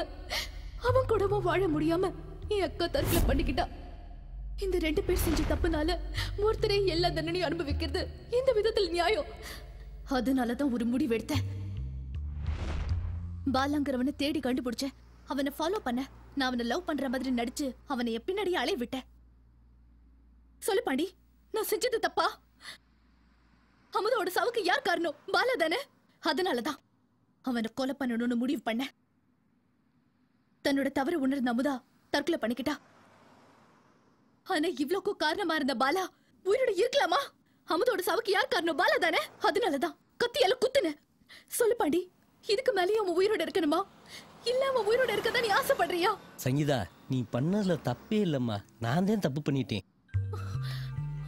அவன் கூடவும் வாழ முடியாம என் அக்கா தற்கொலை பண்ணிக்கிட்டா. இந்த ரெண்டு பேர் செஞ்ச தப்புனால ஒருத்தரே எல்லா தண்டனையும் அனுபவிக்கிறது இந்த விதத்தில் நியாயம்? அதனாலதான் ஒரு முடிவு எடுத்தேன். பாலாங்கிறவனை தேடி கண்டுபிடிச்சேன். அவனை ஃபாலோ பண்ண நான் அவனை லவ் பண்ற மாதிரி நடிச்சு அவனை என் பின்னாடியே அலைய விட்டேன் சொல்லு பாண்டி நான் செஞ்சது தப்பா? அமுதோட சவுக்கு யார் காரணம்? பாலா தானே? அதனாலதான் அவனை கொலை பண்ணணும்னு முடிவு பண்ண தன்னோட தவறு உணர்ந்த அமுதா தற்கொலை பண்ணிக்கிட்டா? ஆனா இவ்வளவுக்கும் காரணமா இருந்த பாலா உயிரோட இருக்கலாமா? அமுதோட சவுக்கு யார் காரணம்? பாலா தானே? அதனாலதான் கத்தியால குத்துன. சொல்லு பாண்டி இதுக்கு மேலேயும் அவன் உயிரோட இருக்கணுமா? இல்ல அவன் உயிரோட இருக்கதான் நீ ஆசைப்படுறியா? சங்கீதா நீ பண்ணதுல தப்பே இல்லம்மா. நான் தான் தப்பு பண்ணிட்டேன்.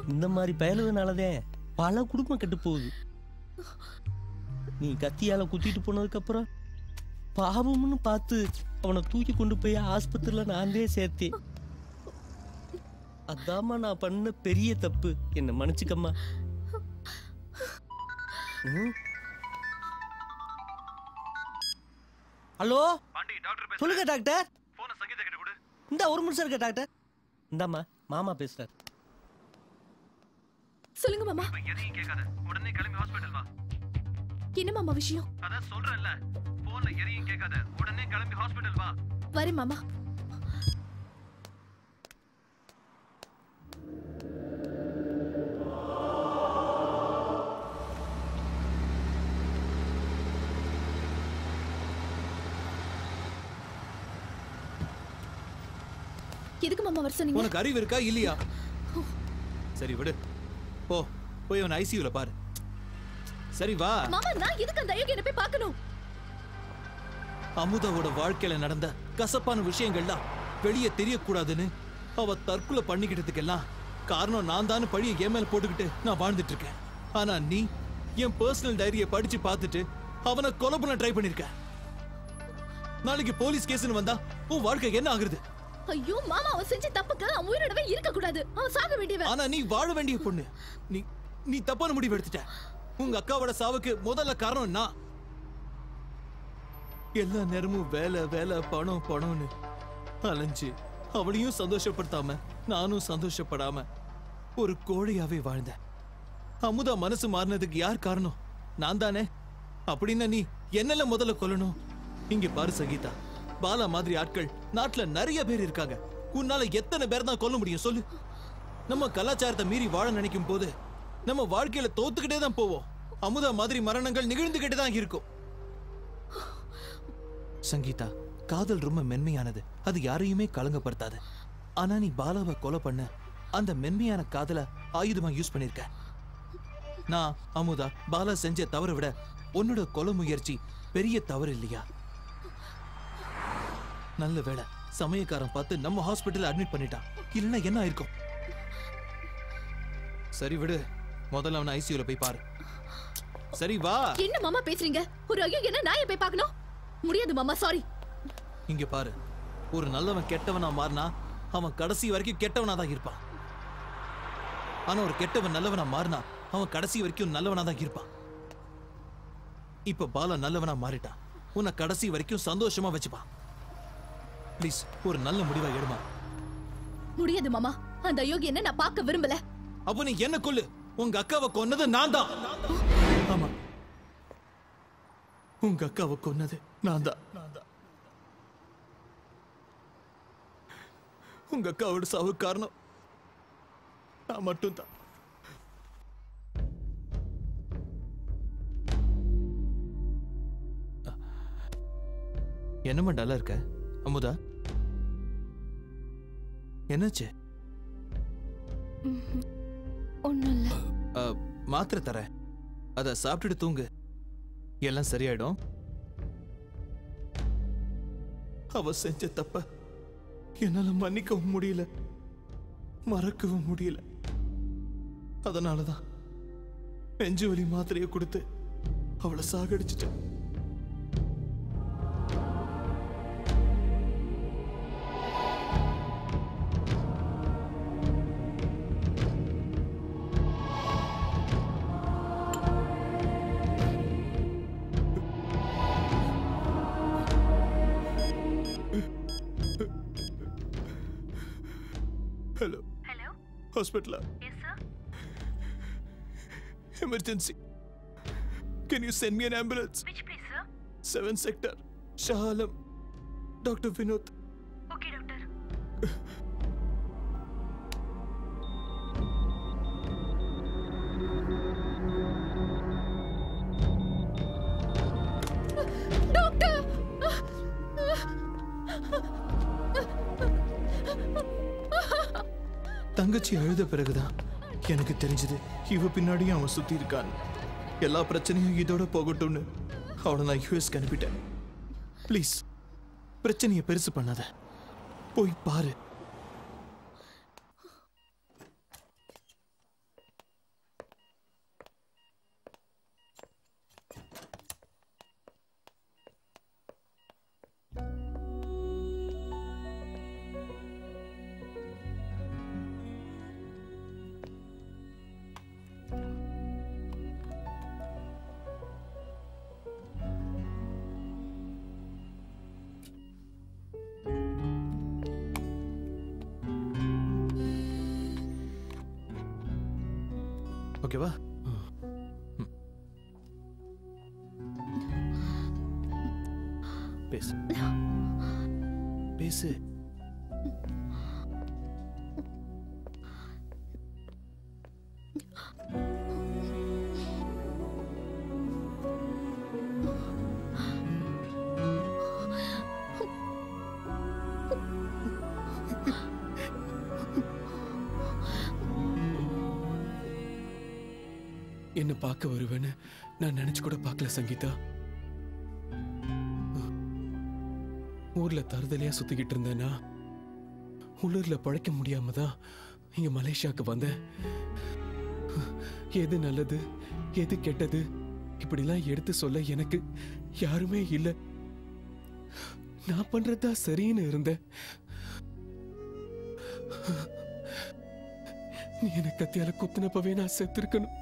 இந்த மாதிரி பயலுவனாலதான் பல குடும்பம் கெட்டு போகுது. நீ கத்தியால குத்திட்டு போனதுக்கு அப்புறம் பாவம்னு பார்த்து அவனை தூக்கி கொண்டு போய் ஆஸ்பத்திரியில நான் தான் சேர்த்தேன். அதாம்மா நான் பண்ண பெரிய தப்பு. என்ன மன்னிச்சுக்கம்மா? ஹலோ? சொல்லுங்க டாக்டர். இந்த ஒரு நிமிஷம் இருக்க டாக்டர். இந்தாம்மா மாமா பேசுறாரு. சொல்லுங்க மாமா. எதையும் கேட்காத. உடனே கிளம்பி ஹாஸ்பிட்டல் வா. என்ன மாமா விஷயம்? அதான் சொல்றேன்ல. போன்ல எதையும் கேட்காத. உடனே கிளம்பி ஹாஸ்பிட்டல் வா. வரேன் மாமா. எதுக்கு மாமா வர சொன்னீங்க? உனக்கு அறிவு இருக்கா இல்லையா? சரி விடு. போ போய் அவன் ஐசியூல பாரு. சரி வா. மாமா நான் எதுக்கு அந்த அயோக்கியனை போய் பார்க்கணும்? அமுதாவோட வாழ்க்கையில நடந்த கசப்பான விஷயங்கள்லாம் வெளியே தெரியக்கூடாதுன்னு அவ தற்கொலை பண்ணிக்கிட்டதுக்கெல்லாம் காரணம் நான் தான் பழிய என் மேல போட்டுக்கிட்டு நான் வாழ்ந்துட்டு இருக்கேன் ஆனா நீ என் பர்சனல் டைரியை படிச்சு பார்த்துட்டு அவனை கொலை பண்ண ட்ரை பண்ணிருக்க. நாளைக்கு போலீஸ் கேஸ்னு வந்தா உன் வாழ்க்கை என்ன ஆகுறது? ஐயோ மாமா அவன் செஞ்ச தப்புக்கு அவன் உயிரோடவே இருக்க கூடாது அவன் சாக வேண்டியவன். ஆனா நீ வாழ வேண்டிய பொண்ணு. நீ நீ தப்பான முடிவு எடுத்துட்ட. உங்க அக்காவோட சாவுக்கு முதல்ல காரணம் நான். எல்லா நேரமும் வேலை வேலை பணம் பணம்னு. அலைஞ்சு அவளையும் சந்தோஷப்படுத்தாம நானும் சந்தோஷப்படாம ஒரு கோழையாவே வாழ்ந்தேன். அமுதா மனசு மாறினதுக்கு யார் காரணம்? நான் தானே? அப்படின்னா நீ என்னெல்லாம் முதல்ல கொல்லணும்? இங்க பாரு சங்கீதா பாலா மாதிரி ஆட்கள் நாட்டுல நிறைய பேர் இருக்காங்க. உன்னால எத்தனை பேர் தான் கொல்ல முடியும் சொல்லு. நம்ம கலாச்சாரத்தை மீறி வாழ நினைக்கும் போது நம்ம வாழ்க்கையில தோத்துக்கிட்டே தான் போவோம். அமுதா மாதிரி மரணங்கள் நிகழ்ந்துகிட்டே தான் இருக்கும். சங்கீதா காதல் ரொம்ப மென்மையானது. அது யாரையுமே கலங்கப்படுத்தாது. ஆனா நீ பாலாவை கொலை பண்ண அந்த மென்மையான காதல ஆயுதமா யூஸ் பண்ணிருக்க. நான் அமுதா பாலா செஞ்ச தவறை விட உன்னோட கொலை முயற்சி பெரிய தவறு இல்லையா? நல்ல வேலை சமயக்காரன் பார்த்து நம்ம ஹாஸ்பிட்டல் அட்மிட் பண்ணிட்டான் இல்லைன்னா என்ன ஆயிருக்கும்? சரி விடு முதல்ல அவனை ஐசியூல போய் பாரு. சரி வா. என்ன மாமா பேசுறீங்க? ஒரு ஐயோ என்ன நாயை போய் பார்க்கணும்? முடியாது மாமா சாரி இங்க பாரு. ஒரு நல்லவன் கெட்டவனா மாறினா அவன் கடைசி வரைக்கும் கெட்டவனா தான் இருப்பான். ஆனா ஒரு கெட்டவன் நல்லவனா மாறினா அவன் கடைசி வரைக்கும் நல்லவனா தான் இருப்பான். இப்ப பாலா நல்லவனா மாறிட்டான் உன்னை கடைசி வரைக்கும் சந்தோஷமா வச்சுப்பான். ப்ளீஸ் ஒரு நல்ல முடிவா எடுமா. முடியாது மாமா. அந்த அயோக்கியனை நான் பார்க்க விரும்பல. அப்போ நீ என்ன கொல்லு? உங்க அக்காவை கொன்னது நான் தான் உங்க அக்காவை கொன்னது நான் தான் உங்க அக்காவோட சாவு காரணம் நான் மட்டும்தான் என்னம்மா டல்லா இருக்க? அமுதா? என்னாச்சு? ஒன்றும் இல்லை மாத்திரை தரேன். அதை சாப்பிட்டுட்டு தூங்கு. எல்லாம் சரியாயிடும். அவ செஞ்ச தப்ப என்னால மன்னிக்கவும் முடியல. மறக்கவும் முடியல. அதனாலதான் நெஞ்சு வலி மாத்திரையை கொடுத்து அவளை சாகடிச்சிட்டேன். Send me an ambulance. Which place sir seven sector Shah Alam doctor Vinod okay doctor doctor தங்கச்சி அழுத பிறகுதான் எனக்கு தெரிஞ்சது இவ பின்னாடியும் அவன் சுத்தி இருக்கான் எல்லா பிரச்சனையும் இதோட போகட்டும்னு அவளை நான் யூஎஸ்க்கு அனுப்பிட்டேன். ப்ளீஸ் பிரச்சனையை பெருசு பண்ணாத. போய் பாரு. சங்கீதா. ஊர்ல தருதலையா சுத்திக்கிட்டு இருந்தேனா? உள்ளூர்ல பழைக்க முடியாம தான் இங்க மலேசியாவுக்கு வந்தேன். எது நல்லது எது கெட்டது இப்படிலாம் எடுத்து சொல்ல எனக்கு யாருமே இல்ல. நான் பண்றதா சரின்னு இருந்தேன். நீ எனக்கு கத்தியால குத்துனப்பவே நான் செத்துருக்கணும்.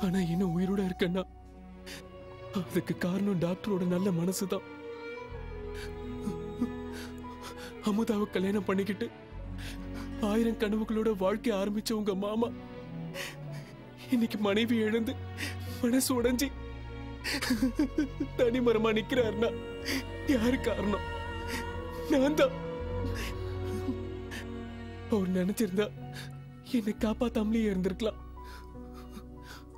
ஆனா இன்னும் உயிரோட இருக்கேன்னா? அதுக்கு காரணம் டாக்டரோட நல்ல மனசுதான். அமுதாவை கல்யாணம் பண்ணிக்கிட்டு ஆயிரம் கனவுகளோட வாழ்க்கை ஆரம்பிச்ச உங்க மாமா இன்னைக்கு மனைவி எழுந்து மனசு உடைஞ்சி தனிமரமா நிக்கிறாருன்னா யாரு காரணம்? நான் தான் அவர் நினைச்சிருந்தா என்னை காப்பாத்தாமலே இருந்திருக்கலாம்.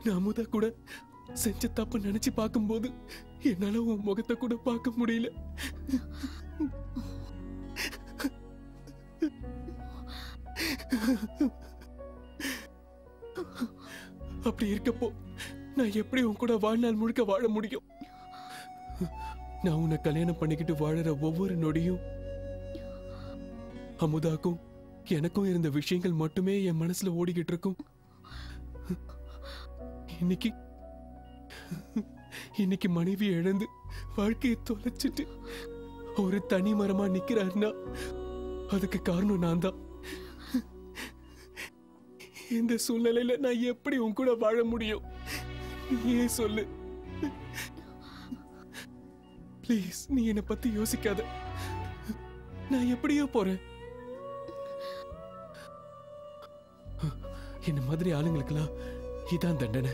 நான் அமுதா கூட செஞ்ச தப்பு நினைச்சு பார்க்கும்போது என்னால உன் முகத்தை கூட பார்க்க முடியல. அப்படி இருக்கப்போ நான் எப்படி உன் கூட வாழ்நாள் முழுக்க வாழ முடியும்? நான் உன்னை கல்யாணம் பண்ணிக்கிட்டு வாழற ஒவ்வொரு நொடியும் அமுதாக்கும் எனக்கும் இருந்த விஷயங்கள் மட்டுமே என் மனசுல ஓடிக்கிட்டு இருக்கும். இன்னைக்கு இன்னைக்கு மனைவி இழந்து வாழ்க்கையை தொலைச்சிட்டு ஒரு தனி மரமா நிக்கிறாருன்னா அதுக்கு காரணம் நான் தான். இந்த சூழ்நிலையில நான் எப்படி உன் கூட வாழ முடியும்? நீயே சொல்லு. ப்ளீஸ் நீ என்னை பத்தி யோசிக்காத. நான் எப்படியோ போறேன். என்ன மாதிரி ஆளுங்களுக்கெல்லாம் இதான் தண்டனை.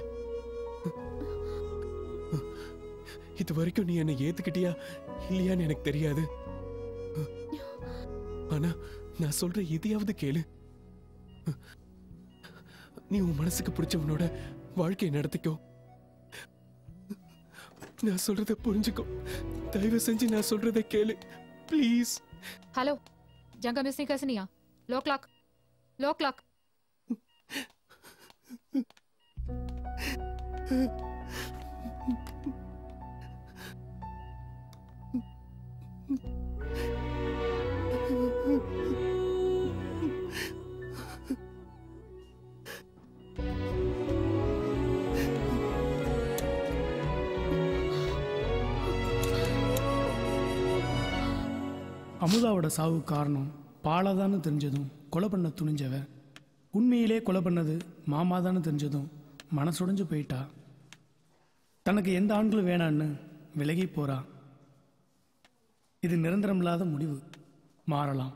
இது வரைக்கும் நீ என்னை ஏத்துக்கிட்டியா இல்லையான்னு எனக்கு தெரியாது. ஆனா நான் சொல்ற எதையாவது கேளு. நீ உன் மனசுக்கு பிடிச்சவனோட வாழ்க்கையை நடத்திக்கோ. நான் சொல்றத புரிஞ்சுக்கோ. தயவு செஞ்சு நான் சொல்றத கேளு. ப்ளீஸ் ஹலோ ஜங்க மிஸ் நீ கசனியா லோ கிளாக் லோ கிளாக் அமுதாவோட சாவு காரணம் பாலாதான்னு தெரிஞ்சதும் கொலை பண்ண துணிஞ்சவ. உண்மையிலே கொலை பண்ணது மாமாதான்னு தெரிஞ்சதும் மனசுடைஞ்சு போயிட்டா. தனக்கு எந்த ஆண்களும் வேணான்னு விலகி போறா. இது நிரந்தரமில்லாத முடிவு. மாறலாம்.